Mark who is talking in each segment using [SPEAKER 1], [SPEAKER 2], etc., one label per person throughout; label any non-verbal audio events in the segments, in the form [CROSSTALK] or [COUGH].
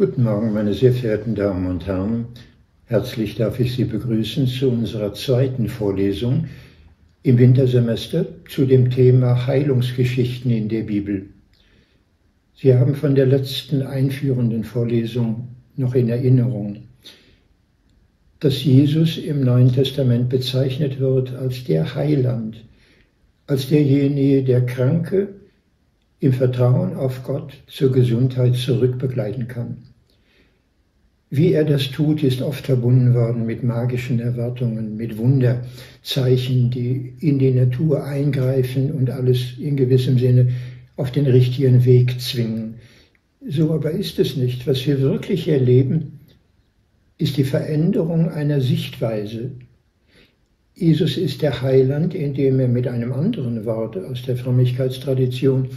[SPEAKER 1] Guten Morgen, meine sehr verehrten Damen und Herren. Herzlich darf ich Sie begrüßen zu unserer zweiten Vorlesung im Wintersemester zu dem Thema Heilungsgeschichten in der Bibel. Sie haben von der letzten einführenden Vorlesung noch in Erinnerung, dass Jesus im Neuen Testament bezeichnet wird als der Heiland, als derjenige, der Kranke im Vertrauen auf Gott zur Gesundheit zurückbegleiten kann. Wie er das tut, ist oft verbunden worden mit magischen Erwartungen, mit Wunderzeichen, die in die Natur eingreifen und alles in gewissem Sinne auf den richtigen Weg zwingen. So aber ist es nicht. Was wir wirklich erleben, ist die Veränderung einer Sichtweise. Jesus ist der Heiland, indem er mit einem anderen Wort aus der Frömmigkeitstradition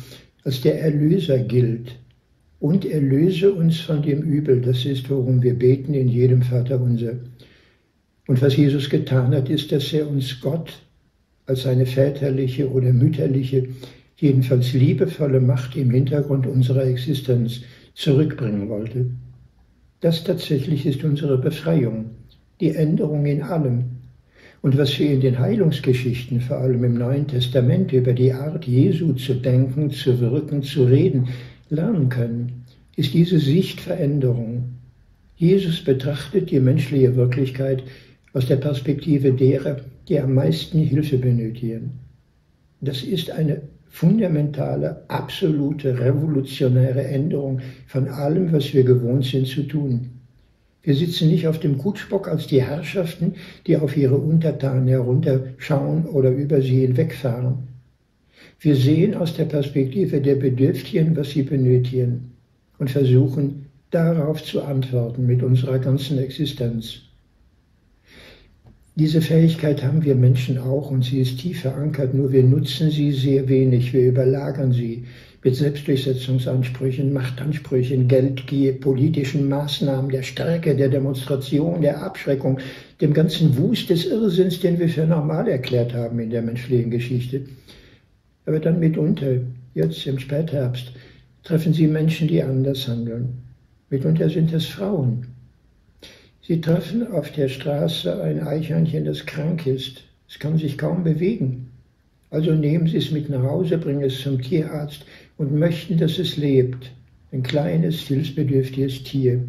[SPEAKER 1] als der Erlöser gilt und erlöse uns von dem Übel. Das ist, worum wir beten in jedem Vater unser. Und was Jesus getan hat, ist, dass er uns Gott als eine väterliche oder mütterliche, jedenfalls liebevolle Macht im Hintergrund unserer Existenz zurückbringen wollte. Das tatsächlich ist unsere Befreiung, die Änderung in allem. Und was wir in den Heilungsgeschichten, vor allem im Neuen Testament, über die Art Jesu zu denken, zu wirken, zu reden, lernen können, ist diese Sichtveränderung. Jesus betrachtet die menschliche Wirklichkeit aus der Perspektive derer, die am meisten Hilfe benötigen. Das ist eine fundamentale, absolute, revolutionäre Änderung von allem, was wir gewohnt sind zu tun. Wir sitzen nicht auf dem Kutschbock als die Herrschaften, die auf ihre Untertanen herunterschauen oder über sie hinwegfahren. Wir sehen aus der Perspektive der Bedürftigen, was sie benötigen und versuchen darauf zu antworten mit unserer ganzen Existenz. Diese Fähigkeit haben wir Menschen auch und sie ist tief verankert, nur wir nutzen sie sehr wenig, wir überlagern sie mit Selbstdurchsetzungsansprüchen, Machtansprüchen, Geldgier, politischen Maßnahmen, der Stärke, der Demonstration, der Abschreckung, dem ganzen Wust des Irrsinns, den wir für normal erklärt haben in der menschlichen Geschichte. Aber dann mitunter, jetzt im Spätherbst, treffen Sie Menschen, die anders handeln. Mitunter sind es Frauen. Sie treffen auf der Straße ein Eichhörnchen, das krank ist. Es kann sich kaum bewegen. Also nehmen Sie es mit nach Hause, bringen es zum Tierarzt und möchten, dass es lebt. Ein kleines, hilfsbedürftiges Tier.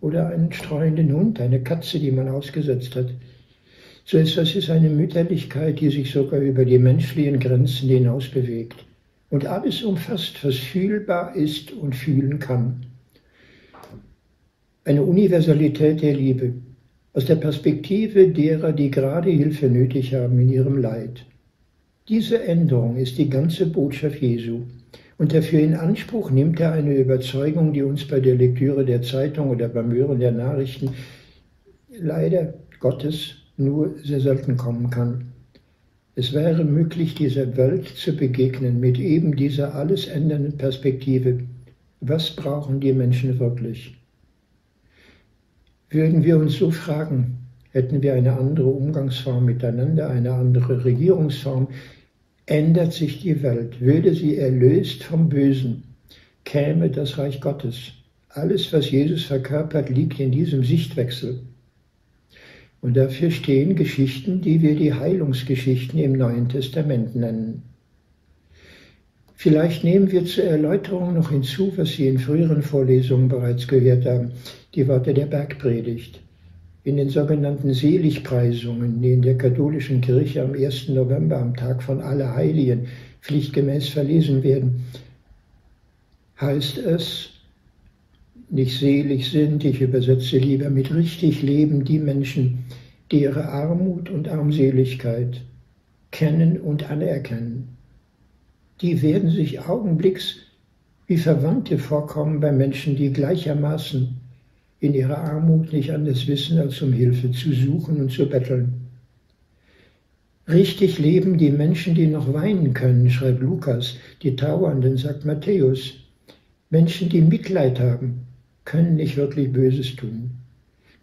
[SPEAKER 1] Oder einen streuenden Hund, eine Katze, die man ausgesetzt hat. So etwas ist eine Mütterlichkeit, die sich sogar über die menschlichen Grenzen hinaus bewegt und alles umfasst, was fühlbar ist und fühlen kann. Eine Universalität der Liebe aus der Perspektive derer, die gerade Hilfe nötig haben in ihrem Leid. Diese Änderung ist die ganze Botschaft Jesu. Und dafür in Anspruch nimmt er eine Überzeugung, die uns bei der Lektüre der Zeitung oder beim Hören der Nachrichten leider Gottes nur sehr selten kommen kann. Es wäre möglich, dieser Welt zu begegnen mit eben dieser alles ändernden Perspektive. Was brauchen die Menschen wirklich? Würden wir uns so fragen, hätten wir eine andere Umgangsform miteinander, eine andere Regierungsform, ändert sich die Welt, würde sie erlöst vom Bösen, käme das Reich Gottes. Alles, was Jesus verkörpert, liegt in diesem Sichtwechsel. Und dafür stehen Geschichten, die wir die Heilungsgeschichten im Neuen Testament nennen. Vielleicht nehmen wir zur Erläuterung noch hinzu, was Sie in früheren Vorlesungen bereits gehört haben, die Worte der Bergpredigt. In den sogenannten Seligpreisungen, die in der katholischen Kirche am 1. November, am Tag von Allerheiligen, pflichtgemäß verlesen werden, heißt es, nicht selig sind, ich übersetze lieber mit richtig leben die Menschen, die ihre Armut und Armseligkeit kennen und anerkennen. Die werden sich augenblicks wie Verwandte vorkommen bei Menschen, die gleichermaßen in ihrer Armut nicht anders wissen, als um Hilfe zu suchen und zu betteln. Richtig leben die Menschen, die noch weinen können, schreibt Lukas, die Trauernden, sagt Matthäus. Menschen, die Mitleid haben, können nicht wirklich Böses tun.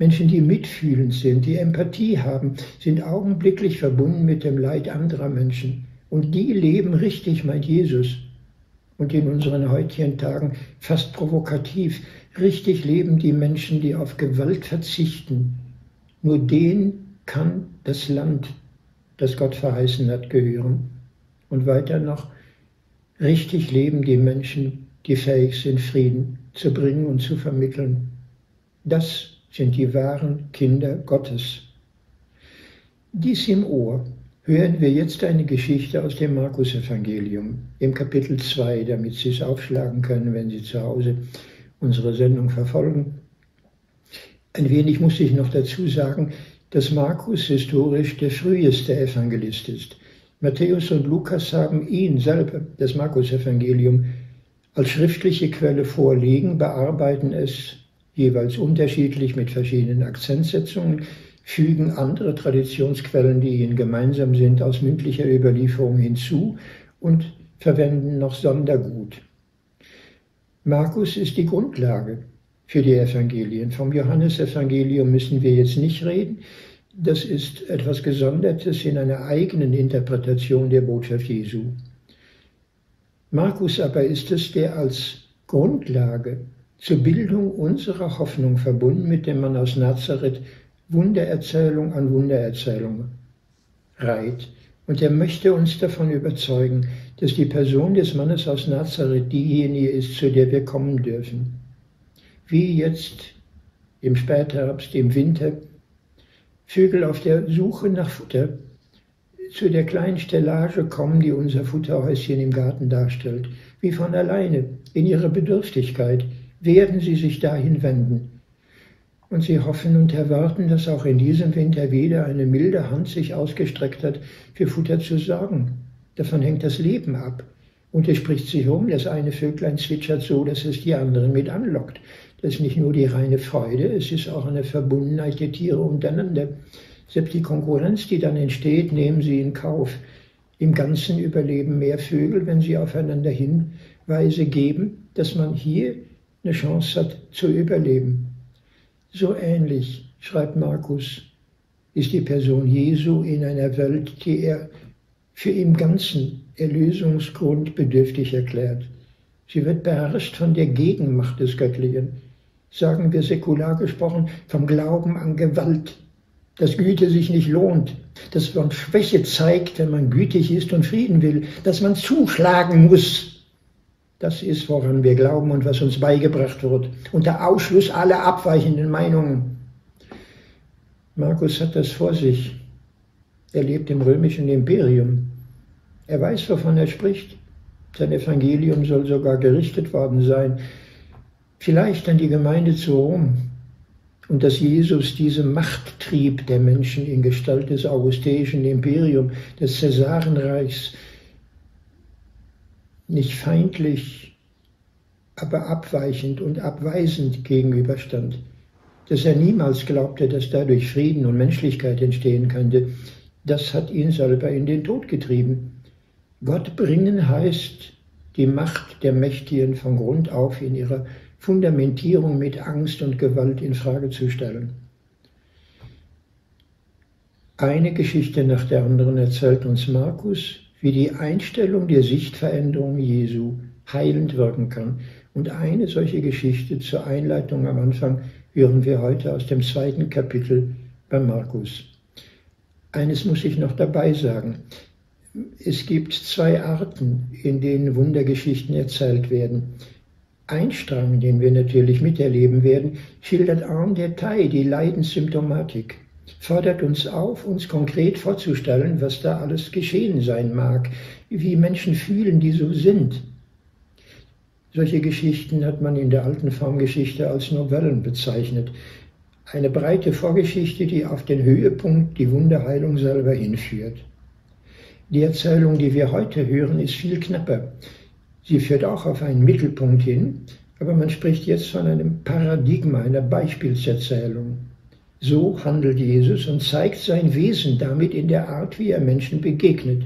[SPEAKER 1] Menschen, die mitfühlend sind, die Empathie haben, sind augenblicklich verbunden mit dem Leid anderer Menschen. Und die leben richtig, meint Jesus. und in unseren heutigen Tagen fast provokativ. Richtig leben die Menschen, die auf Gewalt verzichten. Nur denen kann das Land, das Gott verheißen hat, gehören. Und weiter noch, richtig leben die Menschen, die fähig sind, Frieden zu bringen und zu vermitteln. Das sind die wahren Kinder Gottes. Dies im Ohr hören wir jetzt eine Geschichte aus dem Markus-Evangelium im Kapitel 2, damit Sie es aufschlagen können, wenn Sie zu Hause unsere Sendung verfolgen. Ein wenig muss ich noch dazu sagen, dass Markus historisch der früheste Evangelist ist. Matthäus und Lukas haben ihn selber, das Markus-Evangelium, als schriftliche Quelle vorlegen, bearbeiten es jeweils unterschiedlich mit verschiedenen Akzentsetzungen, fügen andere Traditionsquellen, die ihnen gemeinsam sind, aus mündlicher Überlieferung hinzu und verwenden noch Sondergut. Markus ist die Grundlage für die Evangelien. Vom Johannesevangelium müssen wir jetzt nicht reden. Das ist etwas Gesondertes in einer eigenen Interpretation der Botschaft Jesu. Markus aber ist es, der als Grundlage zur Bildung unserer Hoffnung verbunden mit dem Mann aus Nazareth Wundererzählung an Wundererzählung reiht. Und er möchte uns davon überzeugen, dass die Person des Mannes aus Nazareth diejenige ist, zu der wir kommen dürfen. Wie jetzt im Spätherbst, im Winter, Vögel auf der Suche nach Futter zu der kleinen Stellage kommen, die unser Futterhäuschen im Garten darstellt. Wie von alleine, in ihrer Bedürftigkeit, werden sie sich dahin wenden. Und sie hoffen und erwarten, dass auch in diesem Winter wieder eine milde Hand sich ausgestreckt hat, für Futter zu sorgen. Davon hängt das Leben ab. Und es spricht sich um, das eine Vöglein zwitschert so, dass es die anderen mit anlockt. Das ist nicht nur die reine Freude, es ist auch eine Verbundenheit der Tiere untereinander. Selbst die Konkurrenz, die dann entsteht, nehmen sie in Kauf. Im Ganzen überleben mehr Vögel, wenn sie aufeinander Hinweise geben, dass man hier eine Chance hat zu überleben. So ähnlich, schreibt Markus, ist die Person Jesu in einer Welt, die er für im ganzen Erlösungsgrund bedürftig erklärt. Sie wird beherrscht von der Gegenmacht des Göttlichen, sagen wir säkular gesprochen, vom Glauben an Gewalt, dass Güte sich nicht lohnt, dass man Schwäche zeigt, wenn man gütig ist und Frieden will, dass man zuschlagen muss, das ist, woran wir glauben und was uns beigebracht wird, unter Ausschluss aller abweichenden Meinungen. Markus hat das vor sich. Er lebt im römischen Imperium. Er weiß, wovon er spricht. Sein Evangelium soll sogar gerichtet worden sein. Vielleicht an die Gemeinde zu Rom. Und dass Jesus diese Machttrieb der Menschen in Gestalt des augusteischen Imperiums, des Cäsarenreichs, nicht feindlich, aber abweichend und abweisend gegenüberstand, dass er niemals glaubte, dass dadurch Frieden und Menschlichkeit entstehen könnte, das hat ihn selber in den Tod getrieben. Gott bringen heißt, die Macht der Mächtigen von Grund auf in ihrer Fundamentierung mit Angst und Gewalt in Frage zu stellen. Eine Geschichte nach der anderen erzählt uns Markus, wie die Einstellung der Sichtveränderung Jesu heilend wirken kann. Und eine solche Geschichte zur Einleitung am Anfang hören wir heute aus dem zweiten Kapitel bei Markus. Eines muss ich noch dabei sagen. Es gibt zwei Arten, in denen Wundergeschichten erzählt werden. Ein Strang, den wir natürlich miterleben werden, schildert en Detail die Leidenssymptomatik fordert uns auf, uns konkret vorzustellen, was da alles geschehen sein mag, wie Menschen fühlen, die so sind. Solche Geschichten hat man in der alten Formgeschichte als Novellen bezeichnet. Eine breite Vorgeschichte, die auf den Höhepunkt, die Wunderheilung selber hinführt. Die Erzählung, die wir heute hören, ist viel knapper. Sie führt auch auf einen Mittelpunkt hin, aber man spricht jetzt von einem Paradigma, einer Beispielserzählung. So handelt Jesus und zeigt sein Wesen damit in der Art, wie er Menschen begegnet.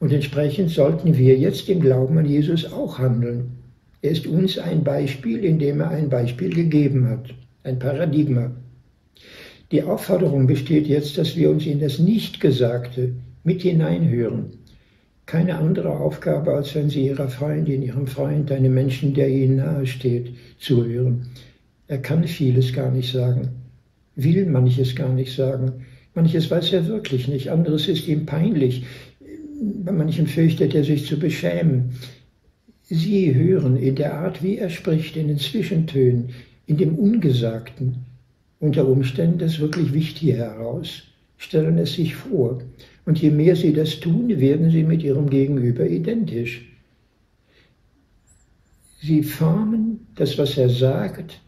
[SPEAKER 1] Und entsprechend sollten wir jetzt im Glauben an Jesus auch handeln. Er ist uns ein Beispiel, indem er ein Beispiel gegeben hat, ein Paradigma. Die Aufforderung besteht jetzt, dass wir uns in das Nichtgesagte mit hineinhören. Keine andere Aufgabe, als wenn sie ihrer Freundin, ihrem Freund, einem Menschen, der ihnen nahesteht, zuhören. Er kann vieles gar nicht sagen, will manches gar nicht sagen, manches weiß er wirklich nicht, anderes ist ihm peinlich, bei manchem fürchtet er sich zu beschämen. Sie hören in der Art, wie er spricht, in den Zwischentönen, in dem Ungesagten, unter Umständen das wirklich Wichtige heraus, stellen es sich vor. Und je mehr Sie das tun, werden Sie mit Ihrem Gegenüber identisch. Sie formen das, was er sagt,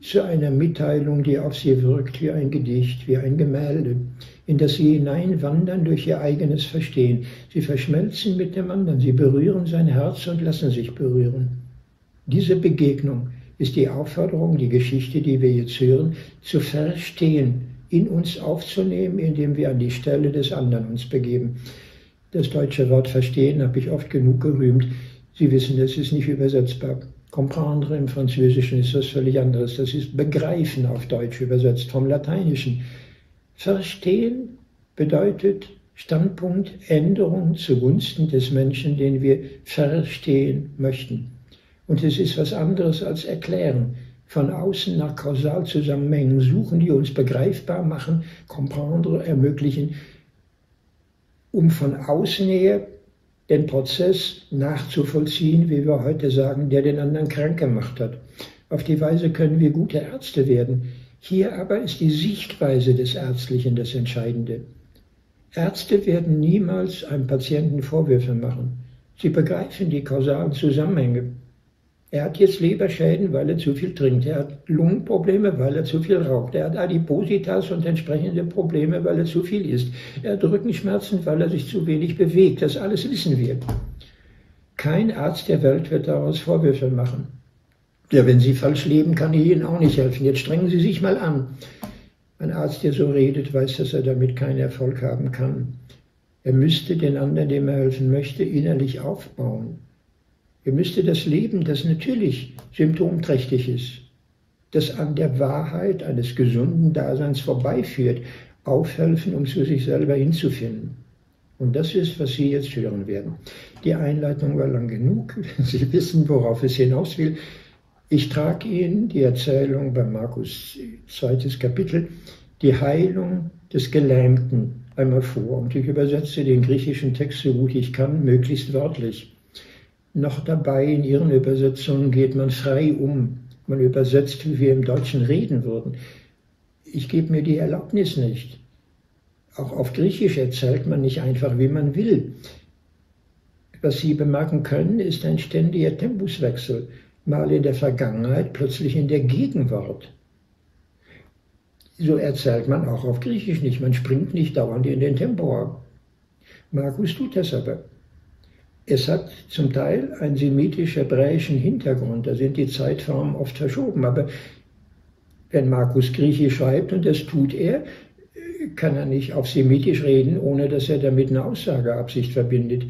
[SPEAKER 1] zu einer Mitteilung, die auf Sie wirkt wie ein Gedicht, wie ein Gemälde, in das Sie hineinwandern durch Ihr eigenes Verstehen. Sie verschmelzen mit dem anderen, Sie berühren sein Herz und lassen sich berühren. Diese Begegnung ist die Aufforderung, die Geschichte, die wir jetzt hören, zu verstehen, in uns aufzunehmen, indem wir an die Stelle des anderen uns begeben. Das deutsche Wort verstehen habe ich oft genug gerühmt. Sie wissen, es ist nicht übersetzbar. Comprendre im Französischen ist was völlig anderes. Das ist begreifen auf Deutsch übersetzt vom Lateinischen. Verstehen bedeutet Standpunkt Änderung zugunsten des Menschen, den wir verstehen möchten. Und es ist was anderes als erklären von außen nach Kausalzusammenhängen suchen, die uns begreifbar machen, comprendre, ermöglichen, um von außen her den Prozess nachzuvollziehen, wie wir heute sagen, der den anderen krank gemacht hat. Auf die Weise können wir gute Ärzte werden. Hier aber ist die Sichtweise des Ärztlichen das Entscheidende. Ärzte werden niemals einem Patienten Vorwürfe machen. Sie begreifen die kausalen Zusammenhänge. Er hat jetzt Leberschäden, weil er zu viel trinkt. Er hat Lungenprobleme, weil er zu viel raucht. Er hat Adipositas und entsprechende Probleme, weil er zu viel isst. Er hat Rückenschmerzen, weil er sich zu wenig bewegt. Das alles wissen wir. Kein Arzt der Welt wird daraus Vorwürfe machen. Ja, wenn Sie falsch leben, kann ich Ihnen auch nicht helfen. Jetzt strengen Sie sich mal an. Ein Arzt, der so redet, weiß, dass er damit keinen Erfolg haben kann. Er müsste den anderen, dem er helfen möchte, innerlich aufbauen. Ihr müsstet das Leben, das natürlich symptomträchtig ist, das an der Wahrheit eines gesunden Daseins vorbeiführt, aufhelfen, um zu sich selber hinzufinden. Und das ist, was Sie jetzt hören werden. Die Einleitung war lang genug. [LAUGHS] Sie wissen, worauf es hinaus will. Ich trage Ihnen die Erzählung bei Markus zweites Kapitel, die Heilung des Gelähmten einmal vor. Und ich übersetze den griechischen Text so gut ich kann, möglichst wörtlich noch dabei. In ihren Übersetzungen geht man frei um. Man übersetzt, wie wir im Deutschen reden würden. Ich gebe mir die Erlaubnis nicht. Auch auf Griechisch erzählt man nicht einfach, wie man will. Was Sie bemerken können, ist ein ständiger Tempuswechsel. Mal in der Vergangenheit, plötzlich in der Gegenwart. So erzählt man auch auf Griechisch nicht. Man springt nicht dauernd in den Tempo Markus tut das aber. Es hat zum Teil einen semitisch-hebräischen Hintergrund, da sind die Zeitformen oft verschoben. Aber wenn Markus Griechisch schreibt, und das tut er, kann er nicht auf Semitisch reden, ohne dass er damit eine Aussageabsicht verbindet.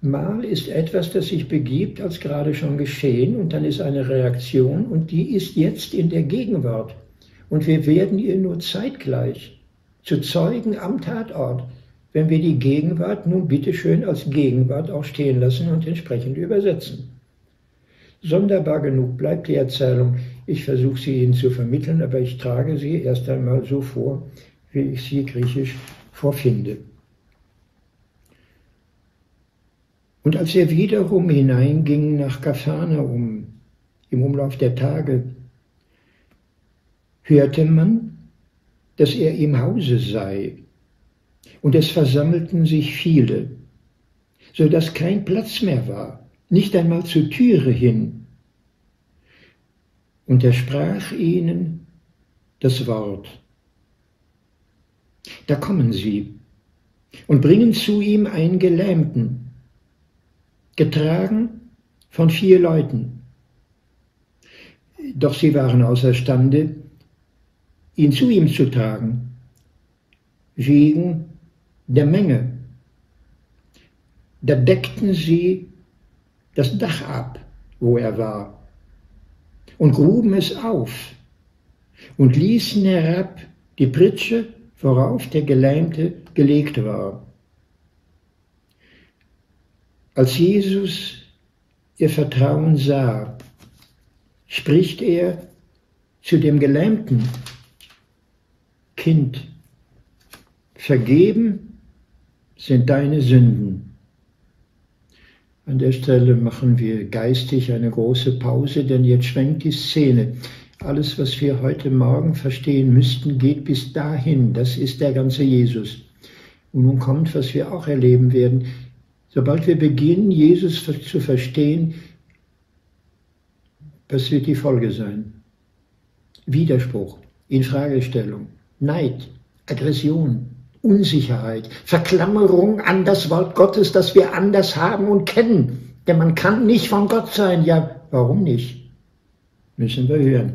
[SPEAKER 1] Mal ist etwas, das sich begibt, als gerade schon geschehen, und dann ist eine Reaktion, und die ist jetzt in der Gegenwart. Und wir werden ihr nur zeitgleich zu Zeugen am Tatort wenn wir die Gegenwart nun bitteschön als Gegenwart auch stehen lassen und entsprechend übersetzen. Sonderbar genug bleibt die Erzählung. Ich versuche sie Ihnen zu vermitteln, aber ich trage sie erst einmal so vor, wie ich sie griechisch vorfinde. Und als er wiederum hineinging nach Kapharnaum im Umlauf der Tage, hörte man, dass er im Hause sei und es versammelten sich viele, so dass kein Platz mehr war, nicht einmal zur Türe hin. Und er sprach ihnen das Wort. Da kommen sie und bringen zu ihm einen Gelähmten, getragen von vier Leuten. Doch sie waren außerstande, ihn zu ihm zu tragen, wegen der Menge. Da deckten sie das Dach ab, wo er war, und gruben es auf und ließen herab die Pritsche, worauf der Gelähmte gelegt war. Als Jesus ihr Vertrauen sah, spricht er zu dem Gelähmten, Kind, vergeben sind deine Sünden. An der Stelle machen wir geistig eine große Pause, denn jetzt schwenkt die Szene. Alles, was wir heute Morgen verstehen müssten, geht bis dahin. Das ist der ganze Jesus. Und nun kommt, was wir auch erleben werden. Sobald wir beginnen, Jesus zu verstehen, was wird die Folge sein? Widerspruch, Infragestellung, Neid, Aggression, Unsicherheit, Verklammerung an das Wort Gottes, das wir anders haben und kennen. Denn man kann nicht von Gott sein. Ja, warum nicht? Müssen wir hören.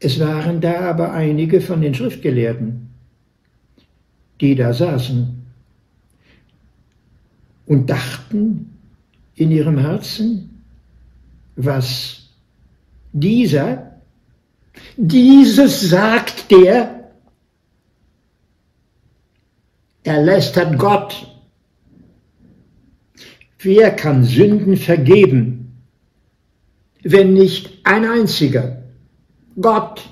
[SPEAKER 1] Es waren da aber einige von den Schriftgelehrten, die da saßen und dachten in ihrem Herzen, was dieser, dieses sagt der, er lästert Gott. Wer kann Sünden vergeben, wenn nicht ein einziger? Gott.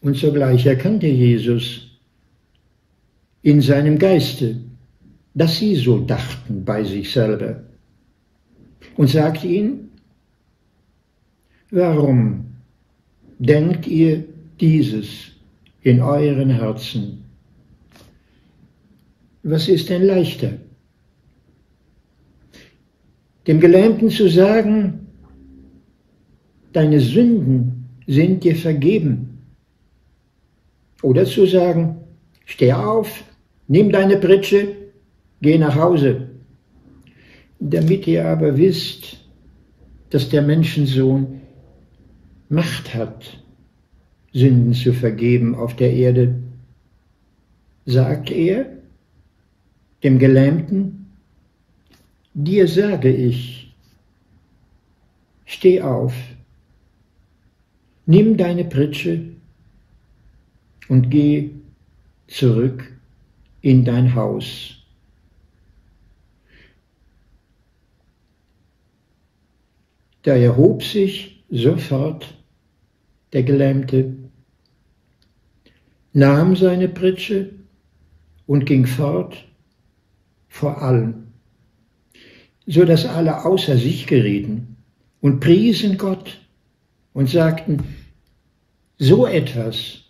[SPEAKER 1] Und sogleich erkannte Jesus in seinem Geiste, dass sie so dachten bei sich selber und sagt ihnen, warum denkt ihr dieses in euren Herzen? Was ist denn leichter? Dem Gelähmten zu sagen, deine Sünden sind dir vergeben. Oder zu sagen, steh auf, nimm deine Pritsche geh nach Hause. Damit ihr aber wisst, dass der Menschensohn Macht hat, Sünden zu vergeben auf der Erde, sagt er dem Gelähmten, dir sage ich, steh auf, nimm deine Pritsche und geh zurück in dein Haus. Da erhob sich sofort der Gelähmte, nahm seine Pritsche und ging fort vor allen, so dass alle außer sich gerieten und priesen Gott und sagten, so etwas,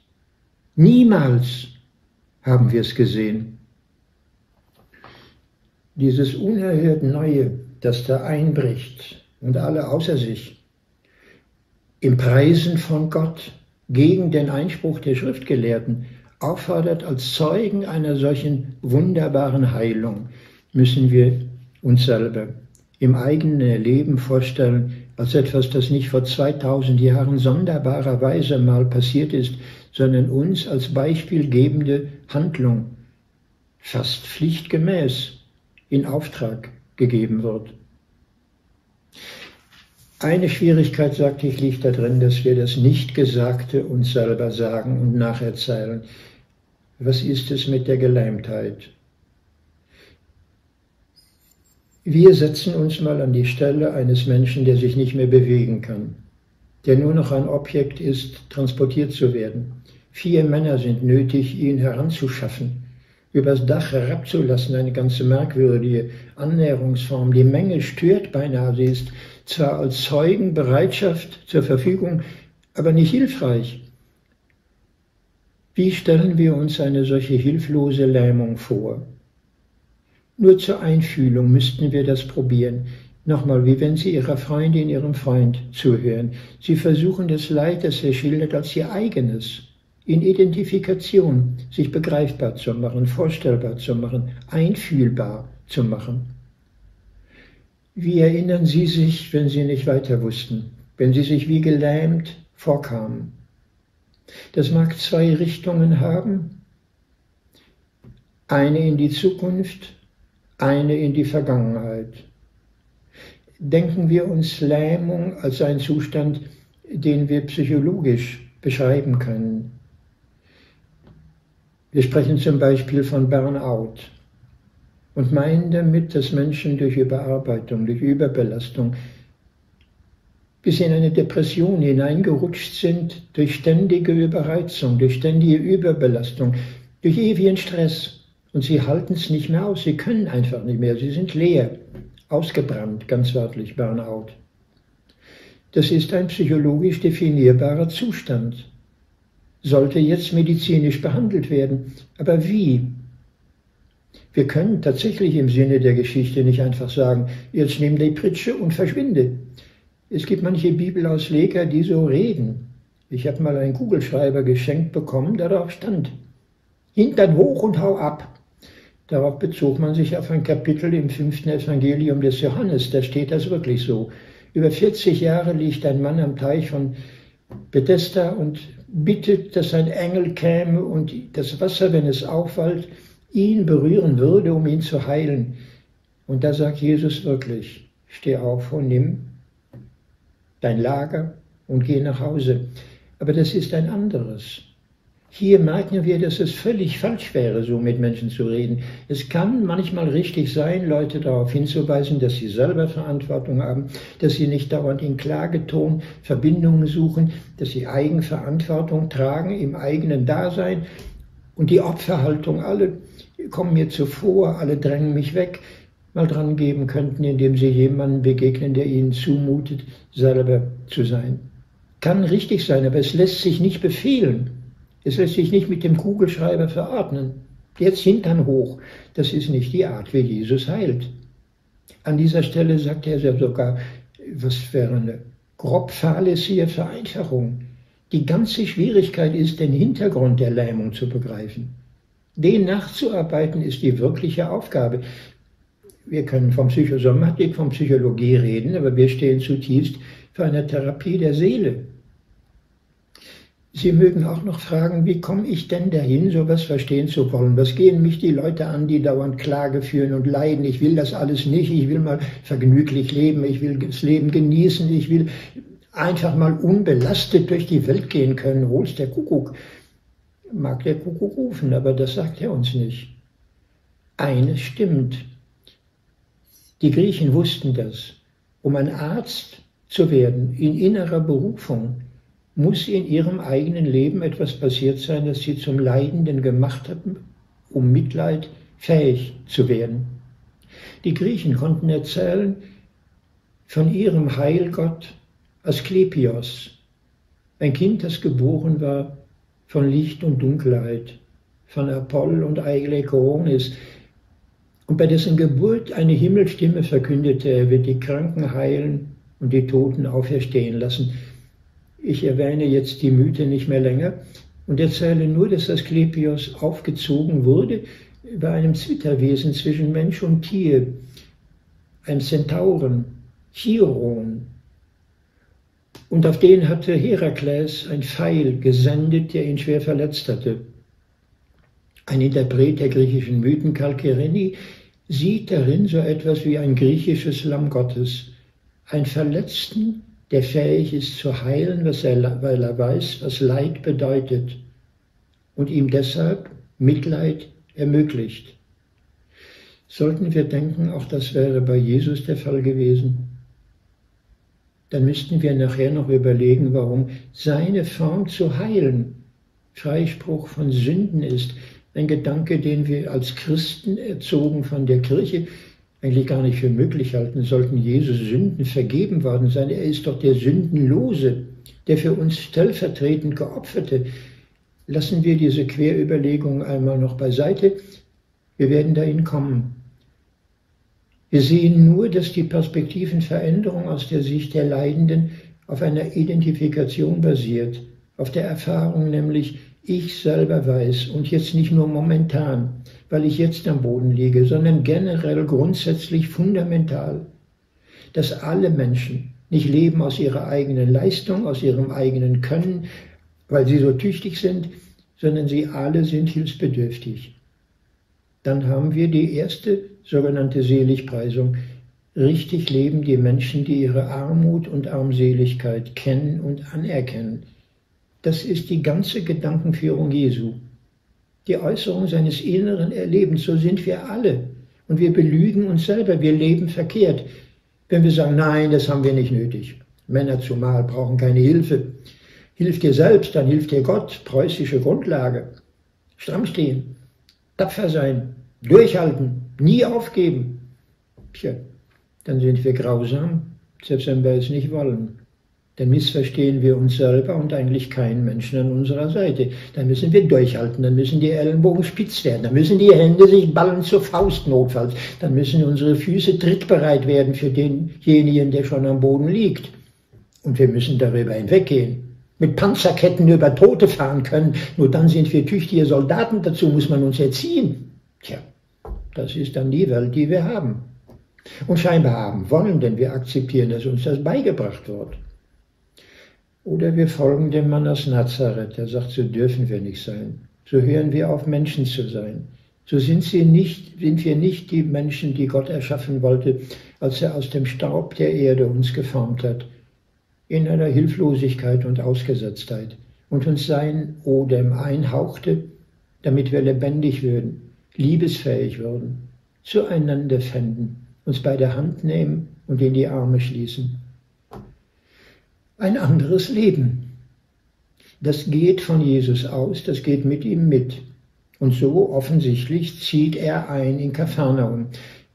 [SPEAKER 1] niemals haben wir es gesehen. Dieses unerhört Neue, das da einbricht, und alle außer sich im Preisen von Gott gegen den Einspruch der Schriftgelehrten auffordert als Zeugen einer solchen wunderbaren Heilung, müssen wir uns selber im eigenen Leben vorstellen als etwas, das nicht vor 2000 Jahren sonderbarerweise mal passiert ist, sondern uns als beispielgebende Handlung fast pflichtgemäß in Auftrag gegeben wird. Eine Schwierigkeit, sagte ich, liegt darin, dass wir das Nichtgesagte uns selber sagen und nacherzählen. Was ist es mit der Gelähmtheit? Wir setzen uns mal an die Stelle eines Menschen, der sich nicht mehr bewegen kann, der nur noch ein Objekt ist, transportiert zu werden. Vier Männer sind nötig, ihn heranzuschaffen, übers Dach herabzulassen, eine ganze merkwürdige Annäherungsform. Die Menge stört beinahe, sie ist zwar als Zeugenbereitschaft zur Verfügung, aber nicht hilfreich. Wie stellen wir uns eine solche hilflose Lähmung vor? Nur zur Einfühlung müssten wir das probieren. Nochmal, wie wenn Sie Ihrer Freundin, Ihrem Freund zuhören. Sie versuchen das Leid, das er schildert, als Ihr eigenes, in Identifikation, sich begreifbar zu machen, vorstellbar zu machen, einfühlbar zu machen. Wie erinnern Sie sich, wenn Sie nicht weiter wussten, wenn Sie sich wie gelähmt vorkamen? Das mag zwei Richtungen haben. Eine in die Zukunft, eine in die Vergangenheit. Denken wir uns Lähmung als einen Zustand, den wir psychologisch beschreiben können. Wir sprechen zum Beispiel von Burnout und meinen damit, dass Menschen durch Überarbeitung, durch Überbelastung bis in eine Depression hineingerutscht sind, durch ständige Überreizung, durch ständige Überbelastung, durch ewigen Stress. Und sie halten es nicht mehr aus, sie können einfach nicht mehr, sie sind leer, ausgebrannt, ganz wörtlich, Burnout. Das ist ein psychologisch definierbarer Zustand. Sollte jetzt medizinisch behandelt werden. Aber wie? Wir können tatsächlich im Sinne der Geschichte nicht einfach sagen, jetzt nimm die Pritsche und verschwinde. Es gibt manche Bibelausleger, die so reden. Ich habe mal einen Kugelschreiber geschenkt bekommen, der darauf stand. Hintern hoch und hau ab. Darauf bezog man sich auf ein Kapitel im fünften Evangelium des Johannes. Da steht das wirklich so. Über 40 Jahre liegt ein Mann am Teich von Bethesda und bittet, dass ein Engel käme und das Wasser, wenn es aufwallt, ihn berühren würde, um ihn zu heilen. Und da sagt Jesus wirklich, steh auf und nimm dein Lager und geh nach Hause. Aber das ist ein anderes. Hier merken wir, dass es völlig falsch wäre, so mit Menschen zu reden. Es kann manchmal richtig sein, Leute darauf hinzuweisen, dass sie selber Verantwortung haben, dass sie nicht dauernd in Klageton Verbindungen suchen, dass sie Eigenverantwortung tragen im eigenen Dasein und die Opferhaltung, alle kommen mir zuvor, alle drängen mich weg, mal dran geben könnten, indem sie jemandem begegnen, der ihnen zumutet, selber zu sein. Kann richtig sein, aber es lässt sich nicht befehlen. Es lässt sich nicht mit dem Kugelschreiber verordnen. Jetzt Hintern hoch. Das ist nicht die Art, wie Jesus heilt. An dieser Stelle sagt er sogar, was wäre eine grob fahrlässige Vereinfachung. Die ganze Schwierigkeit ist, den Hintergrund der Lähmung zu begreifen. Den nachzuarbeiten ist die wirkliche Aufgabe. Wir können vom Psychosomatik, von Psychologie reden, aber wir stehen zutiefst für eine Therapie der Seele. Sie mögen auch noch fragen, wie komme ich denn dahin, sowas verstehen zu wollen? Was gehen mich die Leute an, die dauernd Klage führen und leiden? Ich will das alles nicht, ich will mal vergnüglich leben, ich will das Leben genießen, ich will einfach mal unbelastet durch die Welt gehen können. Wo ist der Kuckuck? Mag der Kuckuck rufen, aber das sagt er uns nicht. Eines stimmt. Die Griechen wussten das. Um ein Arzt zu werden in innerer Berufung, muss in ihrem eigenen Leben etwas passiert sein, das sie zum Leidenden gemacht haben, um Mitleid fähig zu werden. Die Griechen konnten erzählen von ihrem Heilgott Asklepios, ein Kind, das geboren war von Licht und Dunkelheit, von Apoll und Aigle und bei dessen Geburt eine Himmelstimme verkündete, er wird die Kranken heilen und die Toten auferstehen lassen. Ich erwähne jetzt die Mythe nicht mehr länger und erzähle nur, dass Asklepios aufgezogen wurde bei einem Zwitterwesen zwischen Mensch und Tier, ein Zentauren, Chiron. Und auf den hatte Herakles ein Pfeil gesendet, der ihn schwer verletzt hatte. Ein Interpret der griechischen Mythen, Kalkereni, sieht darin so etwas wie ein griechisches Lamm Gottes, ein Verletzten, der fähig ist zu heilen, er, weil er weiß, was Leid bedeutet und ihm deshalb Mitleid ermöglicht. Sollten wir denken, auch das wäre bei Jesus der Fall gewesen, dann müssten wir nachher noch überlegen, warum seine Form zu heilen Freispruch von Sünden ist, ein Gedanke, den wir als Christen erzogen von der Kirche eigentlich gar nicht für möglich halten sollten. Jesus Sünden vergeben worden sein. Er ist doch der Sündenlose, der für uns stellvertretend geopferte. Lassen wir diese Querüberlegung einmal noch beiseite. Wir werden dahin kommen. Wir sehen nur, dass die Perspektivenveränderung aus der Sicht der Leidenden auf einer Identifikation basiert, auf der Erfahrung nämlich, ich selber weiß und jetzt nicht nur momentan, weil ich jetzt am Boden liege, sondern generell grundsätzlich fundamental, dass alle Menschen nicht leben aus ihrer eigenen Leistung, aus ihrem eigenen Können, weil sie so tüchtig sind, sondern sie alle sind hilfsbedürftig. Dann haben wir die erste sogenannte Seligpreisung. Richtig leben die Menschen, die ihre Armut und Armseligkeit kennen und anerkennen das ist die ganze Gedankenführung Jesu. Die Äußerung seines inneren Erlebens, so sind wir alle. Und wir belügen uns selber, wir leben verkehrt. Wenn wir sagen, nein, das haben wir nicht nötig. Männer zumal brauchen keine Hilfe. Hilf dir selbst, dann hilft dir Gott. Preußische Grundlage. Stramm stehen, tapfer sein, durchhalten, nie aufgeben. Tja, dann sind wir grausam, selbst wenn wir es nicht wollen. Dann missverstehen wir uns selber und eigentlich keinen Menschen an unserer Seite. Dann müssen wir durchhalten, dann müssen die Ellenbogen spitz werden, dann müssen die Hände sich ballen zur Faust notfalls, dann müssen unsere Füße trittbereit werden für denjenigen, der schon am Boden liegt. Und wir müssen darüber hinweggehen. Mit Panzerketten über Tote fahren können, nur dann sind wir tüchtige Soldaten, dazu muss man uns erziehen. Tja, das ist dann die Welt, die wir haben. Und scheinbar haben wollen, denn wir akzeptieren, dass uns das beigebracht wird. Oder wir folgen dem Mann aus Nazareth, der sagt, so dürfen wir nicht sein. So hören wir auf, Menschen zu sein. So sind, sie nicht, sind wir nicht die Menschen, die Gott erschaffen wollte, als er aus dem Staub der Erde uns geformt hat, in einer Hilflosigkeit und Ausgesetztheit und uns sein Odem einhauchte, damit wir lebendig würden, liebesfähig würden, zueinander fänden, uns bei der Hand nehmen und in die Arme schließen ein anderes Leben. Das geht von Jesus aus, das geht mit ihm mit. Und so offensichtlich zieht er ein in Kapharnaum.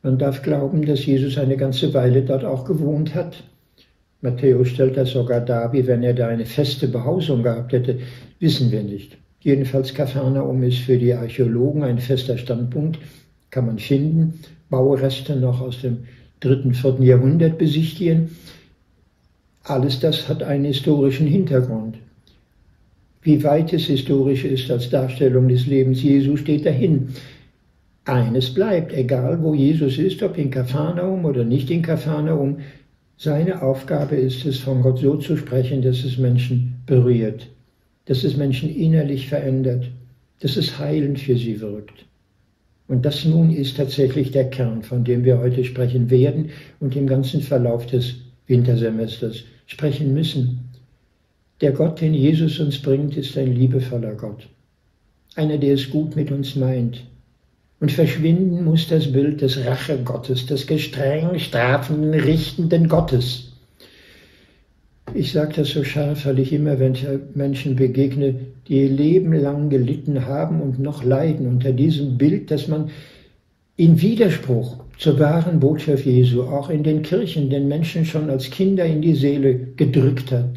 [SPEAKER 1] Man darf glauben, dass Jesus eine ganze Weile dort auch gewohnt hat. Matthäus stellt das sogar dar, wie wenn er da eine feste Behausung gehabt hätte. Wissen wir nicht. Jedenfalls Kapharnaum ist für die Archäologen ein fester Standpunkt, kann man finden. Baureste noch aus dem dritten, vierten Jahrhundert besichtigen. Alles das hat einen historischen Hintergrund. Wie weit es historisch ist als Darstellung des Lebens Jesu steht dahin. Eines bleibt, egal wo Jesus ist, ob in Kapharnaum oder nicht in Kapharnaum, seine Aufgabe ist es, von Gott so zu sprechen, dass es Menschen berührt, dass es Menschen innerlich verändert, dass es heilend für sie wirkt. Und das nun ist tatsächlich der Kern, von dem wir heute sprechen werden und im ganzen Verlauf des Wintersemesters sprechen müssen. Der Gott, den Jesus uns bringt, ist ein liebevoller Gott. Einer, der es gut mit uns meint. Und verschwinden muss das Bild des Rachegottes, des gestreng strafenden, richtenden Gottes. Ich sage das so scharf, weil ich immer, wenn ich Menschen begegne, die ihr Leben lang gelitten haben und noch leiden unter diesem Bild, dass man in Widerspruch zur wahren Botschaft Jesu auch in den Kirchen den Menschen schon als Kinder in die Seele gedrückt hat.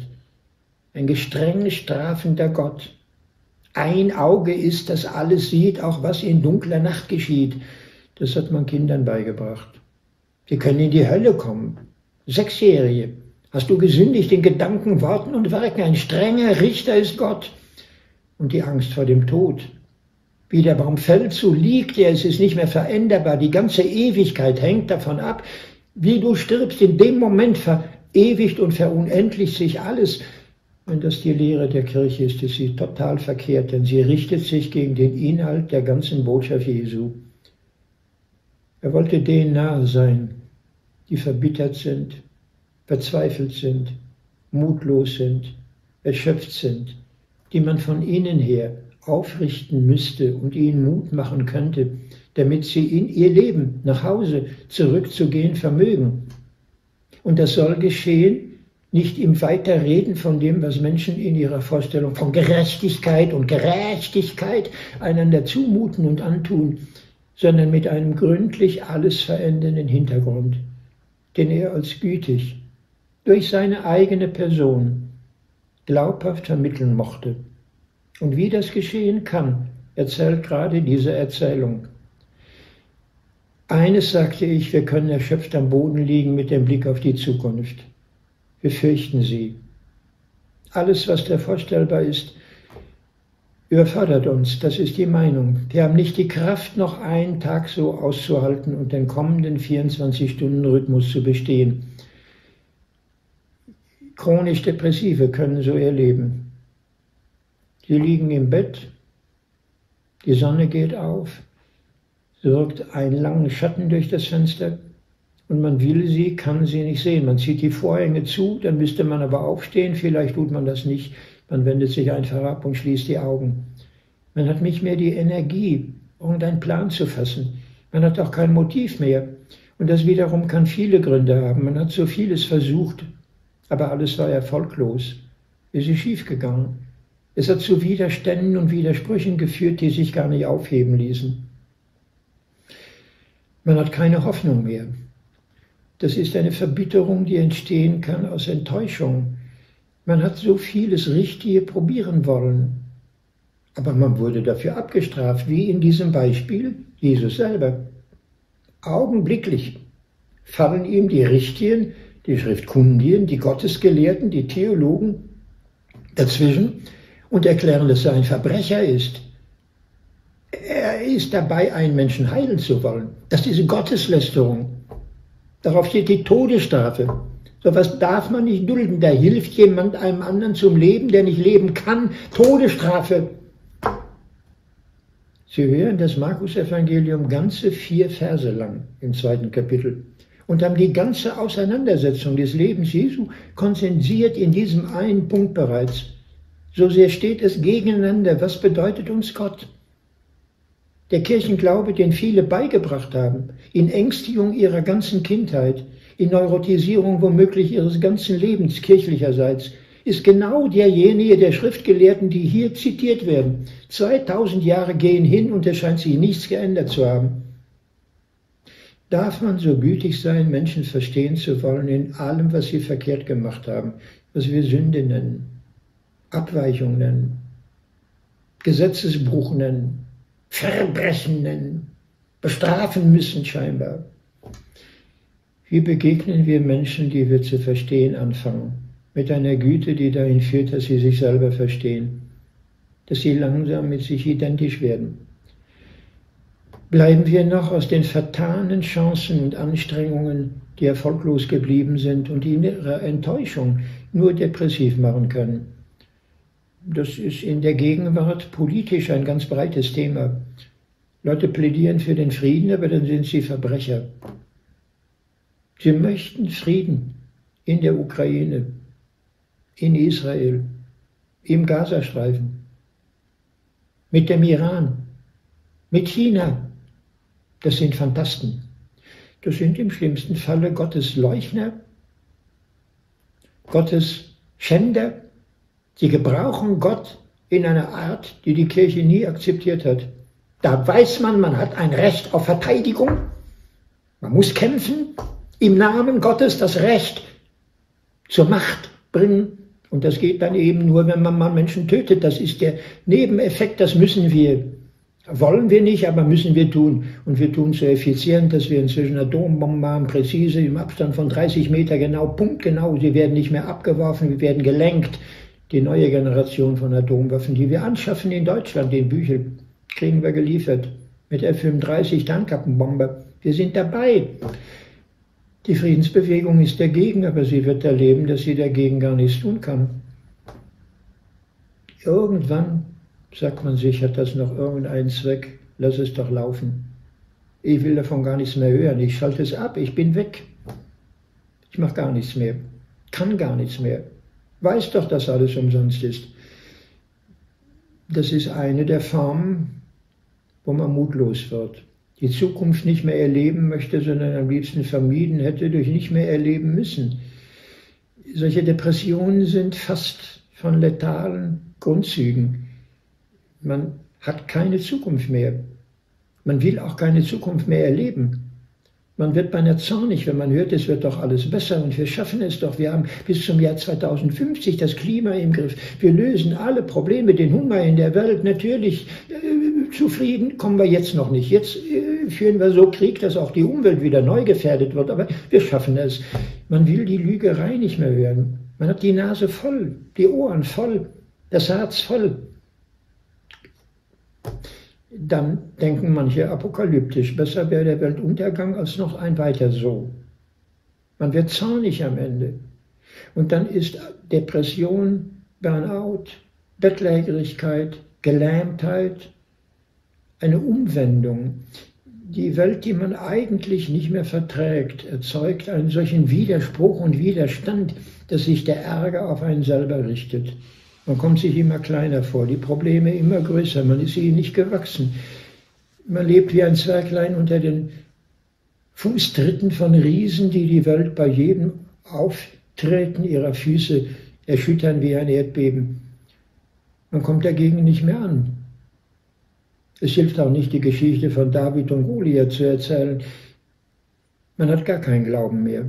[SPEAKER 1] Ein gestreng strafender Gott. Ein Auge ist, das alles sieht, auch was in dunkler Nacht geschieht. Das hat man Kindern beigebracht. Sie können in die Hölle kommen. Sechsjährige. Hast du gesündigt in Gedanken, Worten und Werken? Ein strenger Richter ist Gott. Und die Angst vor dem Tod. Wie der Baum fällt, so liegt er, es ist nicht mehr veränderbar. Die ganze Ewigkeit hängt davon ab, wie du stirbst. In dem Moment verewigt und verunendlicht sich alles. Wenn das die Lehre der Kirche ist, ist sie total verkehrt, denn sie richtet sich gegen den Inhalt der ganzen Botschaft Jesu. Er wollte denen nahe sein, die verbittert sind, verzweifelt sind, mutlos sind, erschöpft sind, die man von innen her aufrichten müsste und ihnen Mut machen könnte, damit sie in ihr Leben nach Hause zurückzugehen vermögen. Und das soll geschehen, nicht im Weiterreden von dem, was Menschen in ihrer Vorstellung von Gerechtigkeit und Gerechtigkeit einander zumuten und antun, sondern mit einem gründlich alles verändernden Hintergrund, den er als gütig durch seine eigene Person glaubhaft vermitteln mochte. Und wie das geschehen kann, erzählt gerade diese Erzählung. Eines sagte ich, wir können erschöpft am Boden liegen mit dem Blick auf die Zukunft. Wir fürchten sie. Alles, was da vorstellbar ist, überfordert uns. Das ist die Meinung. Wir haben nicht die Kraft, noch einen Tag so auszuhalten und den kommenden 24-Stunden-Rhythmus zu bestehen. Chronisch Depressive können so erleben. Sie liegen im Bett, die Sonne geht auf, sie wirkt einen langen Schatten durch das Fenster und man will sie, kann sie nicht sehen. Man zieht die Vorhänge zu, dann müsste man aber aufstehen, vielleicht tut man das nicht, man wendet sich einfach ab und schließt die Augen. Man hat nicht mehr die Energie, irgendeinen Plan zu fassen. Man hat auch kein Motiv mehr. Und das wiederum kann viele Gründe haben. Man hat so vieles versucht, aber alles war erfolglos. Es ist schiefgegangen. Es hat zu Widerständen und Widersprüchen geführt, die sich gar nicht aufheben ließen. Man hat keine Hoffnung mehr. Das ist eine Verbitterung, die entstehen kann aus Enttäuschung. Man hat so vieles Richtige probieren wollen, aber man wurde dafür abgestraft, wie in diesem Beispiel Jesus selber. Augenblicklich fallen ihm die Richtigen, die Schriftkundigen, die Gottesgelehrten, die Theologen dazwischen und erklären, dass er ein Verbrecher ist. Er ist dabei, einen Menschen heilen zu wollen. Das ist diese Gotteslästerung. Darauf steht die Todesstrafe. So was darf man nicht dulden. Da hilft jemand einem anderen zum Leben, der nicht leben kann. Todesstrafe. Sie hören das Markus-Evangelium ganze vier Verse lang im zweiten Kapitel und haben die ganze Auseinandersetzung des Lebens Jesu konzentriert in diesem einen Punkt bereits. So sehr steht es gegeneinander. Was bedeutet uns Gott? Der Kirchenglaube, den viele beigebracht haben, in Ängstigung ihrer ganzen Kindheit, in Neurotisierung womöglich ihres ganzen Lebens kirchlicherseits, ist genau derjenige der Schriftgelehrten, die hier zitiert werden. 2000 Jahre gehen hin und es scheint sich nichts geändert zu haben. Darf man so gütig sein, Menschen verstehen zu wollen in allem, was sie verkehrt gemacht haben, was wir Sünde nennen, Abweichung nennen, Gesetzesbruch nennen, Verbrechen nennen, bestrafen müssen scheinbar. Wie begegnen wir Menschen, die wir zu verstehen anfangen? mit einer Güte, die dahin führt, dass sie sich selber verstehen, dass sie langsam mit sich identisch werden. Bleiben wir noch aus den vertanen Chancen und Anstrengungen, die erfolglos geblieben sind und die in ihrer Enttäuschung nur depressiv machen können. Das ist in der Gegenwart politisch ein ganz breites Thema. Leute plädieren für den Frieden, aber dann sind sie Verbrecher. Sie möchten Frieden in der Ukraine, in Israel, im Gazastreifen, mit dem Iran, mit China. Das sind Fantasten. Das sind im schlimmsten Falle Gottes Leuchner, Gottes Schänder. Sie gebrauchen Gott in einer Art, die die Kirche nie akzeptiert hat. Da weiß man, man hat ein Recht auf Verteidigung. Man muss kämpfen, im Namen Gottes das Recht zur Macht bringen. Und das geht dann eben nur, wenn man mal Menschen tötet. Das ist der Nebeneffekt, das müssen wir. Wollen wir nicht, aber müssen wir tun. Und wir tun so effizient, dass wir inzwischen Atombomben haben, präzise im Abstand von 30 Meter genau, punktgenau. Sie werden nicht mehr abgeworfen, wir werden gelenkt. Die neue Generation von Atomwaffen, die wir anschaffen in Deutschland, den Büchel, kriegen wir geliefert. Mit F-35 Tarnkappenbombe. Wir sind dabei. Die Friedensbewegung ist dagegen, aber sie wird erleben, dass sie dagegen gar nichts tun kann. Irgendwann sagt man sich, hat das noch irgendeinen Zweck, lass es doch laufen. Ich will davon gar nichts mehr hören, ich schalte es ab, ich bin weg. Ich mache gar nichts mehr, kann gar nichts mehr. Weiß doch, dass alles umsonst ist. Das ist eine der Formen, wo man mutlos wird die Zukunft nicht mehr erleben möchte, sondern am liebsten vermieden hätte durch nicht mehr erleben müssen. Solche Depressionen sind fast von letalen Grundzügen. Man hat keine Zukunft mehr. Man will auch keine Zukunft mehr erleben. Man wird beinahe zornig, wenn man hört, es wird doch alles besser und wir schaffen es doch. Wir haben bis zum Jahr 2050 das Klima im Griff. Wir lösen alle Probleme, den Hunger in der Welt. Natürlich, äh, zufrieden kommen wir jetzt noch nicht. Jetzt äh, führen wir so Krieg, dass auch die Umwelt wieder neu gefährdet wird. Aber wir schaffen es. Man will die Lügerei nicht mehr hören. Man hat die Nase voll, die Ohren voll, das Herz voll dann denken manche apokalyptisch, besser wäre der Weltuntergang als noch ein weiter so. Man wird zornig am Ende. Und dann ist Depression, Burnout, Bettlägerigkeit, Gelähmtheit eine Umwendung. Die Welt, die man eigentlich nicht mehr verträgt, erzeugt einen solchen Widerspruch und Widerstand, dass sich der Ärger auf einen selber richtet. Man kommt sich immer kleiner vor, die Probleme immer größer, man ist ihnen nicht gewachsen. Man lebt wie ein Zwerglein unter den Fußtritten von Riesen, die die Welt bei jedem Auftreten ihrer Füße erschüttern wie ein Erdbeben. Man kommt dagegen nicht mehr an. Es hilft auch nicht, die Geschichte von David und Goliath zu erzählen. Man hat gar keinen Glauben mehr,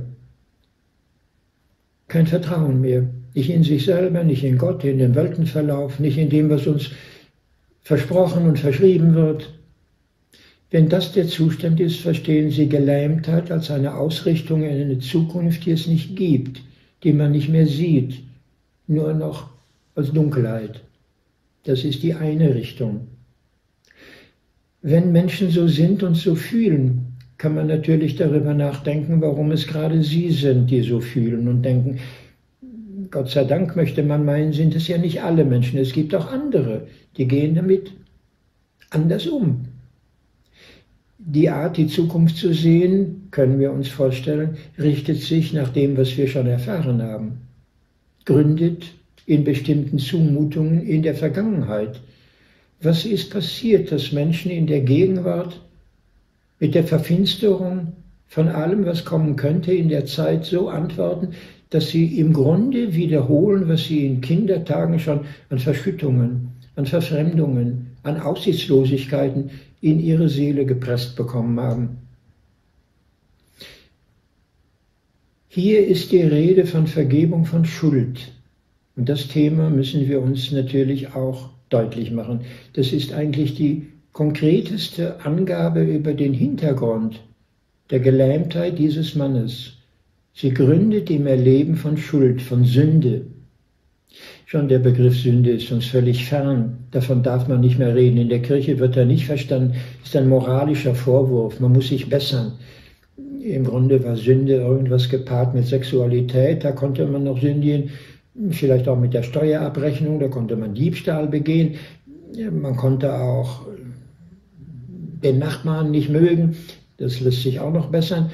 [SPEAKER 1] kein Vertrauen mehr. Nicht in sich selber, nicht in Gott, in den Weltenverlauf, nicht in dem, was uns versprochen und verschrieben wird. Wenn das der Zustand ist, verstehen Sie Gelähmtheit als eine Ausrichtung in eine Zukunft, die es nicht gibt, die man nicht mehr sieht, nur noch als Dunkelheit. Das ist die eine Richtung. Wenn Menschen so sind und so fühlen, kann man natürlich darüber nachdenken, warum es gerade sie sind, die so fühlen und denken, Gott sei Dank möchte man meinen, sind es ja nicht alle Menschen. Es gibt auch andere, die gehen damit anders um. Die Art, die Zukunft zu sehen, können wir uns vorstellen, richtet sich nach dem, was wir schon erfahren haben. Gründet in bestimmten Zumutungen in der Vergangenheit. Was ist passiert, dass Menschen in der Gegenwart mit der Verfinsterung von allem, was kommen könnte, in der Zeit so antworten, dass sie im Grunde wiederholen, was sie in Kindertagen schon an Verschüttungen, an Verfremdungen, an Aussichtslosigkeiten in ihre Seele gepresst bekommen haben. Hier ist die Rede von Vergebung von Schuld. Und das Thema müssen wir uns natürlich auch deutlich machen. Das ist eigentlich die konkreteste Angabe über den Hintergrund der Gelähmtheit dieses Mannes. Sie gründet im Erleben von Schuld, von Sünde. Schon der Begriff Sünde ist uns völlig fern. Davon darf man nicht mehr reden. In der Kirche wird er nicht verstanden. Ist ein moralischer Vorwurf. Man muss sich bessern. Im Grunde war Sünde irgendwas gepaart mit Sexualität. Da konnte man noch sündigen. Vielleicht auch mit der Steuerabrechnung. Da konnte man Diebstahl begehen. Man konnte auch den Nachbarn nicht mögen. Das lässt sich auch noch bessern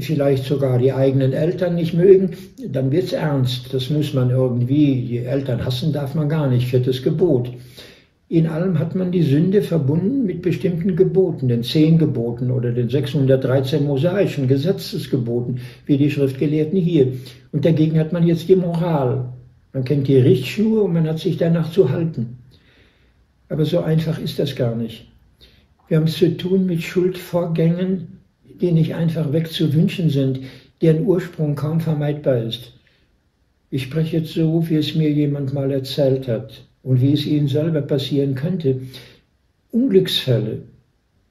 [SPEAKER 1] vielleicht sogar die eigenen Eltern nicht mögen, dann wird es ernst. Das muss man irgendwie, die Eltern hassen darf man gar nicht, viertes Gebot. In allem hat man die Sünde verbunden mit bestimmten Geboten, den zehn Geboten oder den 613 mosaischen Gesetzesgeboten, wie die Schriftgelehrten hier. Und dagegen hat man jetzt die Moral. Man kennt die Richtschnur und man hat sich danach zu halten. Aber so einfach ist das gar nicht. Wir haben es zu tun mit Schuldvorgängen, die nicht einfach wegzuwünschen sind, deren Ursprung kaum vermeidbar ist. Ich spreche jetzt so, wie es mir jemand mal erzählt hat und wie es Ihnen selber passieren könnte. Unglücksfälle,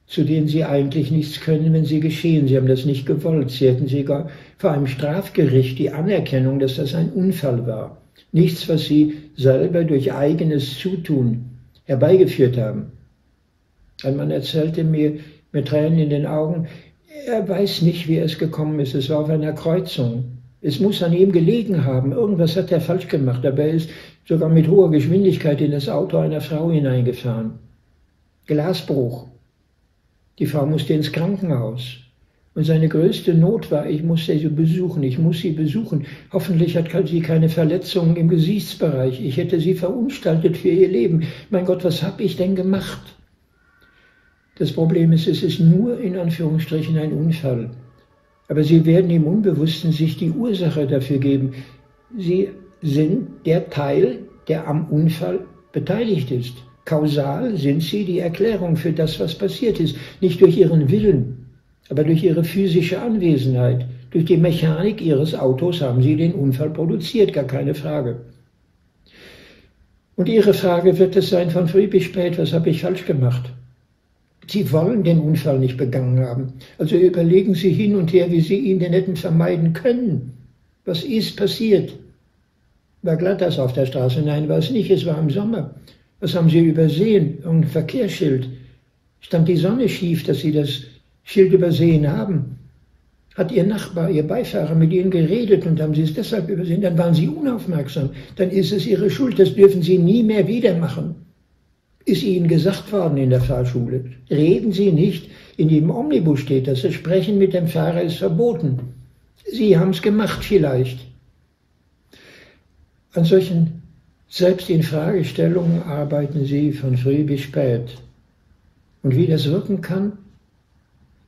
[SPEAKER 1] zu denen Sie eigentlich nichts können, wenn sie geschehen. Sie haben das nicht gewollt. Sie hätten sogar vor einem Strafgericht die Anerkennung, dass das ein Unfall war. Nichts, was Sie selber durch eigenes Zutun herbeigeführt haben. Ein Mann erzählte mir mit Tränen in den Augen, er weiß nicht, wie es gekommen ist. Es war auf einer Kreuzung. Es muss an ihm gelegen haben. Irgendwas hat er falsch gemacht. Er ist sogar mit hoher Geschwindigkeit in das Auto einer Frau hineingefahren. Glasbruch. Die Frau musste ins Krankenhaus. Und seine größte Not war, ich muss sie besuchen, ich muss sie besuchen. Hoffentlich hat sie keine Verletzungen im Gesichtsbereich. Ich hätte sie verunstaltet für ihr Leben. Mein Gott, was habe ich denn gemacht? Das Problem ist, es ist nur in Anführungsstrichen ein Unfall. Aber Sie werden im Unbewussten sich die Ursache dafür geben. Sie sind der Teil, der am Unfall beteiligt ist. Kausal sind Sie die Erklärung für das, was passiert ist. Nicht durch Ihren Willen, aber durch Ihre physische Anwesenheit. Durch die Mechanik Ihres Autos haben Sie den Unfall produziert, gar keine Frage. Und Ihre Frage wird es sein, von früh bis spät, was habe ich falsch gemacht? Sie wollen den Unfall nicht begangen haben. Also überlegen Sie hin und her, wie Sie ihn denn hätten vermeiden können. Was ist passiert? War Glatteis auf der Straße? Nein, war es nicht. Es war im Sommer. Was haben Sie übersehen? Irgendein Verkehrsschild. Stand die Sonne schief, dass Sie das Schild übersehen haben? Hat Ihr Nachbar, Ihr Beifahrer mit Ihnen geredet und haben Sie es deshalb übersehen? Dann waren Sie unaufmerksam. Dann ist es Ihre Schuld. Das dürfen Sie nie mehr wieder machen ist Ihnen gesagt worden in der Fahrschule. Reden Sie nicht, in jedem Omnibus steht das, das Sprechen mit dem Fahrer ist verboten. Sie haben es gemacht vielleicht. An solchen Selbstinfragestellungen arbeiten Sie von früh bis spät. Und wie das wirken kann,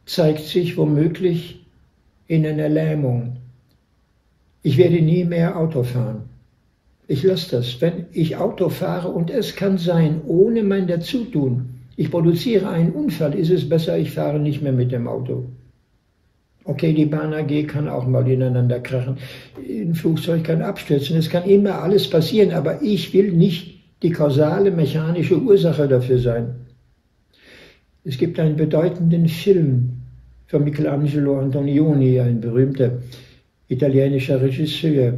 [SPEAKER 1] zeigt sich womöglich in einer Lähmung. Ich werde nie mehr Auto fahren. Ich lasse das. Wenn ich Auto fahre und es kann sein, ohne mein Dazutun, ich produziere einen Unfall, ist es besser, ich fahre nicht mehr mit dem Auto. Okay, die Bahn AG kann auch mal ineinander krachen. Ein Flugzeug kann abstürzen. Es kann immer alles passieren, aber ich will nicht die kausale mechanische Ursache dafür sein. Es gibt einen bedeutenden Film von Michelangelo Antonioni, ein berühmter italienischer Regisseur.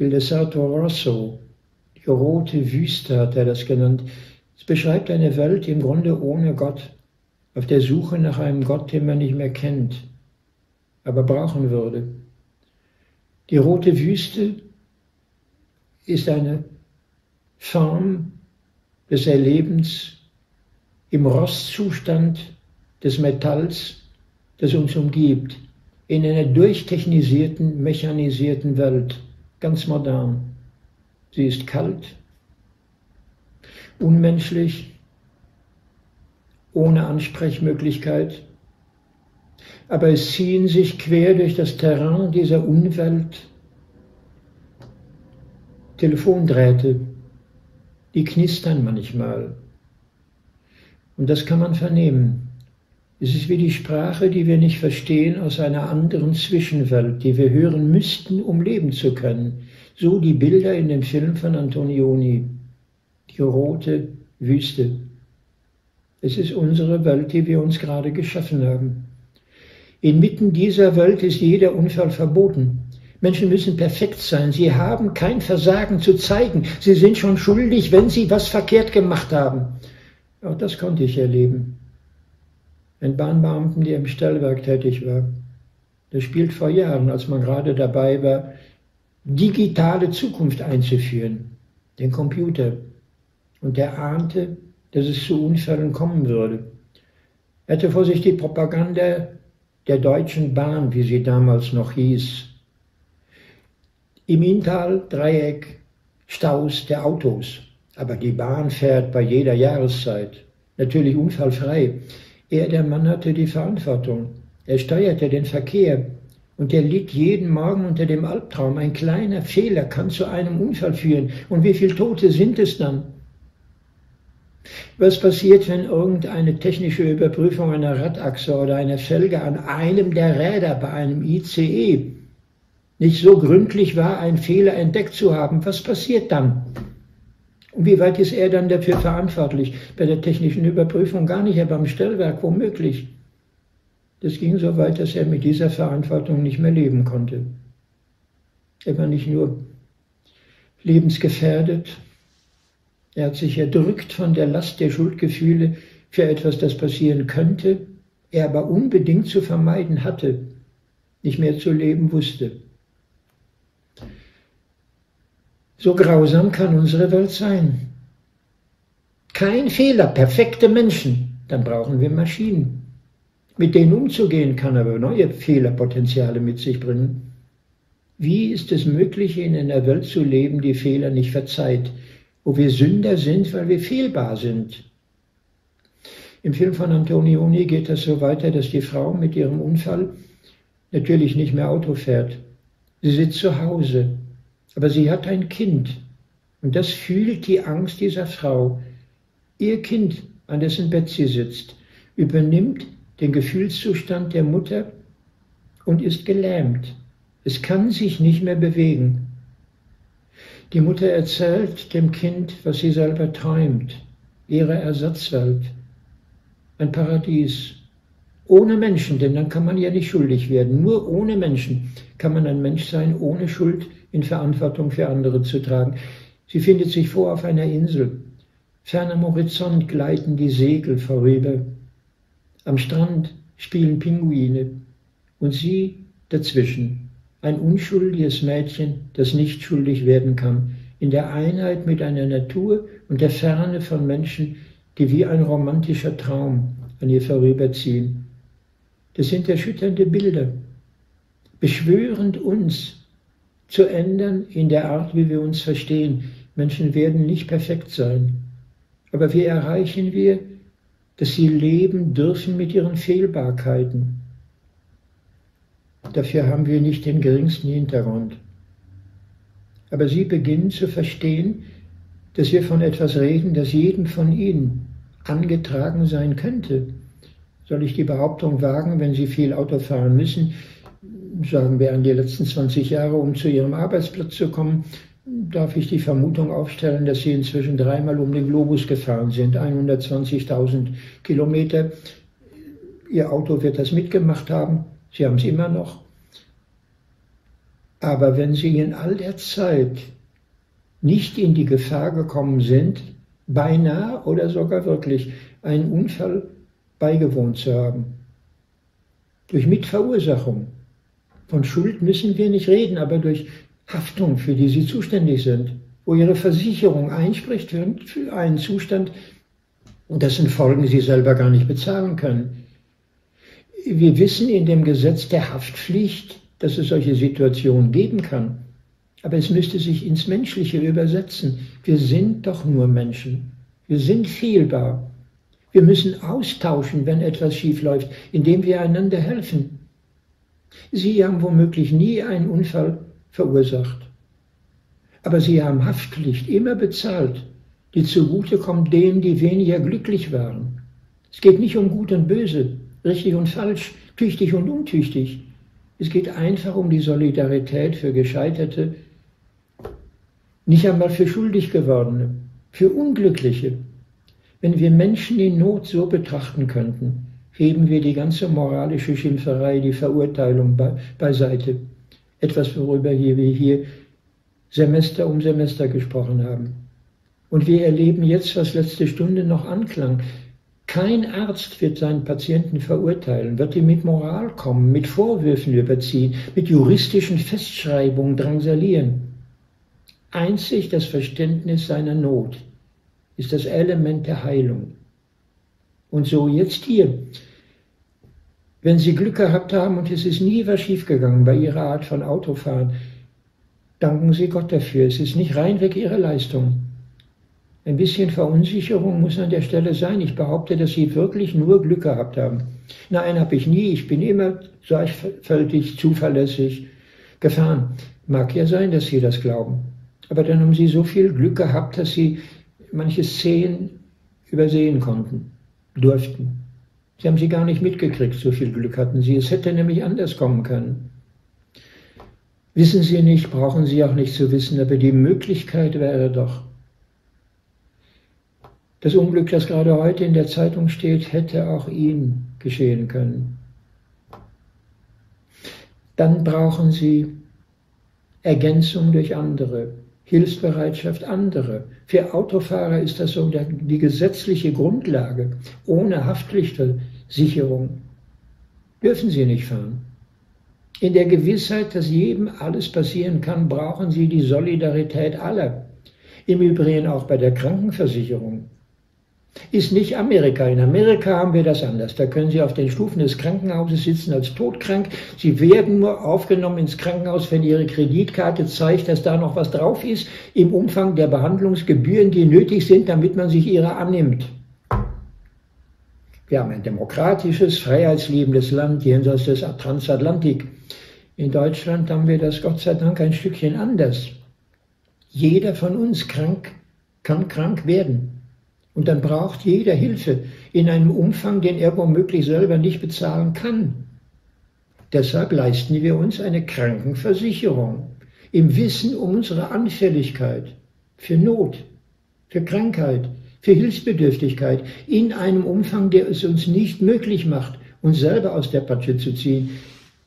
[SPEAKER 1] Il Deserto Rosso, die rote Wüste hat er das genannt. Es beschreibt eine Welt im Grunde ohne Gott, auf der Suche nach einem Gott, den man nicht mehr kennt, aber brauchen würde. Die rote Wüste ist eine Form des Erlebens im Rostzustand des Metalls, das uns umgibt, in einer durchtechnisierten, mechanisierten Welt ganz modern. Sie ist kalt, unmenschlich, ohne Ansprechmöglichkeit, aber es ziehen sich quer durch das Terrain dieser Umwelt Telefondrähte, die knistern manchmal. Und das kann man vernehmen. Es ist wie die Sprache, die wir nicht verstehen aus einer anderen Zwischenwelt, die wir hören müssten, um leben zu können. So die Bilder in dem Film von Antonioni. Die rote Wüste. Es ist unsere Welt, die wir uns gerade geschaffen haben. Inmitten dieser Welt ist jeder Unfall verboten. Menschen müssen perfekt sein. Sie haben kein Versagen zu zeigen. Sie sind schon schuldig, wenn sie was verkehrt gemacht haben. Auch das konnte ich erleben Bahnbeamten, der im Stellwerk tätig war. Das spielt vor Jahren, als man gerade dabei war, digitale Zukunft einzuführen, den Computer. Und der ahnte, dass es zu Unfällen kommen würde. Er hatte vor sich die Propaganda der Deutschen Bahn, wie sie damals noch hieß. Im Inntal Dreieck Staus der Autos. Aber die Bahn fährt bei jeder Jahreszeit. Natürlich unfallfrei. Er, der Mann, hatte die Verantwortung. Er steuerte den Verkehr und er litt jeden Morgen unter dem Albtraum. Ein kleiner Fehler kann zu einem Unfall führen. Und wie viele Tote sind es dann? Was passiert, wenn irgendeine technische Überprüfung einer Radachse oder einer Felge an einem der Räder bei einem ICE nicht so gründlich war, einen Fehler entdeckt zu haben? Was passiert dann? Wie weit ist er dann dafür verantwortlich? Bei der technischen Überprüfung gar nicht, aber am Stellwerk womöglich. Das ging so weit, dass er mit dieser Verantwortung nicht mehr leben konnte. Er war nicht nur lebensgefährdet, er hat sich erdrückt von der Last der Schuldgefühle für etwas, das passieren könnte, er aber unbedingt zu vermeiden hatte, nicht mehr zu leben wusste. So grausam kann unsere Welt sein. Kein Fehler, perfekte Menschen. Dann brauchen wir Maschinen. Mit denen umzugehen kann aber neue Fehlerpotenziale mit sich bringen. Wie ist es möglich, in einer Welt zu leben, die Fehler nicht verzeiht, wo wir Sünder sind, weil wir fehlbar sind? Im Film von Antonioni geht das so weiter, dass die Frau mit ihrem Unfall natürlich nicht mehr Auto fährt. Sie sitzt zu Hause aber sie hat ein Kind. Und das fühlt die Angst dieser Frau. Ihr Kind, an dessen Bett sie sitzt, übernimmt den Gefühlszustand der Mutter und ist gelähmt. Es kann sich nicht mehr bewegen. Die Mutter erzählt dem Kind, was sie selber träumt, ihre Ersatzwelt, ein Paradies, ohne Menschen, denn dann kann man ja nicht schuldig werden. Nur ohne Menschen kann man ein Mensch sein, ohne Schuld in Verantwortung für andere zu tragen. Sie findet sich vor auf einer Insel. Fern am Horizont gleiten die Segel vorüber. Am Strand spielen Pinguine und sie dazwischen. Ein unschuldiges Mädchen, das nicht schuldig werden kann, in der Einheit mit einer Natur und der Ferne von Menschen, die wie ein romantischer Traum an ihr vorüberziehen. Das sind erschütternde Bilder, beschwörend uns zu ändern in der Art, wie wir uns verstehen. Menschen werden nicht perfekt sein. Aber wie erreichen wir dass sie leben dürfen mit ihren Fehlbarkeiten. Dafür haben wir nicht den geringsten Hintergrund. Aber sie beginnen zu verstehen, dass wir von etwas reden, das jedem von ihnen angetragen sein könnte. Soll ich die Behauptung wagen, wenn Sie viel Auto fahren müssen, sagen wir an die letzten 20 Jahre, um zu Ihrem Arbeitsplatz zu kommen, darf ich die Vermutung aufstellen, dass Sie inzwischen dreimal um den Globus gefahren sind, 120.000 Kilometer. Ihr Auto wird das mitgemacht haben, Sie haben es immer noch. Aber wenn Sie in all der Zeit nicht in die Gefahr gekommen sind, beinahe oder sogar wirklich einen Unfall beigewohnt zu haben, durch Mitverursachung, von Schuld müssen wir nicht reden, aber durch Haftung, für die Sie zuständig sind, wo Ihre Versicherung einspricht für einen Zustand, dessen Folgen Sie selber gar nicht bezahlen können. Wir wissen in dem Gesetz der Haftpflicht, dass es solche Situationen geben kann. Aber es müsste sich ins Menschliche übersetzen. Wir sind doch nur Menschen. Wir sind fehlbar. Wir müssen austauschen, wenn etwas schiefläuft, indem wir einander helfen. Sie haben womöglich nie einen Unfall verursacht. Aber sie haben Haftpflicht immer bezahlt, die zugutekommt denen, die weniger glücklich waren. Es geht nicht um Gut und Böse, richtig und falsch, tüchtig und untüchtig. Es geht einfach um die Solidarität für Gescheiterte, nicht einmal für schuldig gewordene, für Unglückliche. Wenn wir Menschen in Not so betrachten könnten, heben wir die ganze moralische Schimpferei, die Verurteilung beiseite. Etwas, worüber wir hier Semester um Semester gesprochen haben. Und wir erleben jetzt, was letzte Stunde noch anklang. Kein Arzt wird seinen Patienten verurteilen, wird ihm mit Moral kommen, mit Vorwürfen überziehen, mit juristischen Festschreibungen drangsalieren. Einzig das Verständnis seiner Not ist das Element der Heilung. Und so jetzt hier. Wenn Sie Glück gehabt haben und es ist nie was schiefgegangen bei Ihrer Art von Autofahren, danken Sie Gott dafür. Es ist nicht reinweg Ihre Leistung. Ein bisschen Verunsicherung muss an der Stelle sein. Ich behaupte, dass Sie wirklich nur Glück gehabt haben. Nein, habe ich nie. Ich bin immer sorgfältig, zuverlässig gefahren. Mag ja sein, dass Sie das glauben. Aber dann haben sie so viel Glück gehabt, dass sie manche Szenen übersehen konnten, durften. Sie haben sie gar nicht mitgekriegt, so viel Glück hatten sie. Es hätte nämlich anders kommen können. Wissen Sie nicht, brauchen Sie auch nicht zu wissen, aber die Möglichkeit wäre doch. Das Unglück, das gerade heute in der Zeitung steht, hätte auch Ihnen geschehen können. Dann brauchen Sie Ergänzung durch andere, Hilfsbereitschaft andere. Für Autofahrer ist das so die gesetzliche Grundlage. Ohne Haftpflichtsicherung dürfen sie nicht fahren. In der Gewissheit, dass jedem alles passieren kann, brauchen sie die Solidarität aller. Im Übrigen auch bei der Krankenversicherung ist nicht Amerika. In Amerika haben wir das anders. Da können Sie auf den Stufen des Krankenhauses sitzen als todkrank. Sie werden nur aufgenommen ins Krankenhaus, wenn Ihre Kreditkarte zeigt, dass da noch was drauf ist, im Umfang der Behandlungsgebühren, die nötig sind, damit man sich ihrer annimmt. Wir haben ein demokratisches, freiheitsliebendes Land jenseits des Transatlantik. In Deutschland haben wir das Gott sei Dank ein Stückchen anders. Jeder von uns krank kann krank werden. Und dann braucht jeder Hilfe in einem Umfang, den er womöglich selber nicht bezahlen kann. Deshalb leisten wir uns eine Krankenversicherung im Wissen um unsere Anfälligkeit für Not, für Krankheit, für Hilfsbedürftigkeit in einem Umfang, der es uns nicht möglich macht, uns selber aus der Patsche zu ziehen,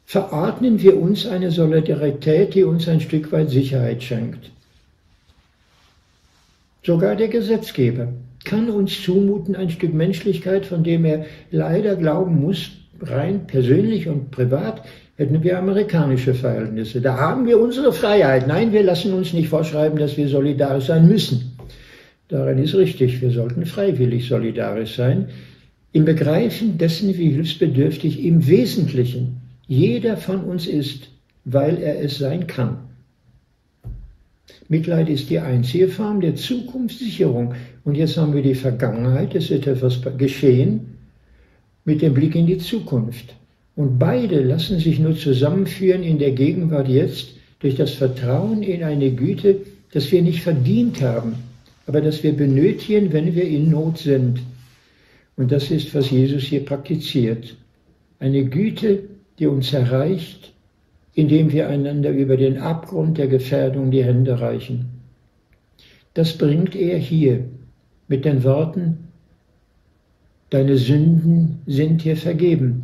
[SPEAKER 1] verordnen wir uns eine Solidarität, die uns ein Stück weit Sicherheit schenkt. Sogar der Gesetzgeber kann uns zumuten ein Stück Menschlichkeit, von dem er leider glauben muss, rein persönlich und privat hätten wir amerikanische Verhältnisse. Da haben wir unsere Freiheit. Nein, wir lassen uns nicht vorschreiben, dass wir solidarisch sein müssen. Darin ist richtig, wir sollten freiwillig solidarisch sein. Im Begreifen dessen, wie hilfsbedürftig im Wesentlichen jeder von uns ist, weil er es sein kann. Mitleid ist die einzige Form der Zukunftssicherung. Und jetzt haben wir die Vergangenheit, es wird etwas geschehen mit dem Blick in die Zukunft. Und beide lassen sich nur zusammenführen in der Gegenwart jetzt durch das Vertrauen in eine Güte, das wir nicht verdient haben, aber das wir benötigen, wenn wir in Not sind. Und das ist, was Jesus hier praktiziert. Eine Güte, die uns erreicht, indem wir einander über den Abgrund der Gefährdung die Hände reichen. Das bringt er hier mit den Worten, Deine Sünden sind dir vergeben.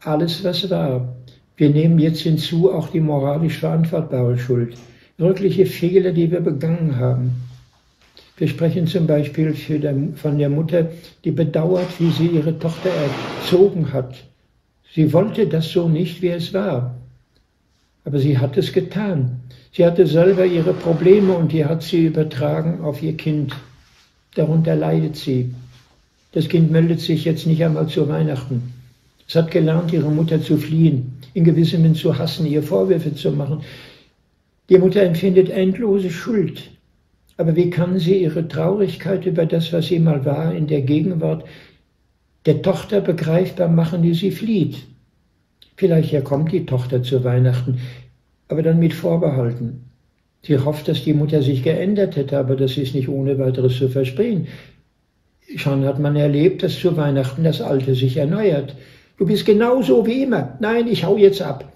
[SPEAKER 1] Alles, was war. Wir nehmen jetzt hinzu auch die moralisch verantwortbare Schuld. Wirkliche Fehler, die wir begangen haben. Wir sprechen zum Beispiel von der Mutter, die bedauert, wie sie ihre Tochter erzogen hat. Sie wollte das so nicht, wie es war. Aber sie hat es getan. Sie hatte selber ihre Probleme und die hat sie übertragen auf ihr Kind. Darunter leidet sie. Das Kind meldet sich jetzt nicht einmal zu Weihnachten. Es hat gelernt, ihre Mutter zu fliehen, in gewissem Sinne zu hassen, ihr Vorwürfe zu machen. Die Mutter empfindet endlose Schuld. Aber wie kann sie ihre Traurigkeit über das, was sie mal war, in der Gegenwart der Tochter begreifbar machen, die sie flieht? Vielleicht kommt die Tochter zu Weihnachten, aber dann mit Vorbehalten. Sie hofft, dass die Mutter sich geändert hätte, aber das ist nicht ohne weiteres zu versprechen. Schon hat man erlebt, dass zu Weihnachten das Alte sich erneuert. Du bist genauso wie immer. Nein, ich hau jetzt ab.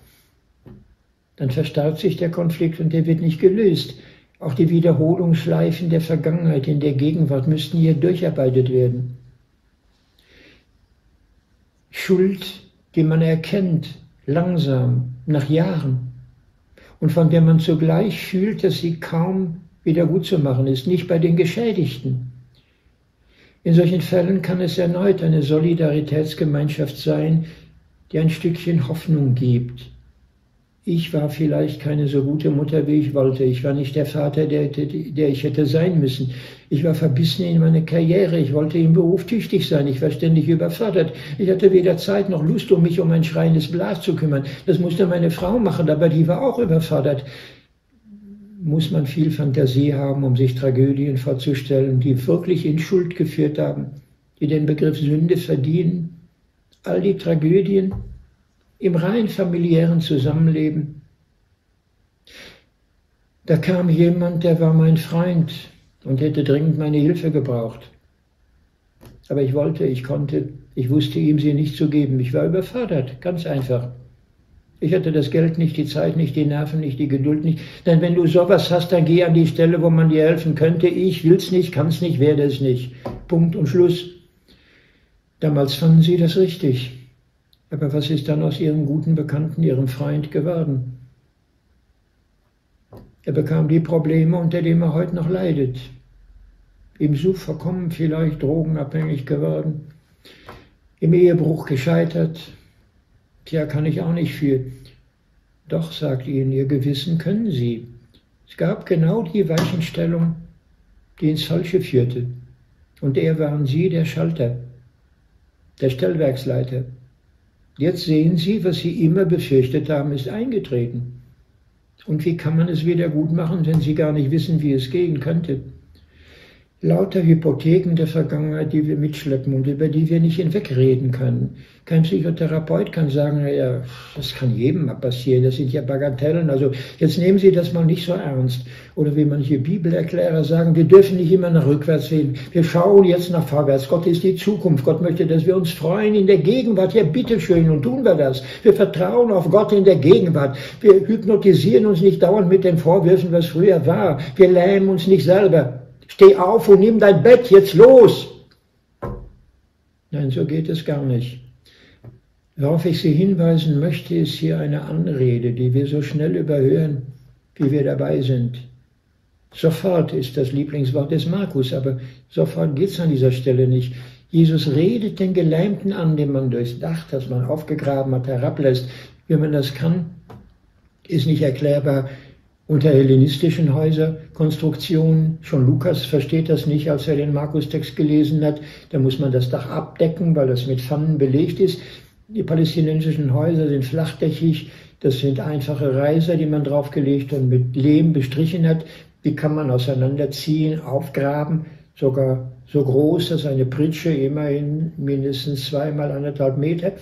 [SPEAKER 1] Dann verstarrt sich der Konflikt und der wird nicht gelöst. Auch die Wiederholungsschleifen der Vergangenheit in der Gegenwart müssten hier durcharbeitet werden. Schuld die man erkennt, langsam, nach Jahren, und von der man zugleich fühlt, dass sie kaum wieder gut zu machen ist, nicht bei den Geschädigten. In solchen Fällen kann es erneut eine Solidaritätsgemeinschaft sein, die ein Stückchen Hoffnung gibt, ich war vielleicht keine so gute Mutter, wie ich wollte. Ich war nicht der Vater, der, der ich hätte sein müssen. Ich war verbissen in meiner Karriere. Ich wollte im Beruf tüchtig sein. Ich war ständig überfordert. Ich hatte weder Zeit noch Lust, um mich um ein schreiendes Blas zu kümmern. Das musste meine Frau machen, aber die war auch überfordert. Muss man viel Fantasie haben, um sich Tragödien vorzustellen, die wirklich in Schuld geführt haben, die den Begriff Sünde verdienen? All die Tragödien, im rein familiären Zusammenleben. Da kam jemand, der war mein Freund und hätte dringend meine Hilfe gebraucht. Aber ich wollte, ich konnte, ich wusste ihm sie nicht zu geben. Ich war überfordert, ganz einfach. Ich hatte das Geld nicht, die Zeit nicht, die Nerven nicht, die Geduld nicht. Denn wenn du sowas hast, dann geh an die Stelle, wo man dir helfen könnte. Ich will's nicht, kann's nicht, werde es nicht. Punkt und Schluss. Damals fanden sie das richtig. Aber was ist dann aus ihrem guten Bekannten, ihrem Freund geworden? Er bekam die Probleme, unter denen er heute noch leidet. Im Suff verkommen, vielleicht drogenabhängig geworden, im Ehebruch gescheitert. Tja, kann ich auch nicht viel. Doch, sagt ihnen, ihr Gewissen können sie. Es gab genau die Weichenstellung, die ins Falsche führte. Und er waren sie, der Schalter, der Stellwerksleiter. Jetzt sehen Sie, was Sie immer befürchtet haben, ist eingetreten. Und wie kann man es wieder gut machen, wenn Sie gar nicht wissen, wie es gehen könnte? Lauter Hypotheken der Vergangenheit, die wir mitschleppen und über die wir nicht hinwegreden können. Kein Psychotherapeut kann sagen, ja, das kann jedem mal passieren, das sind ja Bagatellen. Also jetzt nehmen Sie das mal nicht so ernst. Oder wie manche Bibelerklärer sagen, wir dürfen nicht immer nach rückwärts reden. Wir schauen jetzt nach vorwärts. Gott ist die Zukunft. Gott möchte, dass wir uns freuen in der Gegenwart. Ja, bitteschön, und tun wir das. Wir vertrauen auf Gott in der Gegenwart. Wir hypnotisieren uns nicht dauernd mit den Vorwürfen, was früher war. Wir lähmen uns nicht selber. Steh auf und nimm dein Bett jetzt los. Nein, so geht es gar nicht. Worauf ich Sie hinweisen möchte, ist hier eine Anrede, die wir so schnell überhören, wie wir dabei sind. Sofort ist das Lieblingswort des Markus, aber sofort geht es an dieser Stelle nicht. Jesus redet den Gelähmten an, den man durchs Dach, das man aufgegraben hat, herablässt. Wie man das kann, ist nicht erklärbar unter hellenistischen Häuserkonstruktionen. Schon Lukas versteht das nicht, als er den Markus-Text gelesen hat. Da muss man das Dach abdecken, weil das mit Pfannen belegt ist. Die palästinensischen Häuser sind flachdächig. Das sind einfache Reiser, die man draufgelegt und mit Lehm bestrichen hat. Die kann man auseinanderziehen, aufgraben, sogar so groß, dass eine Pritsche immerhin mindestens zweimal anderthalb Meter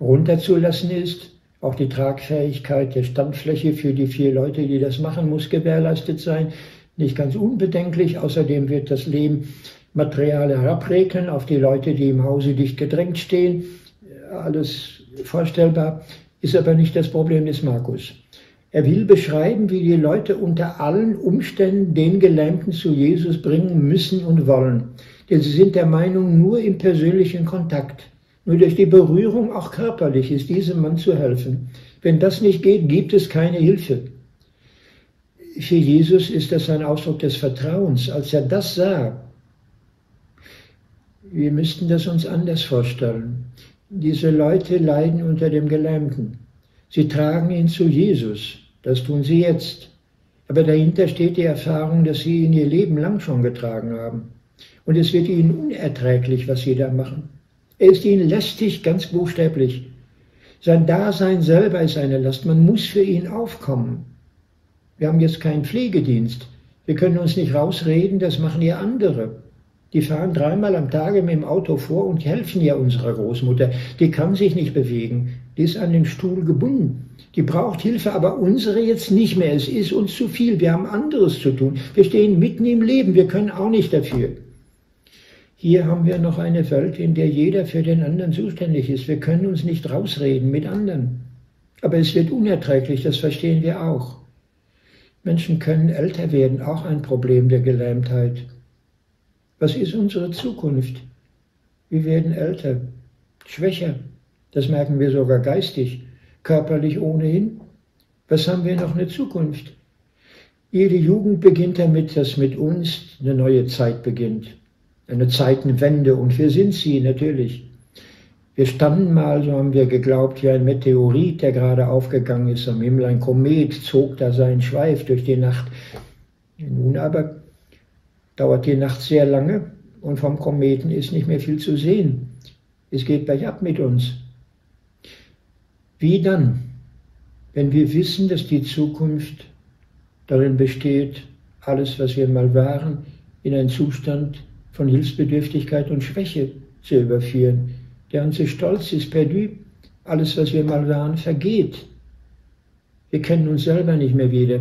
[SPEAKER 1] runterzulassen ist. Auch die Tragfähigkeit der Standfläche für die vier Leute, die das machen, muss gewährleistet sein. Nicht ganz unbedenklich. Außerdem wird das Lehmmaterial herabregnen auf die Leute, die im Hause dicht gedrängt stehen. Alles vorstellbar, ist aber nicht das Problem des Markus. Er will beschreiben, wie die Leute unter allen Umständen den Gelähmten zu Jesus bringen müssen und wollen. Denn sie sind der Meinung, nur im persönlichen Kontakt, nur durch die Berührung, auch körperlich, ist diesem Mann zu helfen. Wenn das nicht geht, gibt es keine Hilfe. Für Jesus ist das ein Ausdruck des Vertrauens. Als er das sah, wir müssten das uns anders vorstellen. Diese Leute leiden unter dem Gelähmten. Sie tragen ihn zu Jesus. Das tun sie jetzt. Aber dahinter steht die Erfahrung, dass sie ihn ihr Leben lang schon getragen haben. Und es wird ihnen unerträglich, was sie da machen. Er ist ihnen lästig, ganz buchstäblich. Sein Dasein selber ist eine Last. Man muss für ihn aufkommen. Wir haben jetzt keinen Pflegedienst. Wir können uns nicht rausreden, das machen ja andere. Die fahren dreimal am Tage mit dem Auto vor und helfen ja unserer Großmutter. Die kann sich nicht bewegen. Die ist an den Stuhl gebunden. Die braucht Hilfe, aber unsere jetzt nicht mehr. Es ist uns zu viel. Wir haben anderes zu tun. Wir stehen mitten im Leben. Wir können auch nicht dafür. Hier haben wir noch eine Welt, in der jeder für den anderen zuständig ist. Wir können uns nicht rausreden mit anderen. Aber es wird unerträglich, das verstehen wir auch. Menschen können älter werden, auch ein Problem der Gelähmtheit. Was ist unsere Zukunft? Wir werden älter, schwächer. Das merken wir sogar geistig, körperlich ohnehin. Was haben wir noch eine Zukunft? Jede Jugend beginnt damit, dass mit uns eine neue Zeit beginnt. Eine Zeitenwende. Und wir sind sie natürlich. Wir standen mal, so haben wir geglaubt, wie ein Meteorit, der gerade aufgegangen ist am Himmel. Ein Komet zog da seinen Schweif durch die Nacht. Nun aber dauert die Nacht sehr lange und vom Kometen ist nicht mehr viel zu sehen. Es geht gleich ab mit uns. Wie dann, wenn wir wissen, dass die Zukunft darin besteht, alles, was wir mal waren, in einen Zustand von Hilfsbedürftigkeit und Schwäche zu überführen. Der ganze Stolz ist perdu. Alles, was wir mal waren, vergeht. Wir kennen uns selber nicht mehr wieder.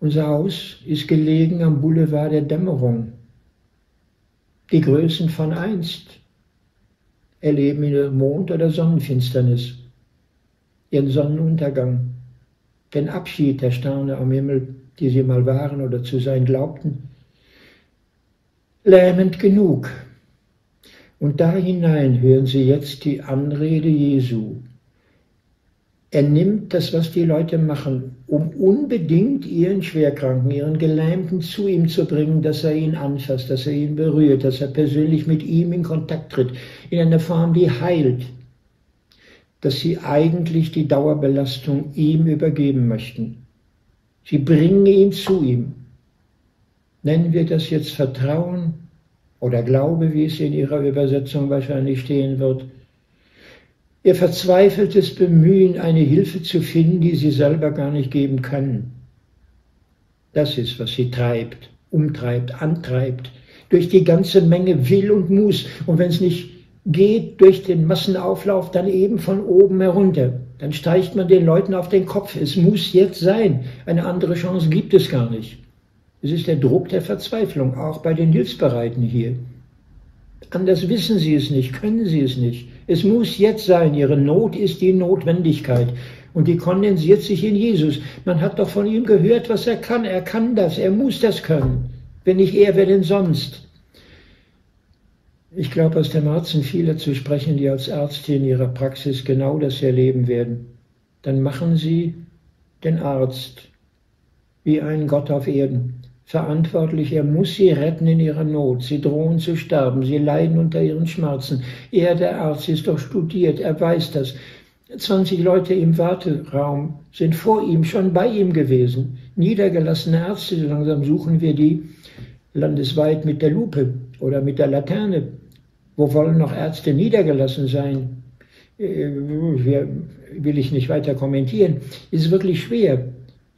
[SPEAKER 1] Unser Haus ist gelegen am Boulevard der Dämmerung. Die Größen von einst erleben in Mond- oder Sonnenfinsternis, ihren Sonnenuntergang, den Abschied der Sterne am Himmel, die sie mal waren oder zu sein glaubten. Lähmend genug. Und da hinein hören Sie jetzt die Anrede Jesu. Er nimmt das, was die Leute machen, um unbedingt ihren Schwerkranken, ihren Gelähmten zu ihm zu bringen, dass er ihn anfasst, dass er ihn berührt, dass er persönlich mit ihm in Kontakt tritt, in einer Form, die heilt, dass sie eigentlich die Dauerbelastung ihm übergeben möchten. Sie bringen ihn zu ihm. Nennen wir das jetzt Vertrauen oder Glaube, wie es in Ihrer Übersetzung wahrscheinlich stehen wird ihr verzweifeltes Bemühen, eine Hilfe zu finden, die sie selber gar nicht geben können. Das ist, was sie treibt, umtreibt, antreibt, durch die ganze Menge will und muss. Und wenn es nicht geht, durch den Massenauflauf, dann eben von oben herunter. Dann steigt man den Leuten auf den Kopf. Es muss jetzt sein. Eine andere Chance gibt es gar nicht. Es ist der Druck der Verzweiflung, auch bei den Hilfsbereiten hier. Anders wissen sie es nicht, können sie es nicht. Es muss jetzt sein. Ihre Not ist die Notwendigkeit. Und die kondensiert sich in Jesus. Man hat doch von ihm gehört, was er kann. Er kann das. Er muss das können. Wenn nicht er, wer denn sonst? Ich glaube, aus dem Herzen vieler zu sprechen, die als Ärzte in ihrer Praxis genau das erleben werden. Dann machen sie den Arzt wie einen Gott auf Erden verantwortlich. Er muss sie retten in ihrer Not. Sie drohen zu sterben. Sie leiden unter ihren Schmerzen. Er, der Arzt, ist doch studiert. Er weiß das. 20 Leute im Warteraum sind vor ihm, schon bei ihm gewesen. Niedergelassene Ärzte, langsam suchen wir die landesweit mit der Lupe oder mit der Laterne. Wo wollen noch Ärzte niedergelassen sein? äh, will ich nicht weiter kommentieren, ist wirklich schwer.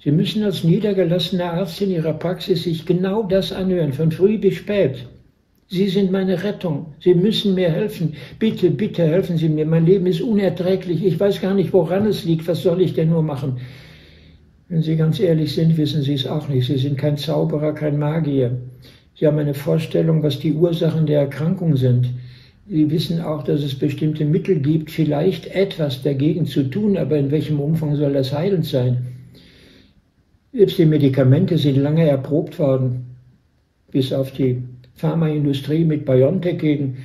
[SPEAKER 1] Sie müssen als niedergelassener Arzt in Ihrer Praxis sich genau das anhören, von früh bis spät. Sie sind meine Rettung. Sie müssen mir helfen. Bitte, bitte helfen Sie mir. Mein Leben ist unerträglich. Ich weiß gar nicht, woran es liegt. Was soll ich denn nur machen? Wenn Sie ganz ehrlich sind, wissen Sie es auch nicht. Sie sind kein Zauberer, kein Magier. Sie haben eine Vorstellung, was die Ursachen der Erkrankung sind. Sie wissen auch, dass es bestimmte Mittel gibt, vielleicht etwas dagegen zu tun, aber in welchem Umfang soll das heilend sein? Selbst die Medikamente sind lange erprobt worden, bis auf die Pharmaindustrie mit BioNTech gegen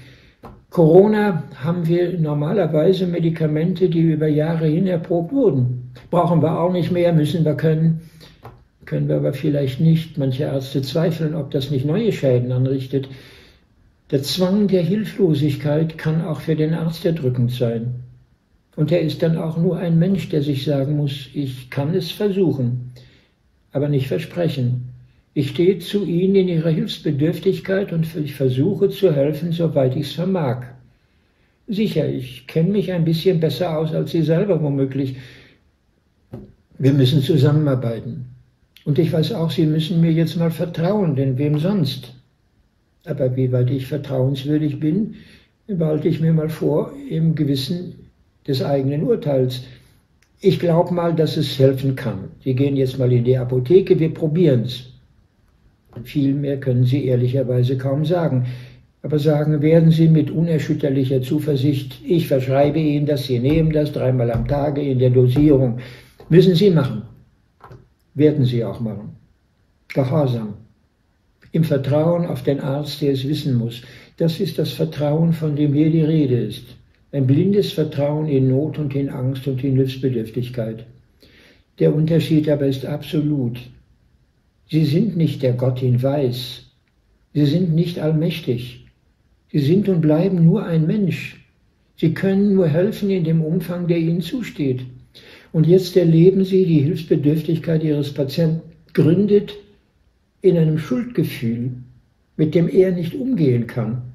[SPEAKER 1] Corona haben wir normalerweise Medikamente, die über Jahre hin erprobt wurden. Brauchen wir auch nicht mehr, müssen wir können. Können wir aber vielleicht nicht. Manche Ärzte zweifeln, ob das nicht neue Schäden anrichtet. Der Zwang der Hilflosigkeit kann auch für den Arzt erdrückend sein. Und er ist dann auch nur ein Mensch, der sich sagen muss, ich kann es versuchen, aber nicht versprechen. Ich stehe zu Ihnen in Ihrer Hilfsbedürftigkeit und ich versuche zu helfen, soweit ich es vermag. Sicher, ich kenne mich ein bisschen besser aus als Sie selber womöglich. Wir müssen zusammenarbeiten. Und ich weiß auch, Sie müssen mir jetzt mal vertrauen, denn wem sonst? Aber wie weit ich vertrauenswürdig bin, behalte ich mir mal vor im Gewissen des eigenen Urteils. Ich glaube mal, dass es helfen kann. Sie gehen jetzt mal in die Apotheke, wir probieren es. Viel mehr können Sie ehrlicherweise kaum sagen. Aber sagen werden Sie mit unerschütterlicher Zuversicht, ich verschreibe Ihnen das, Sie nehmen das dreimal am Tage in der Dosierung. Müssen Sie machen. Werden Sie auch machen. Gehorsam. Im Vertrauen auf den Arzt, der es wissen muss. Das ist das Vertrauen, von dem hier die Rede ist. Ein blindes Vertrauen in Not und in Angst und in Hilfsbedürftigkeit. Der Unterschied aber ist absolut. Sie sind nicht der Gott in Weiß. Sie sind nicht allmächtig. Sie sind und bleiben nur ein Mensch. Sie können nur helfen in dem Umfang, der ihnen zusteht. Und jetzt erleben sie die Hilfsbedürftigkeit ihres Patienten gründet in einem Schuldgefühl, mit dem er nicht umgehen kann.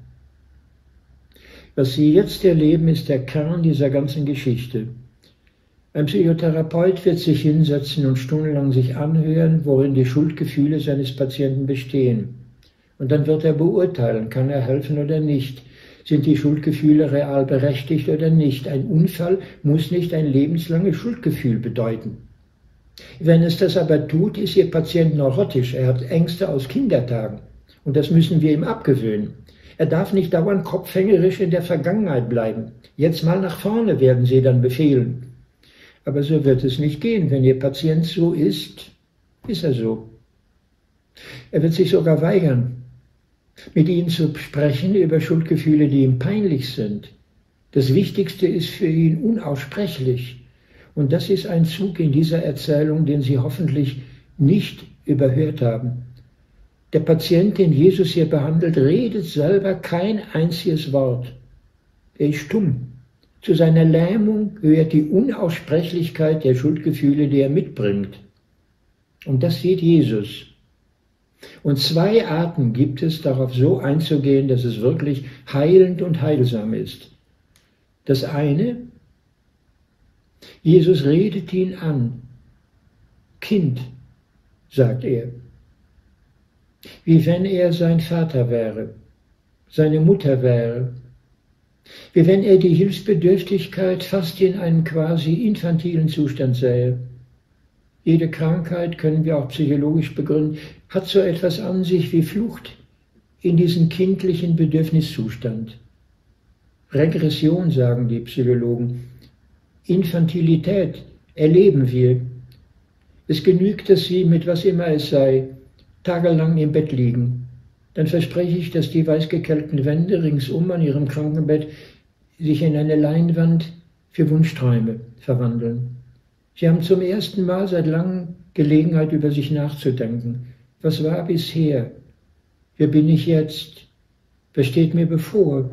[SPEAKER 1] Was Sie jetzt erleben, ist der Kern dieser ganzen Geschichte. Ein Psychotherapeut wird sich hinsetzen und stundenlang sich anhören, worin die Schuldgefühle seines Patienten bestehen. Und dann wird er beurteilen, kann er helfen oder nicht. Sind die Schuldgefühle real berechtigt oder nicht? Ein Unfall muss nicht ein lebenslanges Schuldgefühl bedeuten. Wenn es das aber tut, ist Ihr Patient neurotisch. Er hat Ängste aus Kindertagen. Und das müssen wir ihm abgewöhnen. Er darf nicht dauernd kopfhängerisch in der Vergangenheit bleiben. Jetzt mal nach vorne werden Sie dann befehlen. Aber so wird es nicht gehen. Wenn Ihr Patient so ist, ist er so. Er wird sich sogar weigern, mit Ihnen zu sprechen über Schuldgefühle, die ihm peinlich sind. Das Wichtigste ist für ihn unaussprechlich. Und das ist ein Zug in dieser Erzählung, den Sie hoffentlich nicht überhört haben. Der Patient, den Jesus hier behandelt, redet selber kein einziges Wort. Er ist stumm. Zu seiner Lähmung gehört die Unaussprechlichkeit der Schuldgefühle, die er mitbringt. Und das sieht Jesus. Und zwei Arten gibt es, darauf so einzugehen, dass es wirklich heilend und heilsam ist. Das eine, Jesus redet ihn an. Kind, sagt er. Wie wenn er sein Vater wäre, seine Mutter wäre, wie wenn er die Hilfsbedürftigkeit fast in einem quasi infantilen Zustand sähe. Jede Krankheit, können wir auch psychologisch begründen, hat so etwas an sich wie Flucht in diesen kindlichen Bedürfniszustand. Regression, sagen die Psychologen. Infantilität erleben wir. Es genügt, dass Sie mit was immer es sei, tagelang im Bett liegen, dann verspreche ich, dass die weißgekelkten Wände ringsum an ihrem Krankenbett sich in eine Leinwand für Wunschträume verwandeln. Sie haben zum ersten Mal seit langem Gelegenheit, über sich nachzudenken. Was war bisher? Wer bin ich jetzt? Was steht mir bevor?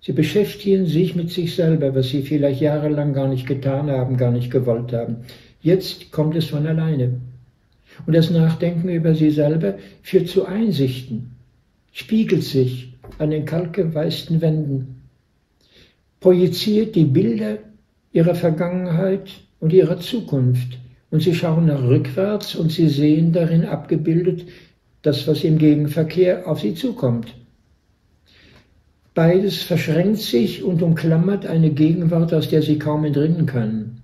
[SPEAKER 1] Sie beschäftigen sich mit sich selber, was sie vielleicht jahrelang gar nicht getan haben, gar nicht gewollt haben. Jetzt kommt es von alleine. Und das Nachdenken über sie selber führt zu Einsichten, spiegelt sich an den kalkgeweißten Wänden. projiziert die Bilder ihrer Vergangenheit und ihrer Zukunft. Und sie schauen nach rückwärts und sie sehen darin abgebildet das, was im Gegenverkehr auf sie zukommt. Beides verschränkt sich und umklammert eine Gegenwart, aus der sie kaum entrinnen können.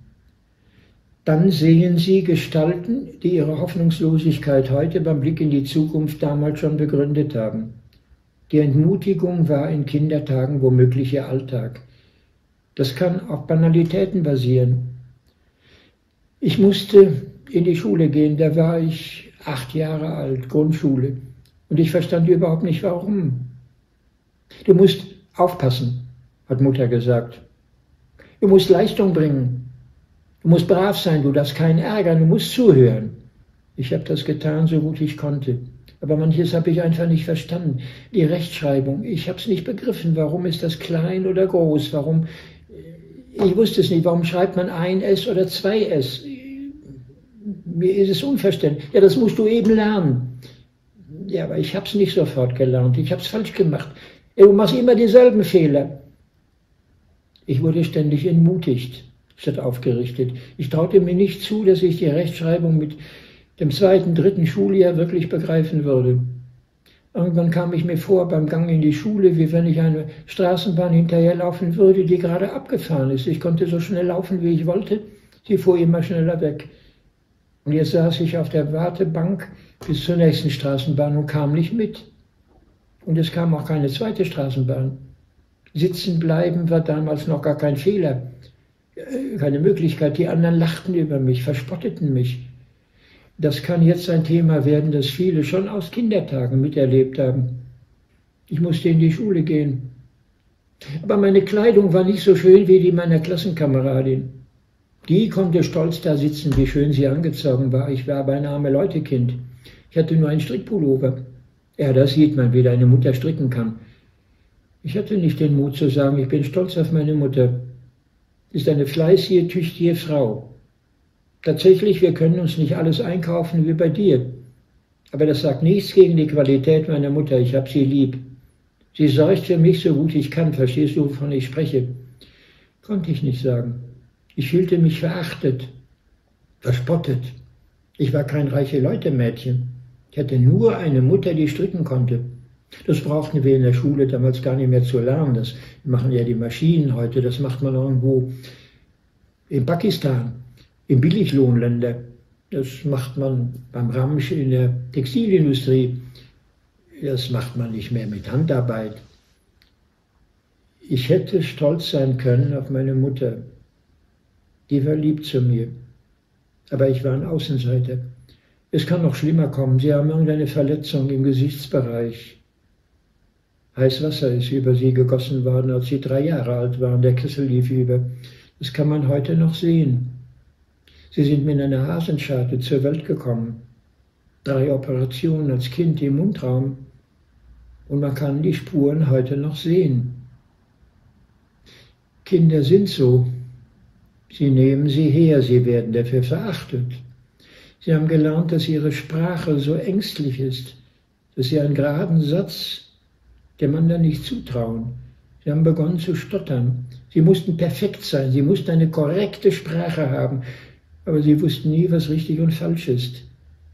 [SPEAKER 1] Dann sehen sie Gestalten, die ihre Hoffnungslosigkeit heute beim Blick in die Zukunft damals schon begründet haben. Die Entmutigung war in Kindertagen womöglich ihr Alltag. Das kann auf Banalitäten basieren. Ich musste in die Schule gehen, da war ich acht Jahre alt, Grundschule. Und ich verstand überhaupt nicht warum. Du musst aufpassen, hat Mutter gesagt. Du musst Leistung bringen. Du musst brav sein, du darfst keinen ärgern, du musst zuhören. Ich habe das getan, so gut ich konnte. Aber manches habe ich einfach nicht verstanden. Die Rechtschreibung, ich habe es nicht begriffen. Warum ist das klein oder groß? Warum? Ich wusste es nicht. Warum schreibt man ein S oder zwei S? Mir ist es unverständlich. Ja, das musst du eben lernen. Ja, aber ich habe es nicht sofort gelernt. Ich habe es falsch gemacht. Du machst immer dieselben Fehler. Ich wurde ständig entmutigt statt aufgerichtet. Ich traute mir nicht zu, dass ich die Rechtschreibung mit dem zweiten, dritten Schuljahr wirklich begreifen würde. Irgendwann kam ich mir vor beim Gang in die Schule, wie wenn ich eine Straßenbahn hinterherlaufen würde, die gerade abgefahren ist. Ich konnte so schnell laufen, wie ich wollte. Sie fuhr immer schneller weg. Und jetzt saß ich auf der Wartebank bis zur nächsten Straßenbahn und kam nicht mit. Und es kam auch keine zweite Straßenbahn. Sitzen bleiben war damals noch gar kein Fehler, keine Möglichkeit. Die anderen lachten über mich, verspotteten mich. Das kann jetzt ein Thema werden, das viele schon aus Kindertagen miterlebt haben. Ich musste in die Schule gehen. Aber meine Kleidung war nicht so schön wie die meiner Klassenkameradin. Die konnte stolz da sitzen, wie schön sie angezogen war. Ich war aber ein arme Leutekind. Ich hatte nur einen Strickpullover. Ja, das sieht man, wie deine Mutter stricken kann. Ich hatte nicht den Mut zu sagen, ich bin stolz auf meine Mutter. Ist eine fleißige, tüchtige Frau. Tatsächlich, wir können uns nicht alles einkaufen wie bei dir. Aber das sagt nichts gegen die Qualität meiner Mutter. Ich habe sie lieb. Sie sorgt für mich so gut ich kann. Verstehst du, wovon ich spreche? Konnte ich nicht sagen. Ich fühlte mich verachtet, verspottet. Ich war kein reiche Leute-Mädchen. Ich hatte nur eine Mutter, die stricken konnte. Das brauchten wir in der Schule damals gar nicht mehr zu lernen. Das machen ja die Maschinen heute. Das macht man irgendwo in Pakistan in Billiglohnländer. Das macht man beim Ramsch in der Textilindustrie. Das macht man nicht mehr mit Handarbeit. Ich hätte stolz sein können auf meine Mutter. Die war lieb zu mir. Aber ich war ein Außenseiter. Es kann noch schlimmer kommen. Sie haben irgendeine Verletzung im Gesichtsbereich. Heißwasser ist über sie gegossen worden, als sie drei Jahre alt waren. Der Kessel lief über. Das kann man heute noch sehen. Sie sind mit einer Hasenscharte zur Welt gekommen. Drei Operationen als Kind im Mundraum. Und man kann die Spuren heute noch sehen. Kinder sind so. Sie nehmen sie her, sie werden dafür verachtet. Sie haben gelernt, dass ihre Sprache so ängstlich ist, dass sie einen geraden Satz dem anderen nicht zutrauen. Sie haben begonnen zu stottern. Sie mussten perfekt sein, sie mussten eine korrekte Sprache haben, aber sie wussten nie, was richtig und falsch ist.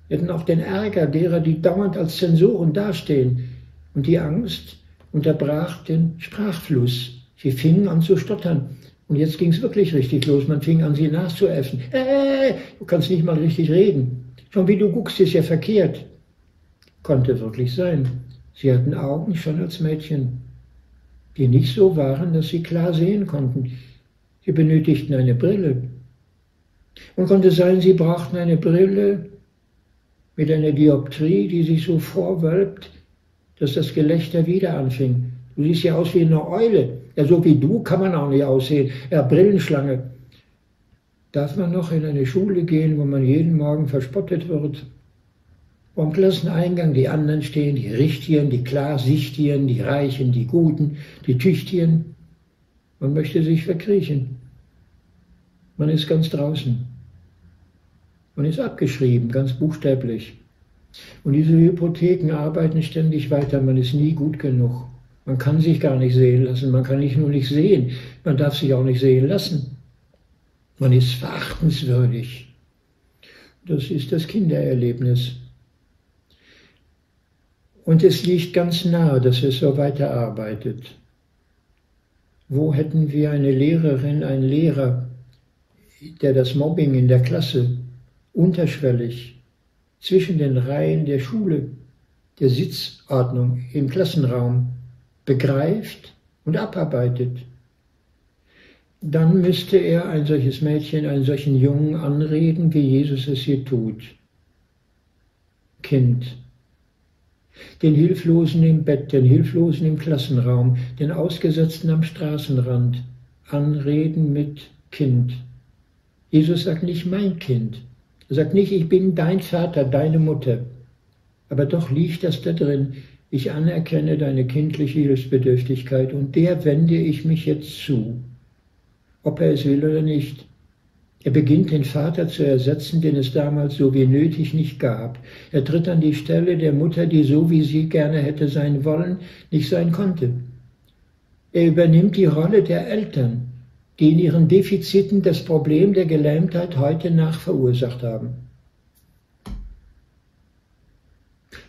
[SPEAKER 1] Sie hatten auch den Ärger derer, die dauernd als Zensoren dastehen. Und die Angst unterbrach den Sprachfluss. Sie fingen an zu stottern. Und jetzt ging es wirklich richtig los. Man fing an, sie nachzuäffen. Äh, du kannst nicht mal richtig reden. Schon wie du guckst, ist ja verkehrt. Konnte wirklich sein. Sie hatten Augen schon als Mädchen, die nicht so waren, dass sie klar sehen konnten. Sie benötigten eine Brille. Und konnte sein, sie brauchten eine Brille mit einer Dioptrie, die sich so vorwölbt, dass das Gelächter wieder anfing. Du siehst ja aus wie eine Eule. Ja, so wie du kann man auch nicht aussehen. Ja, Brillenschlange. Darf man noch in eine Schule gehen, wo man jeden Morgen verspottet wird? Wo am Klasseneingang die anderen stehen, die Richtigen, die Klarsichtigen, die Reichen, die Guten, die Tüchtigen. Man möchte sich verkriechen. Man ist ganz draußen. Man ist abgeschrieben, ganz buchstäblich. Und diese Hypotheken arbeiten ständig weiter. Man ist nie gut genug. Man kann sich gar nicht sehen lassen, man kann nicht nur nicht sehen, man darf sich auch nicht sehen lassen. Man ist verachtenswürdig. Das ist das Kindererlebnis. Und es liegt ganz nahe, dass es so weiterarbeitet. Wo hätten wir eine Lehrerin, einen Lehrer, der das Mobbing in der Klasse unterschwellig zwischen den Reihen der Schule, der Sitzordnung im Klassenraum begreift und abarbeitet, dann müsste er ein solches Mädchen, einen solchen Jungen anreden, wie Jesus es hier tut. Kind, den Hilflosen im Bett, den Hilflosen im Klassenraum, den Ausgesetzten am Straßenrand anreden mit Kind. Jesus sagt nicht mein Kind. Er sagt nicht, ich bin dein Vater, deine Mutter. Aber doch liegt das da drin. Ich anerkenne deine kindliche Hilfsbedürftigkeit und der wende ich mich jetzt zu, ob er es will oder nicht. Er beginnt den Vater zu ersetzen, den es damals so wie nötig nicht gab. Er tritt an die Stelle der Mutter, die so wie sie gerne hätte sein wollen, nicht sein konnte. Er übernimmt die Rolle der Eltern, die in ihren Defiziten das Problem der Gelähmtheit heute nach verursacht haben.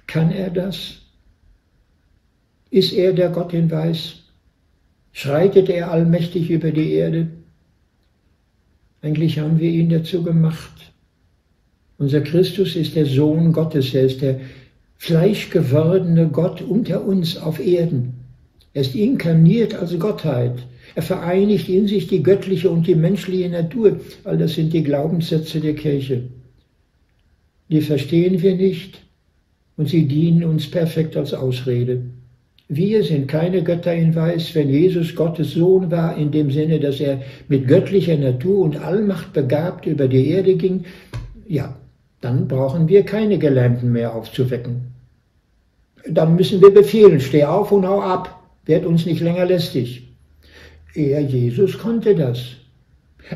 [SPEAKER 1] Kann er das? Ist er der Gott in Weiß? Schreitet er allmächtig über die Erde? Eigentlich haben wir ihn dazu gemacht. Unser Christus ist der Sohn Gottes, er ist der fleischgewordene Gott unter uns auf Erden. Er ist inkarniert als Gottheit. Er vereinigt in sich die göttliche und die menschliche Natur. All das sind die Glaubenssätze der Kirche. Die verstehen wir nicht und sie dienen uns perfekt als Ausrede. Wir sind keine Götter in Weiß, wenn Jesus Gottes Sohn war, in dem Sinne, dass er mit göttlicher Natur und Allmacht begabt über die Erde ging, ja, dann brauchen wir keine Gelähmten mehr aufzuwecken. Dann müssen wir befehlen, steh auf und hau ab, werd uns nicht länger lästig. Er, Jesus, konnte das.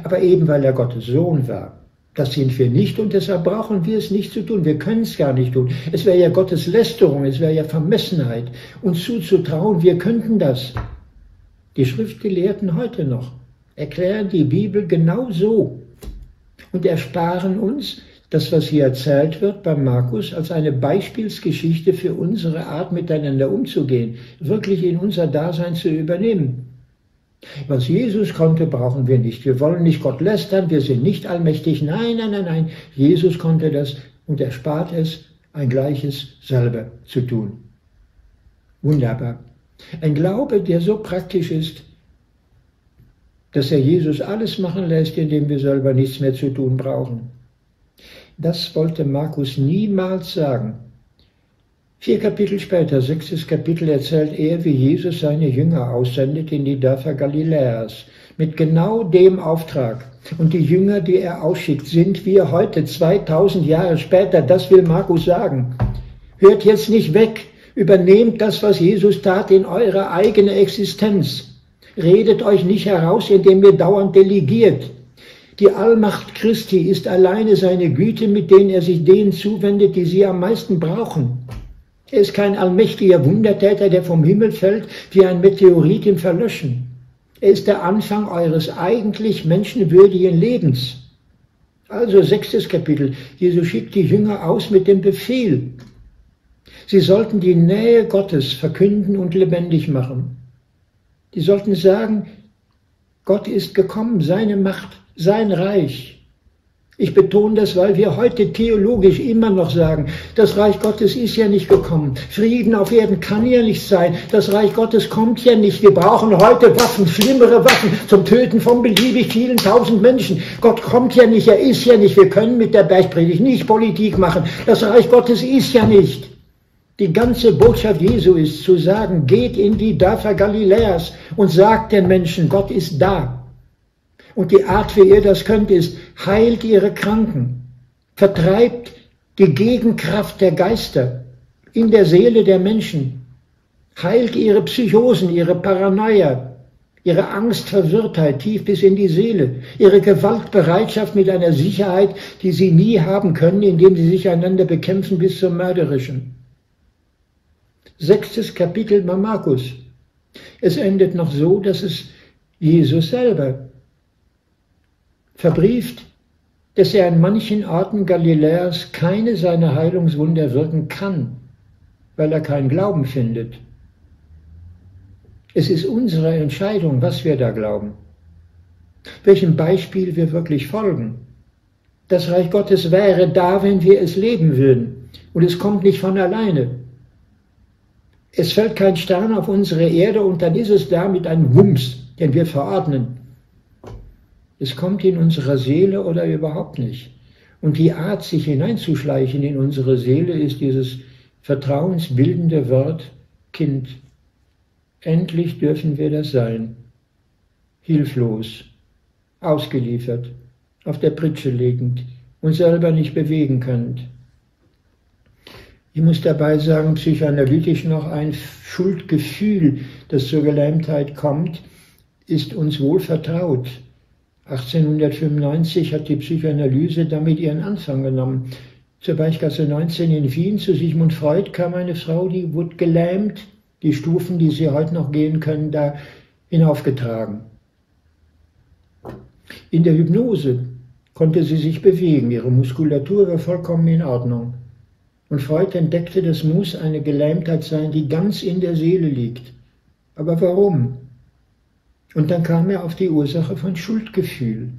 [SPEAKER 1] Aber eben weil er Gottes Sohn war. Das sind wir nicht und deshalb brauchen wir es nicht zu tun. Wir können es gar nicht tun. Es wäre ja Gottes Lästerung, es wäre ja Vermessenheit, uns zuzutrauen, wir könnten das. Die Schriftgelehrten heute noch erklären die Bibel genau so und ersparen uns das, was hier erzählt wird bei Markus, als eine Beispielsgeschichte für unsere Art miteinander umzugehen, wirklich in unser Dasein zu übernehmen. Was Jesus konnte, brauchen wir nicht. Wir wollen nicht Gott lästern, wir sind nicht allmächtig. Nein, nein, nein, nein. Jesus konnte das und er spart es, ein Gleiches selber zu tun. Wunderbar. Ein Glaube, der so praktisch ist, dass er Jesus alles machen lässt, indem wir selber nichts mehr zu tun brauchen. Das wollte Markus niemals sagen. Vier Kapitel später, sechstes Kapitel, erzählt er, wie Jesus seine Jünger aussendet in die Dörfer Galiläas mit genau dem Auftrag. Und die Jünger, die er ausschickt, sind wir heute 2000 Jahre später. Das will Markus sagen. Hört jetzt nicht weg. Übernehmt das, was Jesus tat, in eure eigene Existenz. Redet euch nicht heraus, indem ihr dauernd delegiert. Die Allmacht Christi ist alleine seine Güte, mit denen er sich denen zuwendet, die sie am meisten brauchen. Er ist kein allmächtiger Wundertäter, der vom Himmel fällt wie ein Meteorit im Verlöschen. Er ist der Anfang eures eigentlich menschenwürdigen Lebens. Also sechstes Kapitel. Jesus schickt die Jünger aus mit dem Befehl. Sie sollten die Nähe Gottes verkünden und lebendig machen. Die sollten sagen, Gott ist gekommen, seine Macht, sein Reich. Ich betone das, weil wir heute theologisch immer noch sagen, das Reich Gottes ist ja nicht gekommen. Frieden auf Erden kann ja nicht sein. Das Reich Gottes kommt ja nicht. Wir brauchen heute Waffen, schlimmere Waffen zum Töten von beliebig vielen tausend Menschen. Gott kommt ja nicht, er ist ja nicht. Wir können mit der Bergpredigt nicht Politik machen. Das Reich Gottes ist ja nicht. Die ganze Botschaft Jesu ist zu sagen, geht in die Dörfer Galiläas und sagt den Menschen, Gott ist da. Und die Art, wie ihr das könnt, ist, heilt ihre Kranken, vertreibt die Gegenkraft der Geister in der Seele der Menschen, heilt ihre Psychosen, ihre Paranoia, ihre Angstverwirrtheit tief bis in die Seele, ihre Gewaltbereitschaft mit einer Sicherheit, die sie nie haben können, indem sie sich einander bekämpfen bis zum Mörderischen. Sechstes Kapitel bei Markus. Es endet noch so, dass es Jesus selber verbrieft, dass er an manchen Orten Galiläas keine seiner Heilungswunder wirken kann, weil er keinen Glauben findet. Es ist unsere Entscheidung, was wir da glauben, welchem Beispiel wir wirklich folgen. Das Reich Gottes wäre da, wenn wir es leben würden. Und es kommt nicht von alleine. Es fällt kein Stern auf unsere Erde und dann ist es da mit einem Wumms, den wir verordnen. Es kommt in unserer Seele oder überhaupt nicht. Und die Art, sich hineinzuschleichen in unsere Seele, ist dieses vertrauensbildende Wort Kind. Endlich dürfen wir das sein. Hilflos, ausgeliefert, auf der Pritsche liegend und selber nicht bewegen könnt. Ich muss dabei sagen, psychoanalytisch noch ein Schuldgefühl, das zur Gelähmtheit kommt, ist uns wohl vertraut. 1895 hat die Psychoanalyse damit ihren Anfang genommen. Zur Beichgasse 19 in Wien zu Sigmund Freud kam eine Frau, die wurde gelähmt, die Stufen, die sie heute noch gehen können, da hinaufgetragen. In der Hypnose konnte sie sich bewegen, ihre Muskulatur war vollkommen in Ordnung. Und Freud entdeckte, das muss eine Gelähmtheit sein, die ganz in der Seele liegt. Aber warum? Und dann kam er auf die Ursache von Schuldgefühl.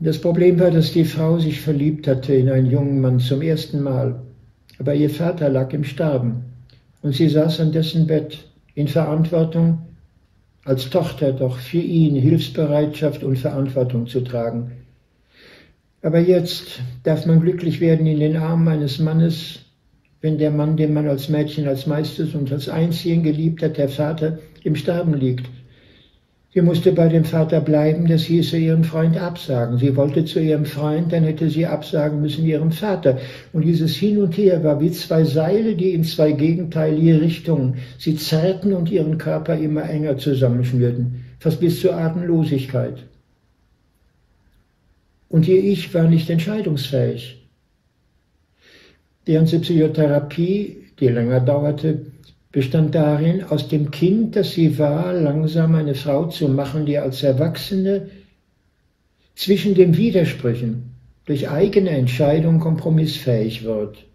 [SPEAKER 1] Das Problem war, dass die Frau sich verliebt hatte in einen jungen Mann zum ersten Mal. Aber ihr Vater lag im Sterben und sie saß an dessen Bett in Verantwortung, als Tochter doch für ihn Hilfsbereitschaft und Verantwortung zu tragen. Aber jetzt darf man glücklich werden in den Armen eines Mannes, wenn der Mann, den man als Mädchen als meistes und als einzigen geliebt hat, der Vater, im Sterben liegt. Sie musste bei dem Vater bleiben, das hieße ihrem Freund absagen. Sie wollte zu ihrem Freund, dann hätte sie absagen müssen ihrem Vater. Und dieses Hin und Her war wie zwei Seile, die in zwei gegenteilige Richtungen sie zerrten und ihren Körper immer enger zusammenschnürten, fast bis zur Atemlosigkeit. Und ihr Ich war nicht entscheidungsfähig. Die ganze Psychotherapie, die länger dauerte, bestand darin, aus dem Kind, das sie war, langsam eine Frau zu machen, die als Erwachsene zwischen den Widersprüchen durch eigene Entscheidung kompromissfähig wird.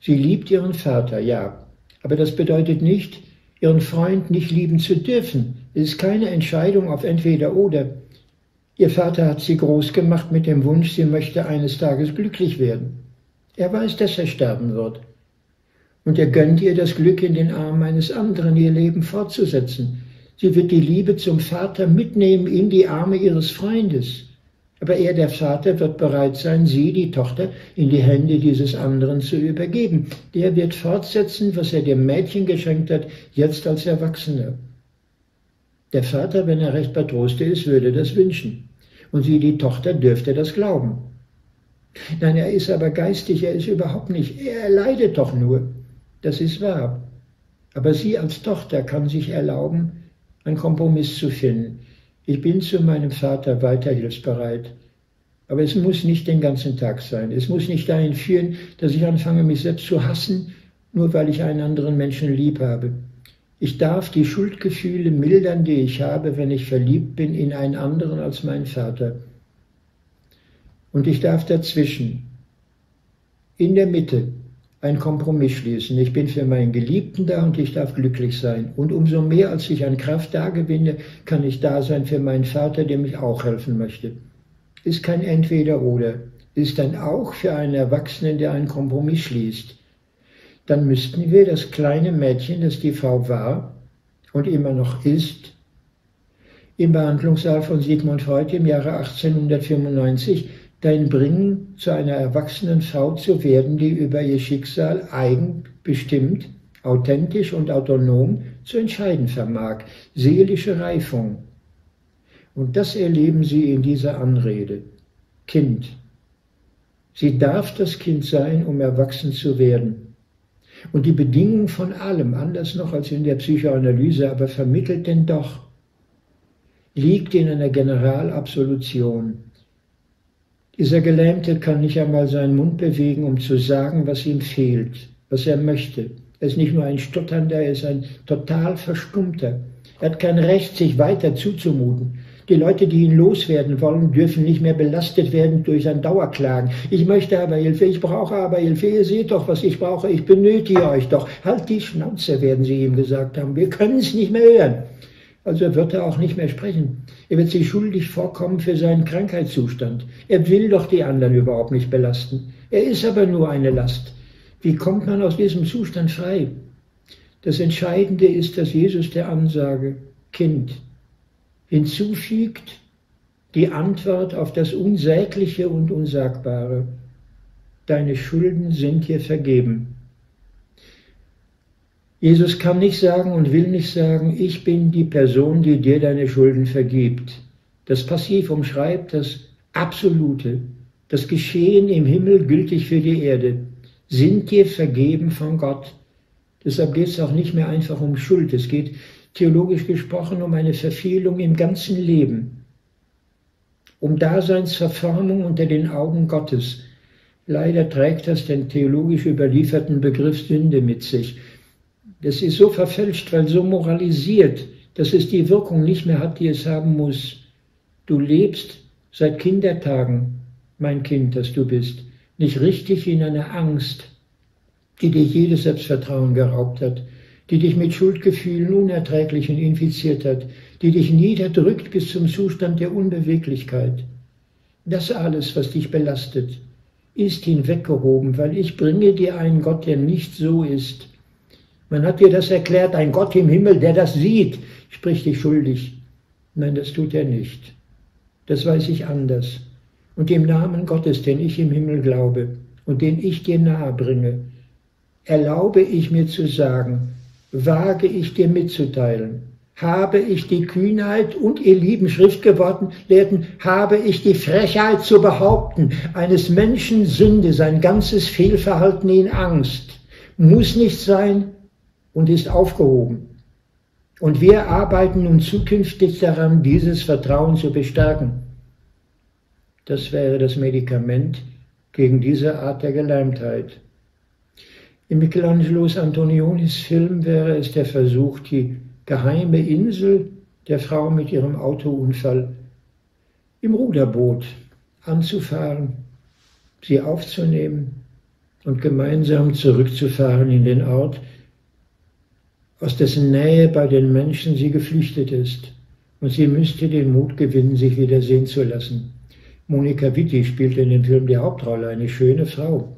[SPEAKER 1] Sie liebt ihren Vater, ja, aber das bedeutet nicht, ihren Freund nicht lieben zu dürfen. Es ist keine Entscheidung auf entweder oder. Ihr Vater hat sie groß gemacht mit dem Wunsch, sie möchte eines Tages glücklich werden. Er weiß, dass er sterben wird. Und er gönnt ihr das Glück, in den Armen eines anderen ihr Leben fortzusetzen. Sie wird die Liebe zum Vater mitnehmen in die Arme ihres Freundes. Aber er, der Vater, wird bereit sein, sie, die Tochter, in die Hände dieses anderen zu übergeben. Der wird fortsetzen, was er dem Mädchen geschenkt hat, jetzt als Erwachsener. Der Vater, wenn er recht Patroste ist, würde das wünschen und sie, die Tochter, dürfte das glauben. Nein, er ist aber geistig, er ist überhaupt nicht, er leidet doch nur. Das ist wahr. Aber sie als Tochter kann sich erlauben, einen Kompromiss zu finden. Ich bin zu meinem Vater weiter hilfsbereit. Aber es muss nicht den ganzen Tag sein. Es muss nicht dahin führen, dass ich anfange, mich selbst zu hassen, nur weil ich einen anderen Menschen lieb habe. Ich darf die Schuldgefühle mildern, die ich habe, wenn ich verliebt bin in einen anderen als meinen Vater. Und ich darf dazwischen, in der Mitte, einen Kompromiss schließen. Ich bin für meinen Geliebten da und ich darf glücklich sein. Und umso mehr, als ich an Kraft da gewinne, kann ich da sein für meinen Vater, der mich auch helfen möchte. Ist kein Entweder-Oder. Ist dann auch für einen Erwachsenen, der einen Kompromiss schließt dann müssten wir das kleine Mädchen, das die Frau war und immer noch ist, im Behandlungssaal von Sigmund Freud im Jahre 1895 dahin bringen, zu einer erwachsenen Frau zu werden, die über ihr Schicksal eigenbestimmt, authentisch und autonom zu entscheiden vermag. Seelische Reifung. Und das erleben Sie in dieser Anrede. Kind. Sie darf das Kind sein, um erwachsen zu werden. Und die Bedingung von allem, anders noch als in der Psychoanalyse, aber vermittelt denn doch, liegt in einer Generalabsolution. Dieser Gelähmte kann nicht einmal seinen Mund bewegen, um zu sagen, was ihm fehlt, was er möchte. Er ist nicht nur ein Stotternder, er ist ein total Verstummter. Er hat kein Recht, sich weiter zuzumuten. Die Leute, die ihn loswerden wollen, dürfen nicht mehr belastet werden durch sein Dauerklagen. Ich möchte aber Hilfe, ich brauche aber Hilfe, ihr seht doch, was ich brauche, ich benötige euch doch. Halt die Schnauze, werden sie ihm gesagt haben. Wir können es nicht mehr hören. Also wird er auch nicht mehr sprechen. Er wird sich schuldig vorkommen für seinen Krankheitszustand. Er will doch die anderen überhaupt nicht belasten. Er ist aber nur eine Last. Wie kommt man aus diesem Zustand frei? Das Entscheidende ist, dass Jesus der Ansage, Kind, hinzufügt die Antwort auf das Unsägliche und Unsagbare. Deine Schulden sind dir vergeben. Jesus kann nicht sagen und will nicht sagen, ich bin die Person, die dir deine Schulden vergibt. Das Passiv umschreibt das Absolute, das Geschehen im Himmel gültig für die Erde. Sind dir vergeben von Gott. Deshalb geht es auch nicht mehr einfach um Schuld. Es geht theologisch gesprochen um eine Verfehlung im ganzen Leben, um Daseinsverformung unter den Augen Gottes. Leider trägt das den theologisch überlieferten Begriff Sünde mit sich. Das ist so verfälscht, weil so moralisiert, dass es die Wirkung nicht mehr hat, die es haben muss. Du lebst seit Kindertagen, mein Kind, das du bist, nicht richtig in einer Angst, die dir jedes Selbstvertrauen geraubt hat die dich mit Schuldgefühlen Unerträglichen infiziert hat, die dich niederdrückt bis zum Zustand der Unbeweglichkeit. Das alles, was dich belastet, ist hinweggehoben, weil ich bringe dir einen Gott, der nicht so ist. Man hat dir das erklärt, ein Gott im Himmel, der das sieht, spricht dich schuldig. Nein, das tut er nicht. Das weiß ich anders. Und im Namen Gottes, den ich im Himmel glaube und den ich dir nahe bringe, erlaube ich mir zu sagen, wage ich dir mitzuteilen. Habe ich die Kühnheit und ihr lieben Schriftgelehrten, habe ich die Frechheit zu behaupten, eines Menschen Sünde, sein ganzes Fehlverhalten in Angst, muss nicht sein und ist aufgehoben. Und wir arbeiten nun zukünftig daran, dieses Vertrauen zu bestärken. Das wäre das Medikament gegen diese Art der Geleimtheit. In Michelangelos Antonionis Film wäre es der Versuch, die geheime Insel der Frau mit ihrem Autounfall im Ruderboot anzufahren, sie aufzunehmen und gemeinsam zurückzufahren in den Ort, aus dessen Nähe bei den Menschen sie geflüchtet ist. Und sie müsste den Mut gewinnen, sich wieder sehen zu lassen. Monika Witti spielt in dem Film die Hauptrolle, eine schöne Frau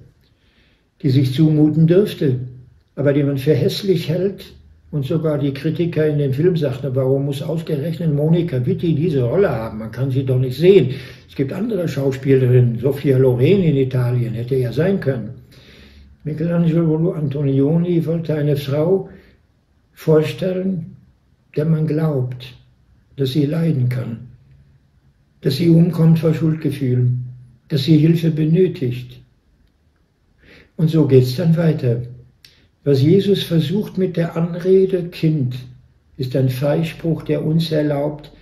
[SPEAKER 1] die sich zumuten dürfte, aber die man für hässlich hält. Und sogar die Kritiker in dem Film sagten, warum muss ausgerechnet Monika Witti diese Rolle haben? Man kann sie doch nicht sehen. Es gibt andere Schauspielerinnen, Sofia Loren in Italien, hätte ja sein können. Michelangelo Antonioni wollte eine Frau vorstellen, der man glaubt, dass sie leiden kann, dass sie umkommt vor Schuldgefühlen, dass sie Hilfe benötigt, und so geht es dann weiter. Was Jesus versucht mit der Anrede Kind, ist ein Freispruch, der uns erlaubt,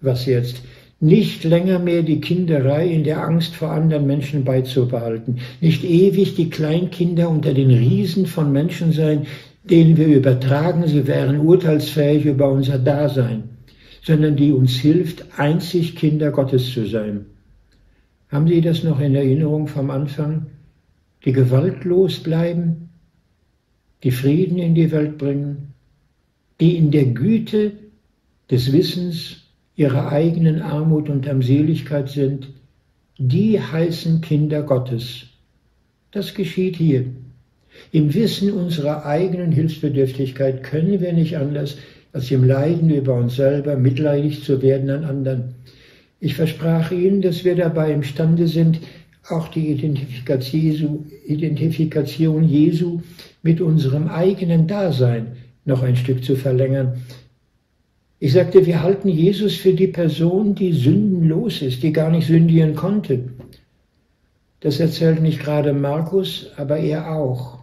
[SPEAKER 1] was jetzt? Nicht länger mehr die Kinderei in der Angst vor anderen Menschen beizubehalten, nicht ewig die Kleinkinder unter den Riesen von Menschen sein, denen wir übertragen, sie wären urteilsfähig über unser Dasein, sondern die uns hilft, einzig Kinder Gottes zu sein. Haben Sie das noch in Erinnerung vom Anfang? die gewaltlos bleiben, die Frieden in die Welt bringen, die in der Güte des Wissens ihrer eigenen Armut und Armseligkeit sind, die heißen Kinder Gottes. Das geschieht hier. Im Wissen unserer eigenen Hilfsbedürftigkeit können wir nicht anders, als im Leiden über uns selber mitleidig zu werden an anderen. Ich versprach Ihnen, dass wir dabei imstande sind, auch die Identifikation Jesu mit unserem eigenen Dasein noch ein Stück zu verlängern. Ich sagte, wir halten Jesus für die Person, die sündenlos ist, die gar nicht sündigen konnte. Das erzählt nicht gerade Markus, aber er auch.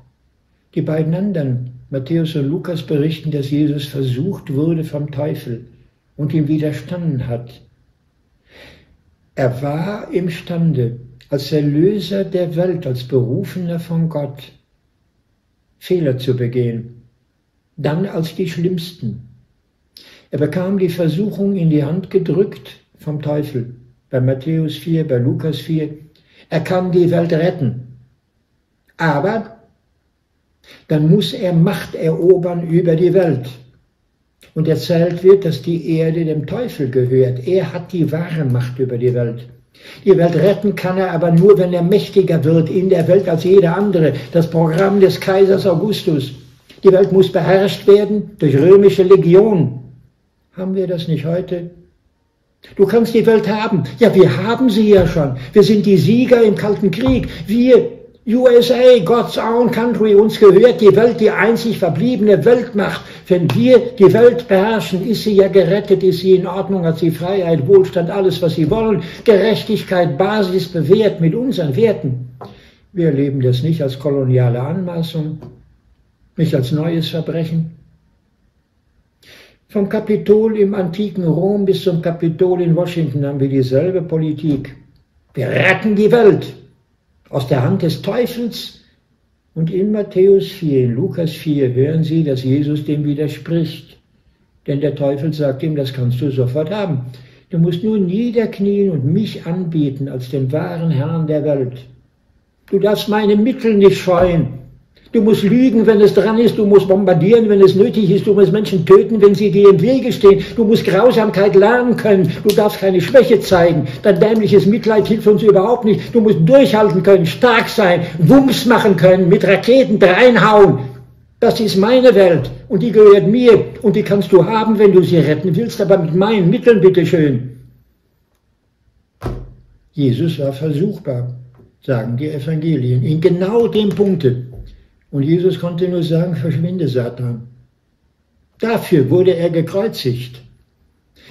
[SPEAKER 1] Die beiden anderen, Matthäus und Lukas, berichten, dass Jesus versucht wurde vom Teufel und ihm widerstanden hat. Er war imstande, als Erlöser der Welt, als Berufener von Gott, Fehler zu begehen. Dann als die schlimmsten. Er bekam die Versuchung in die Hand gedrückt vom Teufel. Bei Matthäus 4, bei Lukas 4. Er kann die Welt retten. Aber dann muss er Macht erobern über die Welt. Und erzählt wird, dass die Erde dem Teufel gehört. Er hat die wahre Macht über die Welt. Die Welt retten kann er aber nur, wenn er mächtiger wird in der Welt als jeder andere. Das Programm des Kaisers Augustus. Die Welt muss beherrscht werden durch römische Legion. Haben wir das nicht heute? Du kannst die Welt haben. Ja, wir haben sie ja schon. Wir sind die Sieger im Kalten Krieg. Wir USA, God's own country, uns gehört die Welt, die einzig verbliebene Weltmacht. Wenn wir die Welt beherrschen, ist sie ja gerettet, ist sie in Ordnung, hat sie Freiheit, Wohlstand, alles, was sie wollen, Gerechtigkeit, Basis bewährt mit unseren Werten. Wir erleben das nicht als koloniale Anmaßung, nicht als neues Verbrechen. Vom Kapitol im antiken Rom bis zum Kapitol in Washington haben wir dieselbe Politik. Wir retten die Welt aus der Hand des Teufels. Und in Matthäus 4, in Lukas 4 hören Sie, dass Jesus dem widerspricht. Denn der Teufel sagt ihm, das kannst du sofort haben. Du musst nur niederknien und mich anbieten als den wahren Herrn der Welt. Du darfst meine Mittel nicht scheuen. Du musst lügen, wenn es dran ist. Du musst bombardieren, wenn es nötig ist. Du musst Menschen töten, wenn sie dir im Wege stehen. Du musst Grausamkeit lernen können. Du darfst keine Schwäche zeigen. Dein dämliches Mitleid hilft uns überhaupt nicht. Du musst durchhalten können, stark sein, Wumms machen können, mit Raketen reinhauen. Das ist meine Welt und die gehört mir und die kannst du haben, wenn du sie retten willst, aber mit meinen Mitteln bitteschön. Jesus war versuchbar, sagen die Evangelien, in genau dem Punkte. Und Jesus konnte nur sagen, verschwinde Satan. Dafür wurde er gekreuzigt.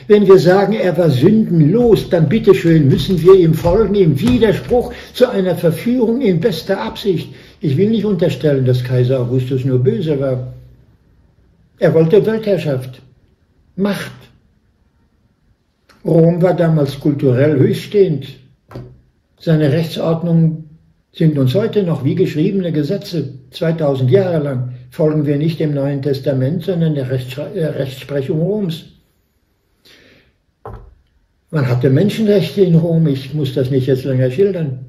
[SPEAKER 1] Wenn wir sagen, er war sündenlos, dann bitteschön müssen wir ihm folgen im Widerspruch zu einer Verführung in bester Absicht. Ich will nicht unterstellen, dass Kaiser Augustus nur böse war. Er wollte Weltherrschaft, Macht. Rom war damals kulturell höchststehend. Seine Rechtsordnung sind uns heute noch wie geschriebene Gesetze. 2000 Jahre lang folgen wir nicht dem Neuen Testament, sondern der Rechtsprechung Roms. Man hatte Menschenrechte in Rom, ich muss das nicht jetzt länger schildern.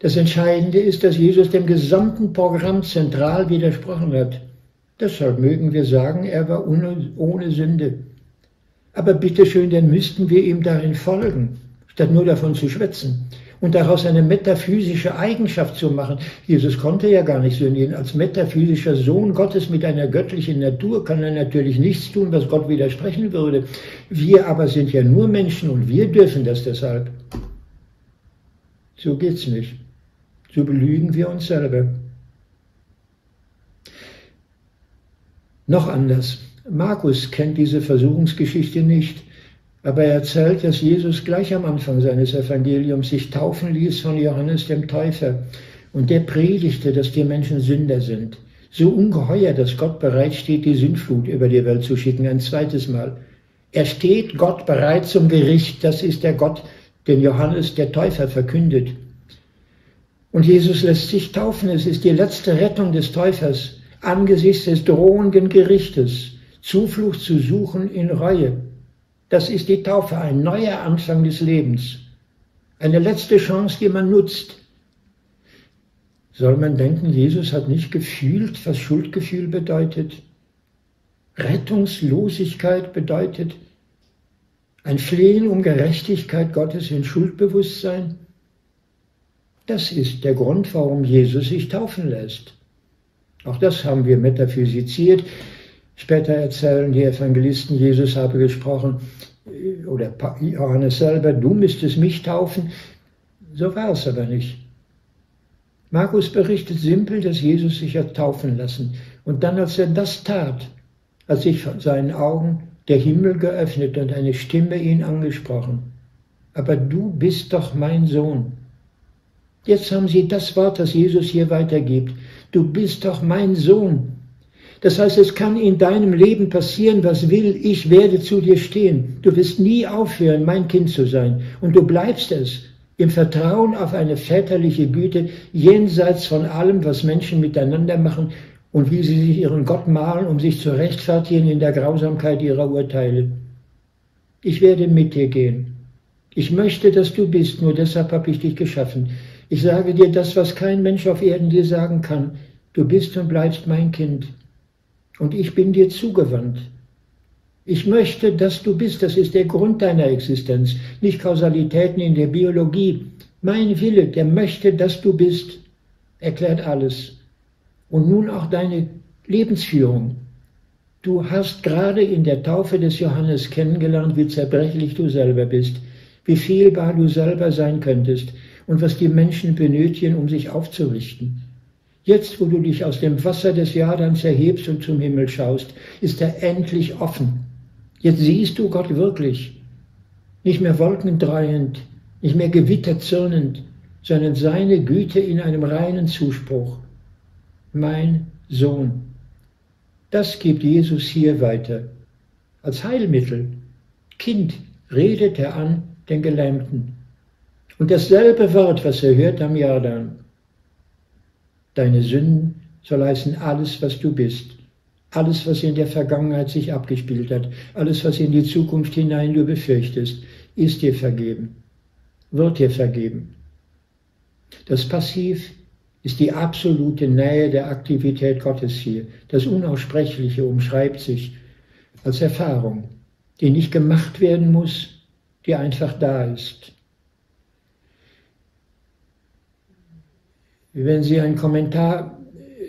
[SPEAKER 1] Das Entscheidende ist, dass Jesus dem gesamten Programm zentral widersprochen hat. Deshalb mögen wir sagen, er war ohne, ohne Sünde. Aber bitteschön, dann müssten wir ihm darin folgen, statt nur davon zu schwätzen und daraus eine metaphysische Eigenschaft zu machen. Jesus konnte ja gar nicht sündigen. Als metaphysischer Sohn Gottes mit einer göttlichen Natur kann er natürlich nichts tun, was Gott widersprechen würde. Wir aber sind ja nur Menschen und wir dürfen das deshalb. So geht's nicht. So belügen wir uns selber. Noch anders. Markus kennt diese Versuchungsgeschichte nicht. Aber er erzählt, dass Jesus gleich am Anfang seines Evangeliums sich taufen ließ von Johannes dem Täufer. Und der predigte, dass die Menschen Sünder sind. So ungeheuer, dass Gott bereit steht, die Sündflut über die Welt zu schicken, ein zweites Mal. Er steht Gott bereit zum Gericht. Das ist der Gott, den Johannes der Täufer verkündet. Und Jesus lässt sich taufen. Es ist die letzte Rettung des Täufers angesichts des drohenden Gerichtes. Zuflucht zu suchen in Reue. Das ist die Taufe, ein neuer Anfang des Lebens. Eine letzte Chance, die man nutzt. Soll man denken, Jesus hat nicht gefühlt, was Schuldgefühl bedeutet? Rettungslosigkeit bedeutet ein Flehen um Gerechtigkeit Gottes in Schuldbewusstsein? Das ist der Grund, warum Jesus sich taufen lässt. Auch das haben wir metaphysiziert. Später erzählen die Evangelisten, Jesus habe gesprochen, oder Johannes selber, du müsstest mich taufen. So war es aber nicht. Markus berichtet simpel, dass Jesus sich hat taufen lassen. Und dann, als er das tat, hat sich von seinen Augen der Himmel geöffnet und eine Stimme ihn angesprochen. Aber du bist doch mein Sohn. Jetzt haben Sie das Wort, das Jesus hier weitergibt. Du bist doch mein Sohn. Das heißt, es kann in deinem Leben passieren, was will, ich werde zu dir stehen. Du wirst nie aufhören, mein Kind zu sein. Und du bleibst es im Vertrauen auf eine väterliche Güte jenseits von allem, was Menschen miteinander machen und wie sie sich ihren Gott malen, um sich zu rechtfertigen in der Grausamkeit ihrer Urteile. Ich werde mit dir gehen. Ich möchte, dass du bist, nur deshalb habe ich dich geschaffen. Ich sage dir das, was kein Mensch auf Erden dir sagen kann. Du bist und bleibst mein Kind. Und ich bin dir zugewandt. Ich möchte, dass du bist. Das ist der Grund deiner Existenz. Nicht Kausalitäten in der Biologie. Mein Wille, der möchte, dass du bist, erklärt alles. Und nun auch deine Lebensführung. Du hast gerade in der Taufe des Johannes kennengelernt, wie zerbrechlich du selber bist, wie fehlbar du selber sein könntest und was die Menschen benötigen, um sich aufzurichten. Jetzt, wo du dich aus dem Wasser des Jordans erhebst und zum Himmel schaust, ist er endlich offen. Jetzt siehst du Gott wirklich. Nicht mehr wolkendrehend, nicht mehr gewitterzürnend, sondern seine Güte in einem reinen Zuspruch. Mein Sohn. Das gibt Jesus hier weiter. Als Heilmittel. Kind redet er an den Gelähmten. Und dasselbe Wort, was er hört am Jordan. Deine Sünden soll heißen alles, was du bist. Alles, was in der Vergangenheit sich abgespielt hat, alles, was in die Zukunft hinein du befürchtest, ist dir vergeben, wird dir vergeben. Das Passiv ist die absolute Nähe der Aktivität Gottes hier. Das Unaussprechliche umschreibt sich als Erfahrung, die nicht gemacht werden muss, die einfach da ist. Wenn Sie einen Kommentar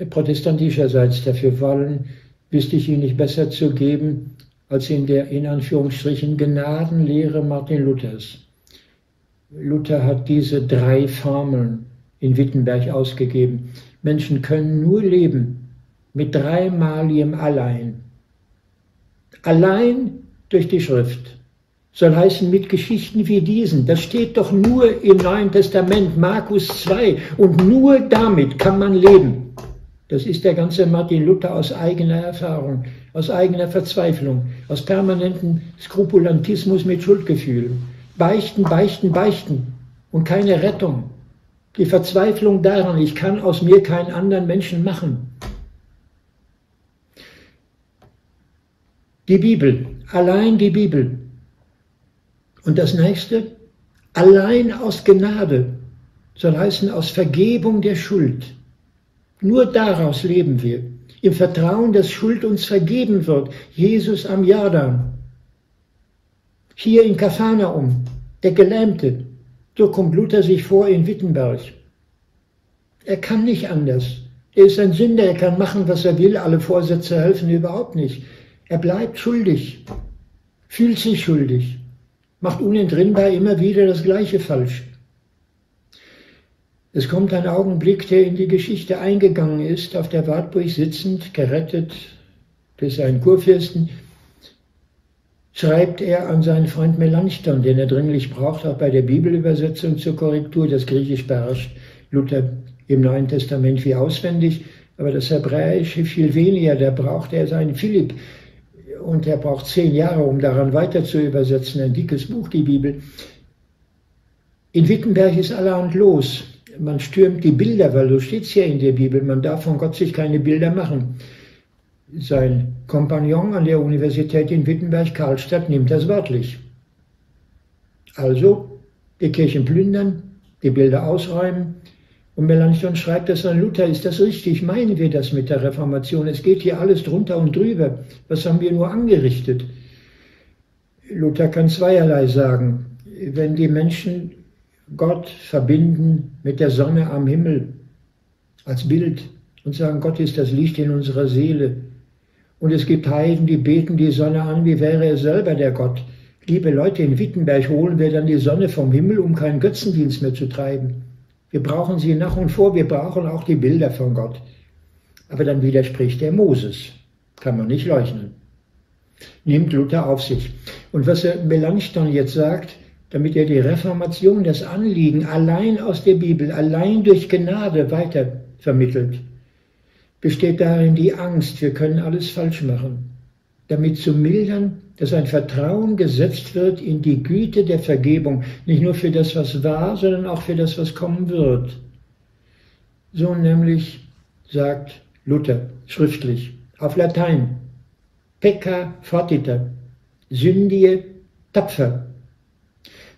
[SPEAKER 1] protestantischerseits dafür wollen, wüsste ich Ihnen nicht besser zu geben als in der in Anführungsstrichen Gnadenlehre Martin Luthers. Luther hat diese drei Formeln in Wittenberg ausgegeben. Menschen können nur leben mit dreimaligem Allein. Allein durch die Schrift soll heißen mit Geschichten wie diesen. Das steht doch nur im Neuen Testament, Markus 2. Und nur damit kann man leben. Das ist der ganze Martin Luther aus eigener Erfahrung, aus eigener Verzweiflung, aus permanentem Skrupulantismus mit Schuldgefühl. Beichten, beichten, beichten und keine Rettung. Die Verzweiflung daran, ich kann aus mir keinen anderen Menschen machen. Die Bibel, allein die Bibel, und das nächste, allein aus Gnade, soll heißen aus Vergebung der Schuld. Nur daraus leben wir, im Vertrauen, dass Schuld uns vergeben wird. Jesus am Jordan, hier in Kafanaum, der Gelähmte, so kommt Luther sich vor in Wittenberg. Er kann nicht anders. Er ist ein Sünder, er kann machen, was er will, alle Vorsätze helfen überhaupt nicht. Er bleibt schuldig, fühlt sich schuldig macht unentrinnbar immer wieder das Gleiche falsch. Es kommt ein Augenblick, der in die Geschichte eingegangen ist, auf der Wartburg sitzend, gerettet durch seinen Kurfürsten, schreibt er an seinen Freund Melanchthon, den er dringlich braucht, auch bei der Bibelübersetzung zur Korrektur. Das Griechisch beherrscht Luther im Neuen Testament wie auswendig, aber das Hebräische viel weniger. Da braucht er seinen Philipp, und er braucht zehn Jahre, um daran weiter zu übersetzen, ein dickes Buch, die Bibel. In Wittenberg ist allerhand los. Man stürmt die Bilder, weil so steht es ja in der Bibel, man darf von Gott sich keine Bilder machen. Sein Kompagnon an der Universität in Wittenberg, Karlstadt, nimmt das wörtlich. Also, die Kirchen plündern, die Bilder ausräumen, und Melanchthon schreibt das an Luther, ist das richtig? Meinen wir das mit der Reformation? Es geht hier alles drunter und drüber. Was haben wir nur angerichtet? Luther kann zweierlei sagen. Wenn die Menschen Gott verbinden mit der Sonne am Himmel als Bild und sagen, Gott ist das Licht in unserer Seele. Und es gibt Heiden, die beten die Sonne an, wie wäre er selber der Gott. Liebe Leute, in Wittenberg holen wir dann die Sonne vom Himmel, um keinen Götzendienst mehr zu treiben. Wir brauchen sie nach und vor, wir brauchen auch die Bilder von Gott. Aber dann widerspricht der Moses. Kann man nicht leugnen. Nimmt Luther auf sich. Und was Melanchthon jetzt sagt, damit er die Reformation, das Anliegen allein aus der Bibel, allein durch Gnade weiter vermittelt, besteht darin die Angst, wir können alles falsch machen damit zu mildern, dass ein Vertrauen gesetzt wird in die Güte der Vergebung, nicht nur für das, was war, sondern auch für das, was kommen wird. So nämlich sagt Luther, schriftlich, auf Latein. Pecca fortiter, sündige tapfer.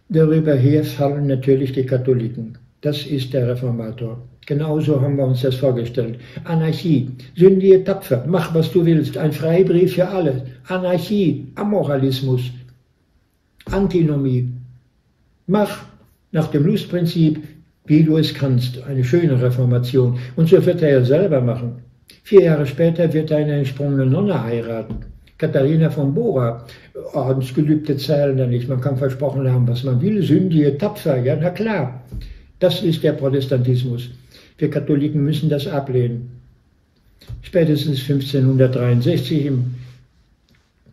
[SPEAKER 1] Darüber her fallen natürlich die Katholiken. Das ist der Reformator. Genauso haben wir uns das vorgestellt. Anarchie, sündige tapfer, mach was du willst, ein Freibrief für alle. Anarchie, Amoralismus, Antinomie. Mach nach dem Lustprinzip, wie du es kannst. Eine schöne Reformation. Und so wird er ja selber machen. Vier Jahre später wird er eine entsprungene Nonne heiraten. Katharina von Bora, Ordensgelübde zählen da nicht. Man kann versprochen haben, was man will. Sündige, tapfer, ja, na klar. Das ist der Protestantismus. Wir Katholiken müssen das ablehnen. Spätestens 1563 im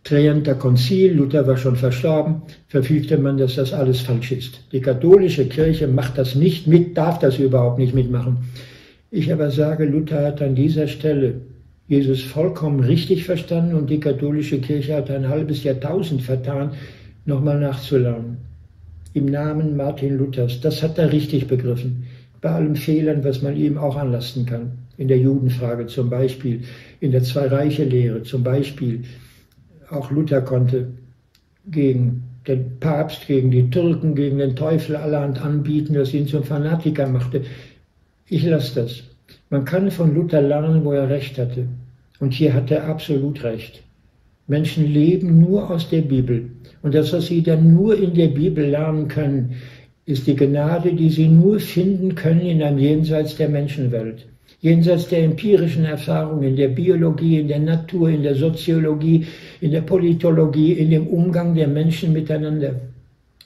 [SPEAKER 1] Trienter Konzil, Luther war schon verstorben, verfügte man, dass das alles falsch ist. Die katholische Kirche macht das nicht mit, darf das überhaupt nicht mitmachen. Ich aber sage, Luther hat an dieser Stelle Jesus vollkommen richtig verstanden und die katholische Kirche hat ein halbes Jahrtausend vertan, nochmal nachzulernen. Im Namen Martin Luthers, das hat er richtig begriffen bei allen Fehlern, was man ihm auch anlasten kann. In der Judenfrage zum Beispiel, in der Zwei-Reiche-Lehre zum Beispiel. Auch Luther konnte gegen den Papst, gegen die Türken, gegen den Teufel allerhand anbieten, das ihn zum Fanatiker machte. Ich lasse das. Man kann von Luther lernen, wo er recht hatte. Und hier hat er absolut recht. Menschen leben nur aus der Bibel. Und das, was sie dann nur in der Bibel lernen können, ist die Gnade, die sie nur finden können in einem Jenseits der Menschenwelt. Jenseits der empirischen Erfahrung in der Biologie, in der Natur, in der Soziologie, in der Politologie, in dem Umgang der Menschen miteinander.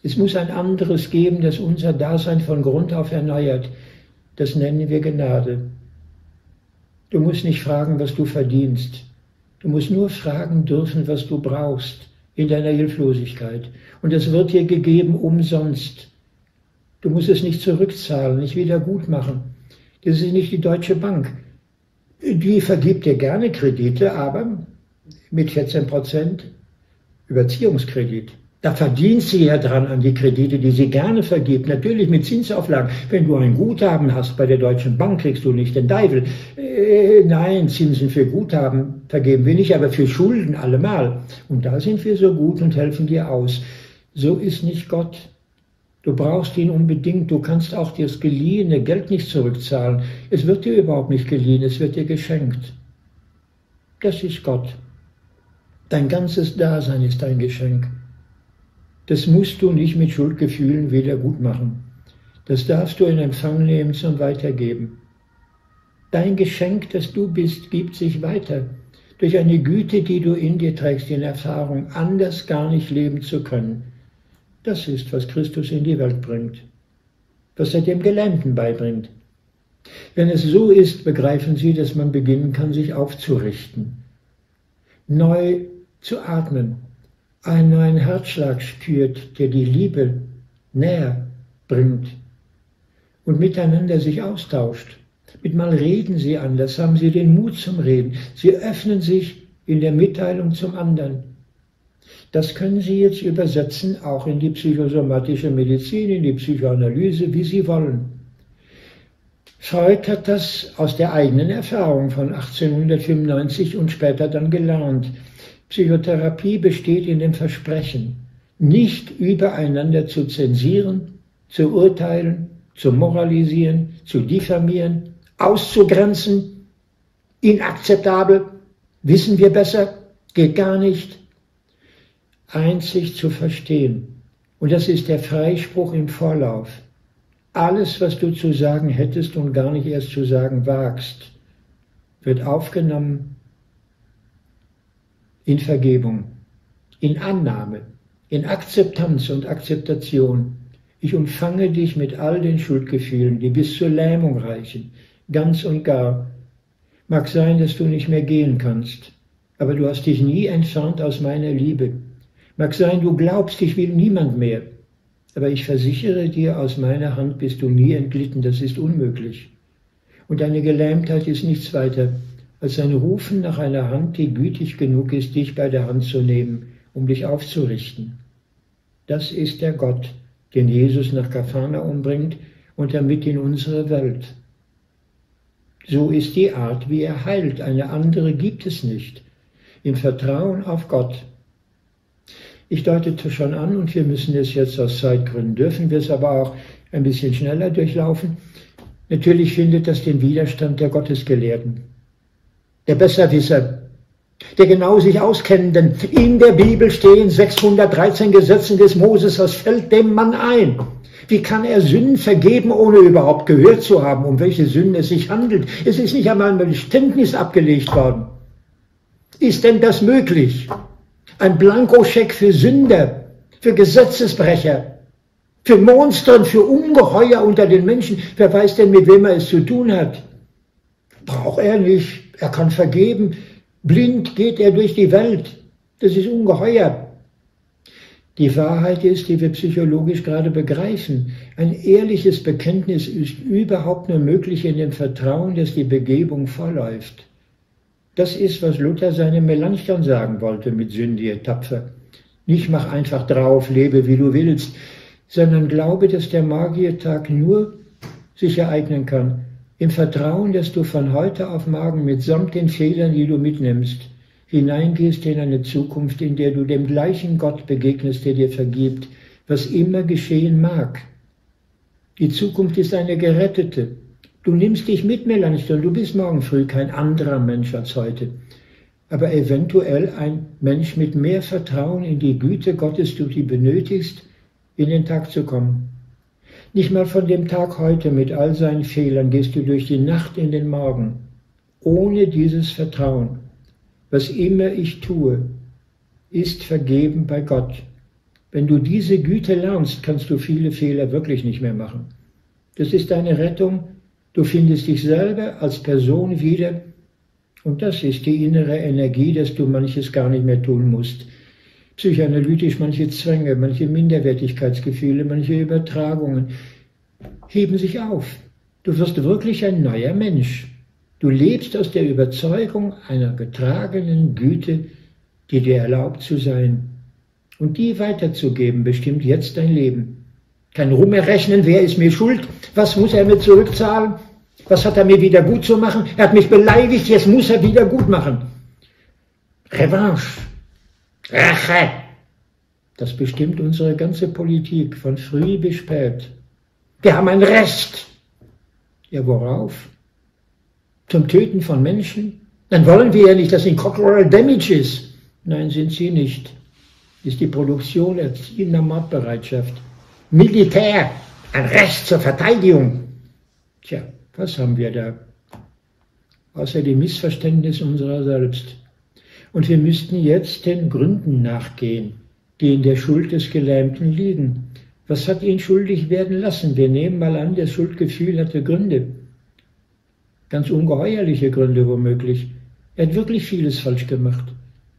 [SPEAKER 1] Es muss ein anderes geben, das unser Dasein von Grund auf erneuert. Das nennen wir Gnade. Du musst nicht fragen, was du verdienst. Du musst nur fragen dürfen, was du brauchst in deiner Hilflosigkeit. Und es wird dir gegeben umsonst. Du musst es nicht zurückzahlen, nicht wieder gut machen. Das ist nicht die Deutsche Bank. Die vergibt dir gerne Kredite, aber mit 14 Prozent Überziehungskredit. Da verdient sie ja dran an die Kredite, die sie gerne vergibt. Natürlich mit Zinsauflagen. Wenn du ein Guthaben hast bei der Deutschen Bank, kriegst du nicht den Teufel. Äh, nein, Zinsen für Guthaben vergeben wir nicht, aber für Schulden allemal. Und da sind wir so gut und helfen dir aus. So ist nicht Gott. Du brauchst ihn unbedingt. Du kannst auch das geliehene Geld nicht zurückzahlen. Es wird dir überhaupt nicht geliehen, es wird dir geschenkt. Das ist Gott. Dein ganzes Dasein ist ein Geschenk. Das musst du nicht mit Schuldgefühlen wieder gut machen. Das darfst du in Empfang nehmen zum Weitergeben. Dein Geschenk, das du bist, gibt sich weiter. Durch eine Güte, die du in dir trägst, in Erfahrung, anders gar nicht leben zu können. Das ist, was Christus in die Welt bringt, was er dem Gelähmten beibringt. Wenn es so ist, begreifen Sie, dass man beginnen kann, sich aufzurichten, neu zu atmen, einen neuen Herzschlag spürt, der die Liebe näher bringt und miteinander sich austauscht. Mit mal reden Sie anders, haben Sie den Mut zum Reden. Sie öffnen sich in der Mitteilung zum anderen. Das können Sie jetzt übersetzen, auch in die psychosomatische Medizin, in die Psychoanalyse, wie Sie wollen. Freud hat das aus der eigenen Erfahrung von 1895 und später dann gelernt. Psychotherapie besteht in dem Versprechen, nicht übereinander zu zensieren, zu urteilen, zu moralisieren, zu diffamieren, auszugrenzen, inakzeptabel, wissen wir besser, geht gar nicht, einzig zu verstehen. Und das ist der Freispruch im Vorlauf. Alles, was du zu sagen hättest und gar nicht erst zu sagen wagst, wird aufgenommen in Vergebung, in Annahme, in Akzeptanz und Akzeptation. Ich umfange dich mit all den Schuldgefühlen, die bis zur Lähmung reichen, ganz und gar. Mag sein, dass du nicht mehr gehen kannst, aber du hast dich nie entfernt aus meiner Liebe. Mag sein, du glaubst, ich will niemand mehr, aber ich versichere dir, aus meiner Hand bist du nie entglitten, das ist unmöglich. Und deine Gelähmtheit ist nichts weiter als ein Rufen nach einer Hand, die gütig genug ist, dich bei der Hand zu nehmen, um dich aufzurichten. Das ist der Gott, den Jesus nach Kafana umbringt und damit in unsere Welt. So ist die Art, wie er heilt. Eine andere gibt es nicht. Im Vertrauen auf Gott. Ich deutete schon an, und wir müssen es jetzt aus Zeitgründen, dürfen wir es aber auch ein bisschen schneller durchlaufen. Natürlich findet das den Widerstand der Gottesgelehrten, der Besserwisser, der genau sich auskennenden. In der Bibel stehen 613 Gesetzen des Moses, was fällt dem Mann ein? Wie kann er Sünden vergeben, ohne überhaupt gehört zu haben, um welche Sünden es sich handelt? Es ist nicht einmal ein Geständnis abgelegt worden. Ist denn das möglich? Ein Blankoscheck für Sünder, für Gesetzesbrecher, für Monster und für Ungeheuer unter den Menschen. Wer weiß denn, mit wem er es zu tun hat? Braucht er nicht. Er kann vergeben. Blind geht er durch die Welt. Das ist ungeheuer. Die Wahrheit ist, die wir psychologisch gerade begreifen. Ein ehrliches Bekenntnis ist überhaupt nur möglich in dem Vertrauen, dass die Begebung verläuft. Das ist, was Luther seinem Melanchthon sagen wollte mit Sünde tapfer. Nicht mach einfach drauf, lebe wie du willst, sondern glaube, dass der Magiertag nur sich ereignen kann, im Vertrauen, dass du von heute auf morgen mitsamt den Fehlern, die du mitnimmst, hineingehst in eine Zukunft, in der du dem gleichen Gott begegnest, der dir vergibt, was immer geschehen mag. Die Zukunft ist eine gerettete. Du nimmst dich mit, Melanchthon, du bist morgen früh kein anderer Mensch als heute, aber eventuell ein Mensch mit mehr Vertrauen in die Güte Gottes, du die benötigst, in den Tag zu kommen. Nicht mal von dem Tag heute mit all seinen Fehlern gehst du durch die Nacht in den Morgen, ohne dieses Vertrauen. Was immer ich tue, ist vergeben bei Gott. Wenn du diese Güte lernst, kannst du viele Fehler wirklich nicht mehr machen. Das ist deine Rettung. Du findest dich selber als Person wieder. Und das ist die innere Energie, dass du manches gar nicht mehr tun musst. Psychoanalytisch manche Zwänge, manche Minderwertigkeitsgefühle, manche Übertragungen heben sich auf. Du wirst wirklich ein neuer Mensch. Du lebst aus der Überzeugung einer getragenen Güte, die dir erlaubt zu sein. Und die weiterzugeben bestimmt jetzt dein Leben. Kein Rumerrechnen, wer ist mir schuld, was muss er mir zurückzahlen, was hat er mir wieder gut zu machen, er hat mich beleidigt, jetzt muss er wieder gut machen. Revanche, Rache, das bestimmt unsere ganze Politik von früh bis spät. Wir haben ein Recht. Ja, worauf? zum Töten von Menschen, dann wollen wir ja nicht, dass sind Collateral Damages. Nein, sind sie nicht. Ist die Produktion erziehender Mordbereitschaft. Militär, ein Recht zur Verteidigung. Tja, was haben wir da? Außer dem Missverständnis unserer selbst. Und wir müssten jetzt den Gründen nachgehen, die in der Schuld des Gelähmten liegen. Was hat ihn schuldig werden lassen? Wir nehmen mal an, das Schuldgefühl hatte Gründe ganz ungeheuerliche Gründe womöglich. Er hat wirklich vieles falsch gemacht.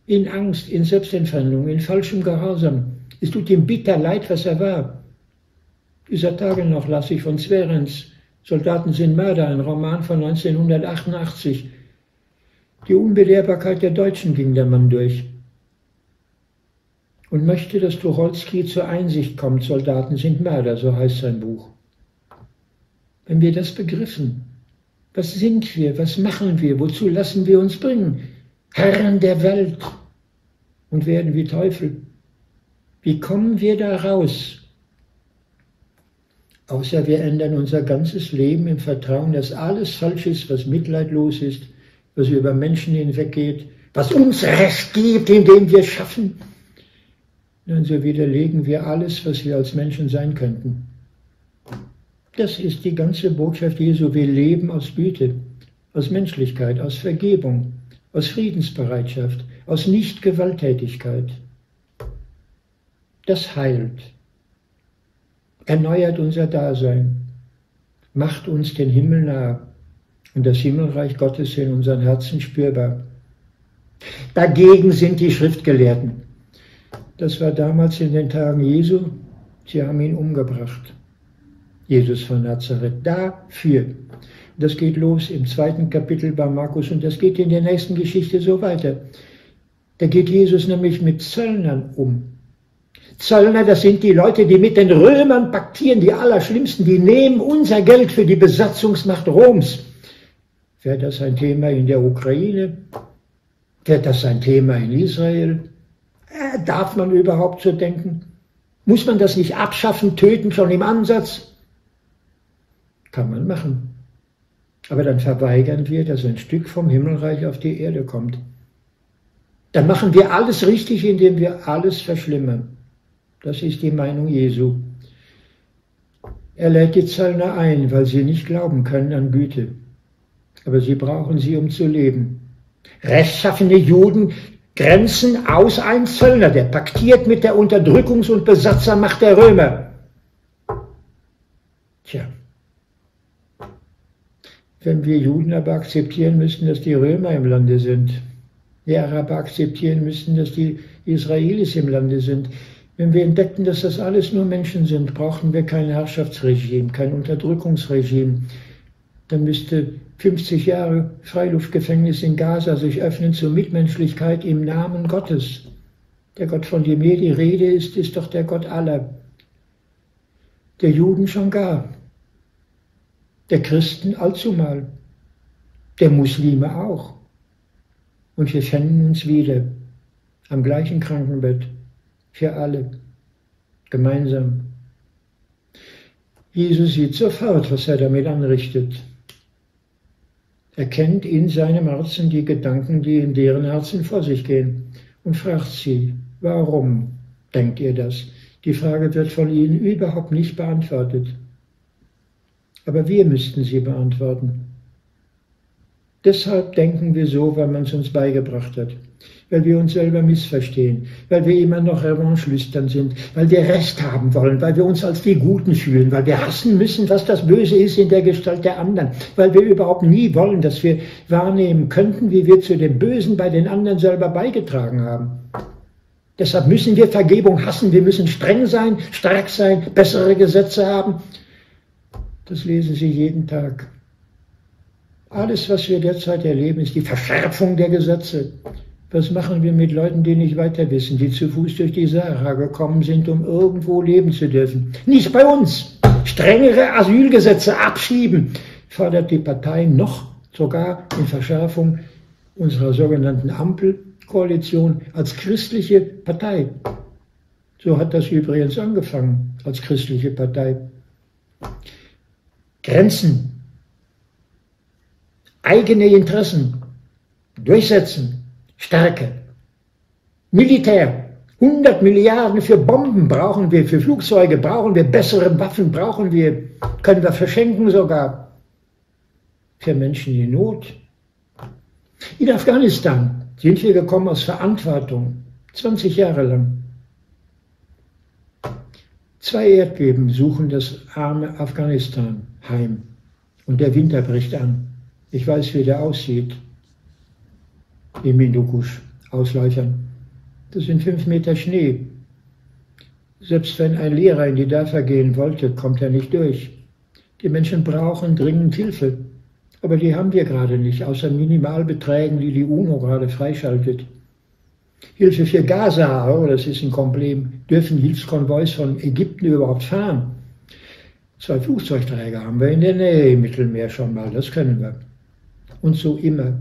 [SPEAKER 1] In Angst, in Selbstentfremdung, in falschem Gehorsam. Es tut ihm bitter leid, was er war. Dieser Tage noch las ich von Zwerens, Soldaten sind Mörder, ein Roman von 1988. Die Unbelehrbarkeit der Deutschen ging der Mann durch. Und möchte, dass Tucholsky zur Einsicht kommt, Soldaten sind Mörder, so heißt sein Buch. Wenn wir das begriffen, was sind wir? Was machen wir? Wozu lassen wir uns bringen? Herren der Welt und werden wie Teufel. Wie kommen wir da raus? Außer wir ändern unser ganzes Leben im Vertrauen, dass alles falsch ist, was mitleidlos ist, was über Menschen hinweggeht, was uns Recht gibt, indem wir schaffen. Dann so widerlegen wir alles, was wir als Menschen sein könnten. Das ist die ganze Botschaft Jesu. Wir leben aus Güte, aus Menschlichkeit, aus Vergebung, aus Friedensbereitschaft, aus Nichtgewalttätigkeit. Das heilt, erneuert unser Dasein, macht uns den Himmel nah und das Himmelreich Gottes in unseren Herzen spürbar. Dagegen sind die Schriftgelehrten. Das war damals in den Tagen Jesu. Sie haben ihn umgebracht. Jesus von Nazareth. Dafür. Das geht los im zweiten Kapitel bei Markus und das geht in der nächsten Geschichte so weiter. Da geht Jesus nämlich mit Zöllnern um. Zöllner, das sind die Leute, die mit den Römern paktieren, die Allerschlimmsten, die nehmen unser Geld für die Besatzungsmacht Roms. Wäre das ein Thema in der Ukraine? Wäre das ein Thema in Israel? Äh, darf man überhaupt so denken? Muss man das nicht abschaffen, töten schon im Ansatz? Kann man machen. Aber dann verweigern wir, dass ein Stück vom Himmelreich auf die Erde kommt. Dann machen wir alles richtig, indem wir alles verschlimmern. Das ist die Meinung Jesu. Er lädt die Zöllner ein, weil sie nicht glauben können an Güte. Aber sie brauchen sie, um zu leben. Rechtschaffene Juden grenzen aus ein Zöllner, der paktiert mit der Unterdrückungs- und Besatzermacht der Römer. Tja, wenn wir Juden aber akzeptieren müssen, dass die Römer im Lande sind, die Araber akzeptieren müssen, dass die Israelis im Lande sind, wenn wir entdeckten, dass das alles nur Menschen sind, brauchen wir kein Herrschaftsregime, kein Unterdrückungsregime. Dann müsste 50 Jahre Freiluftgefängnis in Gaza sich öffnen zur Mitmenschlichkeit im Namen Gottes. Der Gott, von dem hier die Rede ist, ist doch der Gott aller. Der Juden schon gar der Christen allzumal, der Muslime auch. Und wir fänden uns wieder am gleichen Krankenbett, für alle, gemeinsam. Jesus sieht sofort, was er damit anrichtet. Er kennt in seinem Herzen die Gedanken, die in deren Herzen vor sich gehen und fragt sie, warum denkt ihr das? Die Frage wird von ihnen überhaupt nicht beantwortet. Aber wir müssten sie beantworten. Deshalb denken wir so, weil man es uns beigebracht hat. Weil wir uns selber missverstehen, weil wir immer noch revanchelüstern sind, weil wir Recht haben wollen, weil wir uns als die Guten fühlen, weil wir hassen müssen, was das Böse ist in der Gestalt der anderen, weil wir überhaupt nie wollen, dass wir wahrnehmen könnten, wie wir zu dem Bösen bei den anderen selber beigetragen haben. Deshalb müssen wir Vergebung hassen, wir müssen streng sein, stark sein, bessere Gesetze haben, das lesen Sie jeden Tag. Alles, was wir derzeit erleben, ist die Verschärfung der Gesetze. Was machen wir mit Leuten, die nicht weiter wissen, die zu Fuß durch die Sahara gekommen sind, um irgendwo leben zu dürfen? Nicht bei uns. Strengere Asylgesetze abschieben, fordert die Partei noch sogar in Verschärfung unserer sogenannten Ampelkoalition als christliche Partei. So hat das übrigens angefangen als christliche Partei. Grenzen, eigene Interessen durchsetzen, Stärke. Militär, 100 Milliarden für Bomben brauchen wir, für Flugzeuge brauchen wir, bessere Waffen brauchen wir, können wir verschenken sogar für Menschen in Not. In Afghanistan sind wir gekommen aus Verantwortung, 20 Jahre lang. Zwei Erdbeben suchen das arme Afghanistan heim. Und der Winter bricht an. Ich weiß, wie der aussieht. Im Hindukusch, Ausläufern. Das sind fünf Meter Schnee. Selbst wenn ein Lehrer in die Dörfer gehen wollte, kommt er nicht durch. Die Menschen brauchen dringend Hilfe. Aber die haben wir gerade nicht, außer Minimalbeträgen, die die UNO gerade freischaltet. Hilfe für Gaza, oh, das ist ein Problem. Dürfen Hilfskonvois von Ägypten überhaupt fahren? Zwei Flugzeugträger haben wir in der Nähe im Mittelmeer schon mal, das können wir. Und so immer.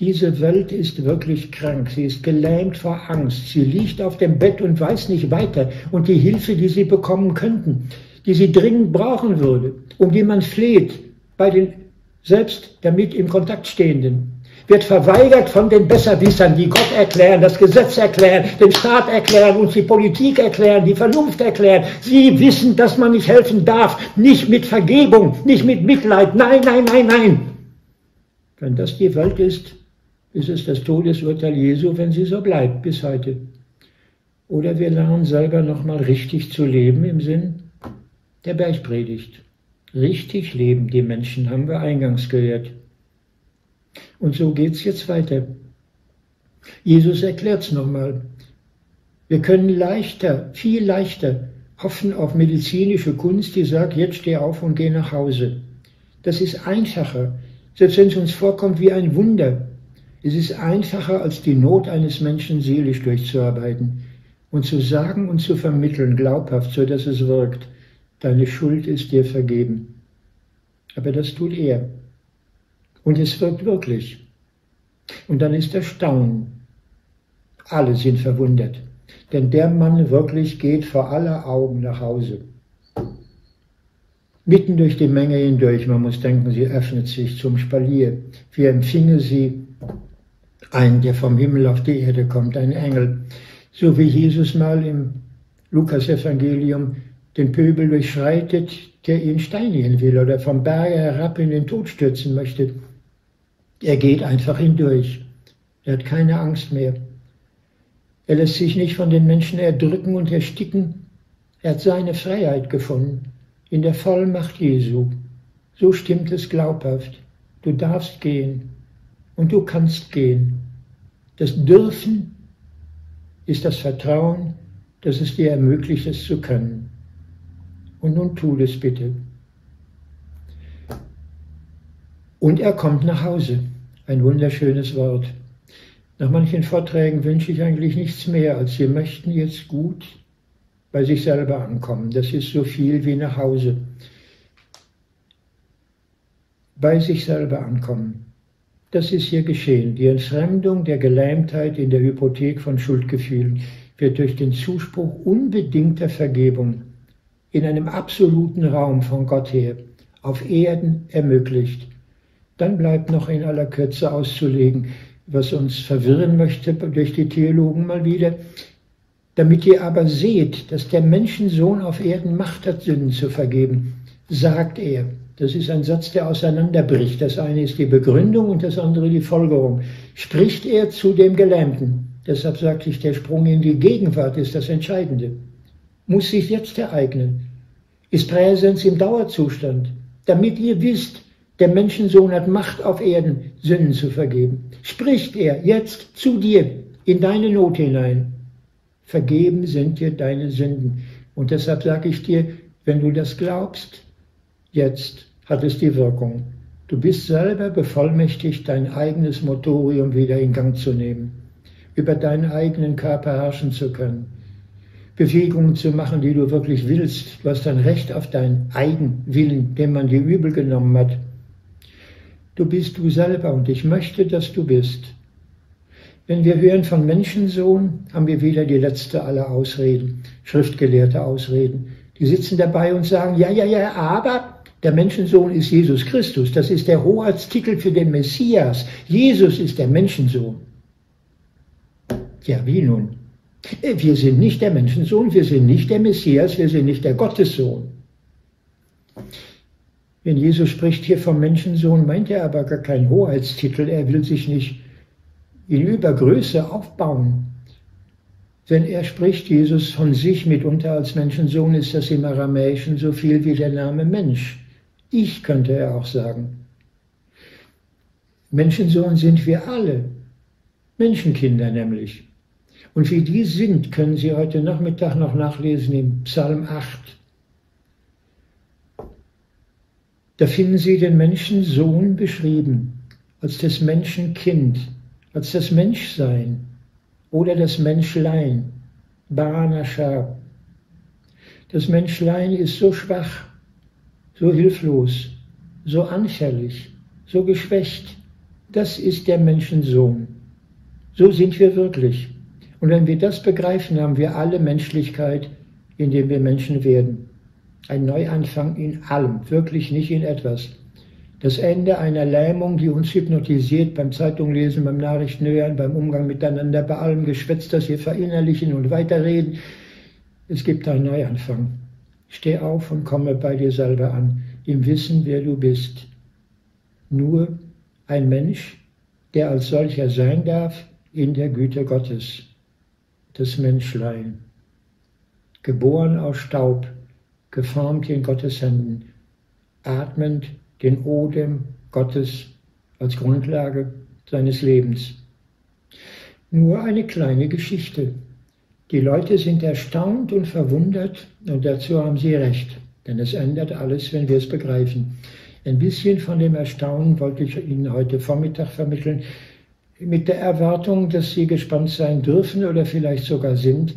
[SPEAKER 1] Diese Welt ist wirklich krank, sie ist gelähmt vor Angst, sie liegt auf dem Bett und weiß nicht weiter. Und die Hilfe, die sie bekommen könnten, die sie dringend brauchen würde, um die man fleht, bei den selbst damit im Kontakt Stehenden, wird verweigert von den Besserwissern, die Gott erklären, das Gesetz erklären, den Staat erklären, uns die Politik erklären, die Vernunft erklären. Sie wissen, dass man nicht helfen darf, nicht mit Vergebung, nicht mit Mitleid. Nein, nein, nein, nein. Wenn das die Welt ist, ist es das Todesurteil Jesu, wenn sie so bleibt bis heute. Oder wir lernen selber nochmal richtig zu leben im Sinn der Bergpredigt. Richtig leben die Menschen, haben wir eingangs gehört. Und so geht es jetzt weiter. Jesus erklärt es nochmal. Wir können leichter, viel leichter hoffen auf medizinische Kunst, die sagt, jetzt steh auf und geh nach Hause. Das ist einfacher, selbst wenn es uns vorkommt wie ein Wunder. Es ist einfacher, als die Not eines Menschen seelisch durchzuarbeiten und zu sagen und zu vermitteln, glaubhaft, so dass es wirkt. Deine Schuld ist dir vergeben. Aber das tut er. Und es wirkt wirklich. Und dann ist Erstaunen. Alle sind verwundert. Denn der Mann wirklich geht vor aller Augen nach Hause. Mitten durch die Menge hindurch, man muss denken, sie öffnet sich zum Spalier. Wie empfinge sie einen, der vom Himmel auf die Erde kommt, ein Engel. So wie Jesus mal im Lukas-Evangelium den Pöbel durchschreitet, der ihn steinigen will oder vom Berge herab in den Tod stürzen möchte. Er geht einfach hindurch. Er hat keine Angst mehr. Er lässt sich nicht von den Menschen erdrücken und ersticken. Er hat seine Freiheit gefunden in der Vollmacht Jesu. So stimmt es glaubhaft. Du darfst gehen und du kannst gehen. Das Dürfen ist das Vertrauen, das es dir ermöglicht, es zu können. Und nun tu es bitte. Und er kommt nach Hause. Ein wunderschönes Wort. Nach manchen Vorträgen wünsche ich eigentlich nichts mehr, als wir möchten jetzt gut bei sich selber ankommen. Das ist so viel wie nach Hause. Bei sich selber ankommen. Das ist hier geschehen. Die Entfremdung der Gelähmtheit in der Hypothek von Schuldgefühlen wird durch den Zuspruch unbedingter Vergebung in einem absoluten Raum von Gott her auf Erden ermöglicht. Dann bleibt noch in aller Kürze auszulegen, was uns verwirren möchte durch die Theologen mal wieder, damit ihr aber seht, dass der Menschensohn auf Erden Macht hat, Sünden zu vergeben, sagt er. Das ist ein Satz, der auseinanderbricht. Das eine ist die Begründung und das andere die Folgerung. Spricht er zu dem Gelähmten. Deshalb sagte ich, der Sprung in die Gegenwart ist das Entscheidende. Muss sich jetzt ereignen. Ist Präsenz im Dauerzustand. Damit ihr wisst, der Menschensohn hat Macht auf Erden, Sünden zu vergeben. Spricht er jetzt zu dir in deine Not hinein vergeben sind dir deine Sünden. Und deshalb sage ich dir, wenn du das glaubst, jetzt hat es die Wirkung. Du bist selber bevollmächtigt, dein eigenes Motorium wieder in Gang zu nehmen, über deinen eigenen Körper herrschen zu können, Bewegungen zu machen, die du wirklich willst. Du hast ein Recht auf deinen Eigenwillen, den man dir übel genommen hat. Du bist du selber und ich möchte, dass du bist. Wenn wir hören von Menschensohn, haben wir wieder die letzte aller Ausreden, schriftgelehrte Ausreden. Die sitzen dabei und sagen, ja, ja, ja, aber der Menschensohn ist Jesus Christus. Das ist der Hoheitstitel für den Messias. Jesus ist der Menschensohn. Ja, wie nun? Wir sind nicht der Menschensohn, wir sind nicht der Messias, wir sind nicht der Gottessohn. Wenn Jesus spricht hier vom Menschensohn, meint er aber gar keinen Hoheitstitel. Er will sich nicht in Übergröße aufbauen. Wenn er spricht, Jesus von sich mitunter als Menschensohn, ist das im Aramäischen so viel wie der Name Mensch. Ich könnte er auch sagen. Menschensohn sind wir alle, Menschenkinder nämlich. Und wie die sind, können Sie heute Nachmittag noch nachlesen im Psalm 8. Da finden Sie den Menschensohn beschrieben als das Menschenkind, als das Menschsein oder das Menschlein, Banascha. Das Menschlein ist so schwach, so hilflos, so anfällig, so geschwächt. Das ist der Menschensohn. So sind wir wirklich. Und wenn wir das begreifen, haben wir alle Menschlichkeit, indem wir Menschen werden. Ein Neuanfang in allem, wirklich nicht in etwas das Ende einer Lähmung, die uns hypnotisiert beim Zeitunglesen, beim Nachrichtenhören, beim Umgang miteinander, bei allem Geschwätz, das wir verinnerlichen und weiterreden. Es gibt einen Neuanfang. Steh auf und komme bei dir selber an, im Wissen, wer du bist. Nur ein Mensch, der als solcher sein darf, in der Güte Gottes, das Menschlein. Geboren aus Staub, geformt in Gottes Händen, atmend den Odem Gottes als Grundlage seines Lebens. Nur eine kleine Geschichte. Die Leute sind erstaunt und verwundert und dazu haben sie recht, denn es ändert alles, wenn wir es begreifen. Ein bisschen von dem Erstaunen wollte ich Ihnen heute Vormittag vermitteln, mit der Erwartung, dass Sie gespannt sein dürfen oder vielleicht sogar sind,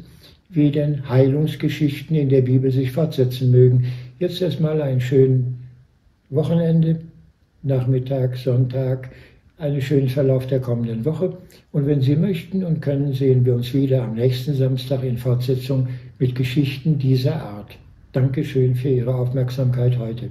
[SPEAKER 1] wie denn Heilungsgeschichten in der Bibel sich fortsetzen mögen. Jetzt erstmal einen schönen Wochenende Nachmittag, Sonntag einen schönen Verlauf der kommenden Woche. Und wenn Sie möchten und können, sehen wir uns wieder am nächsten Samstag in Fortsetzung mit Geschichten dieser Art. Dankeschön für Ihre Aufmerksamkeit heute.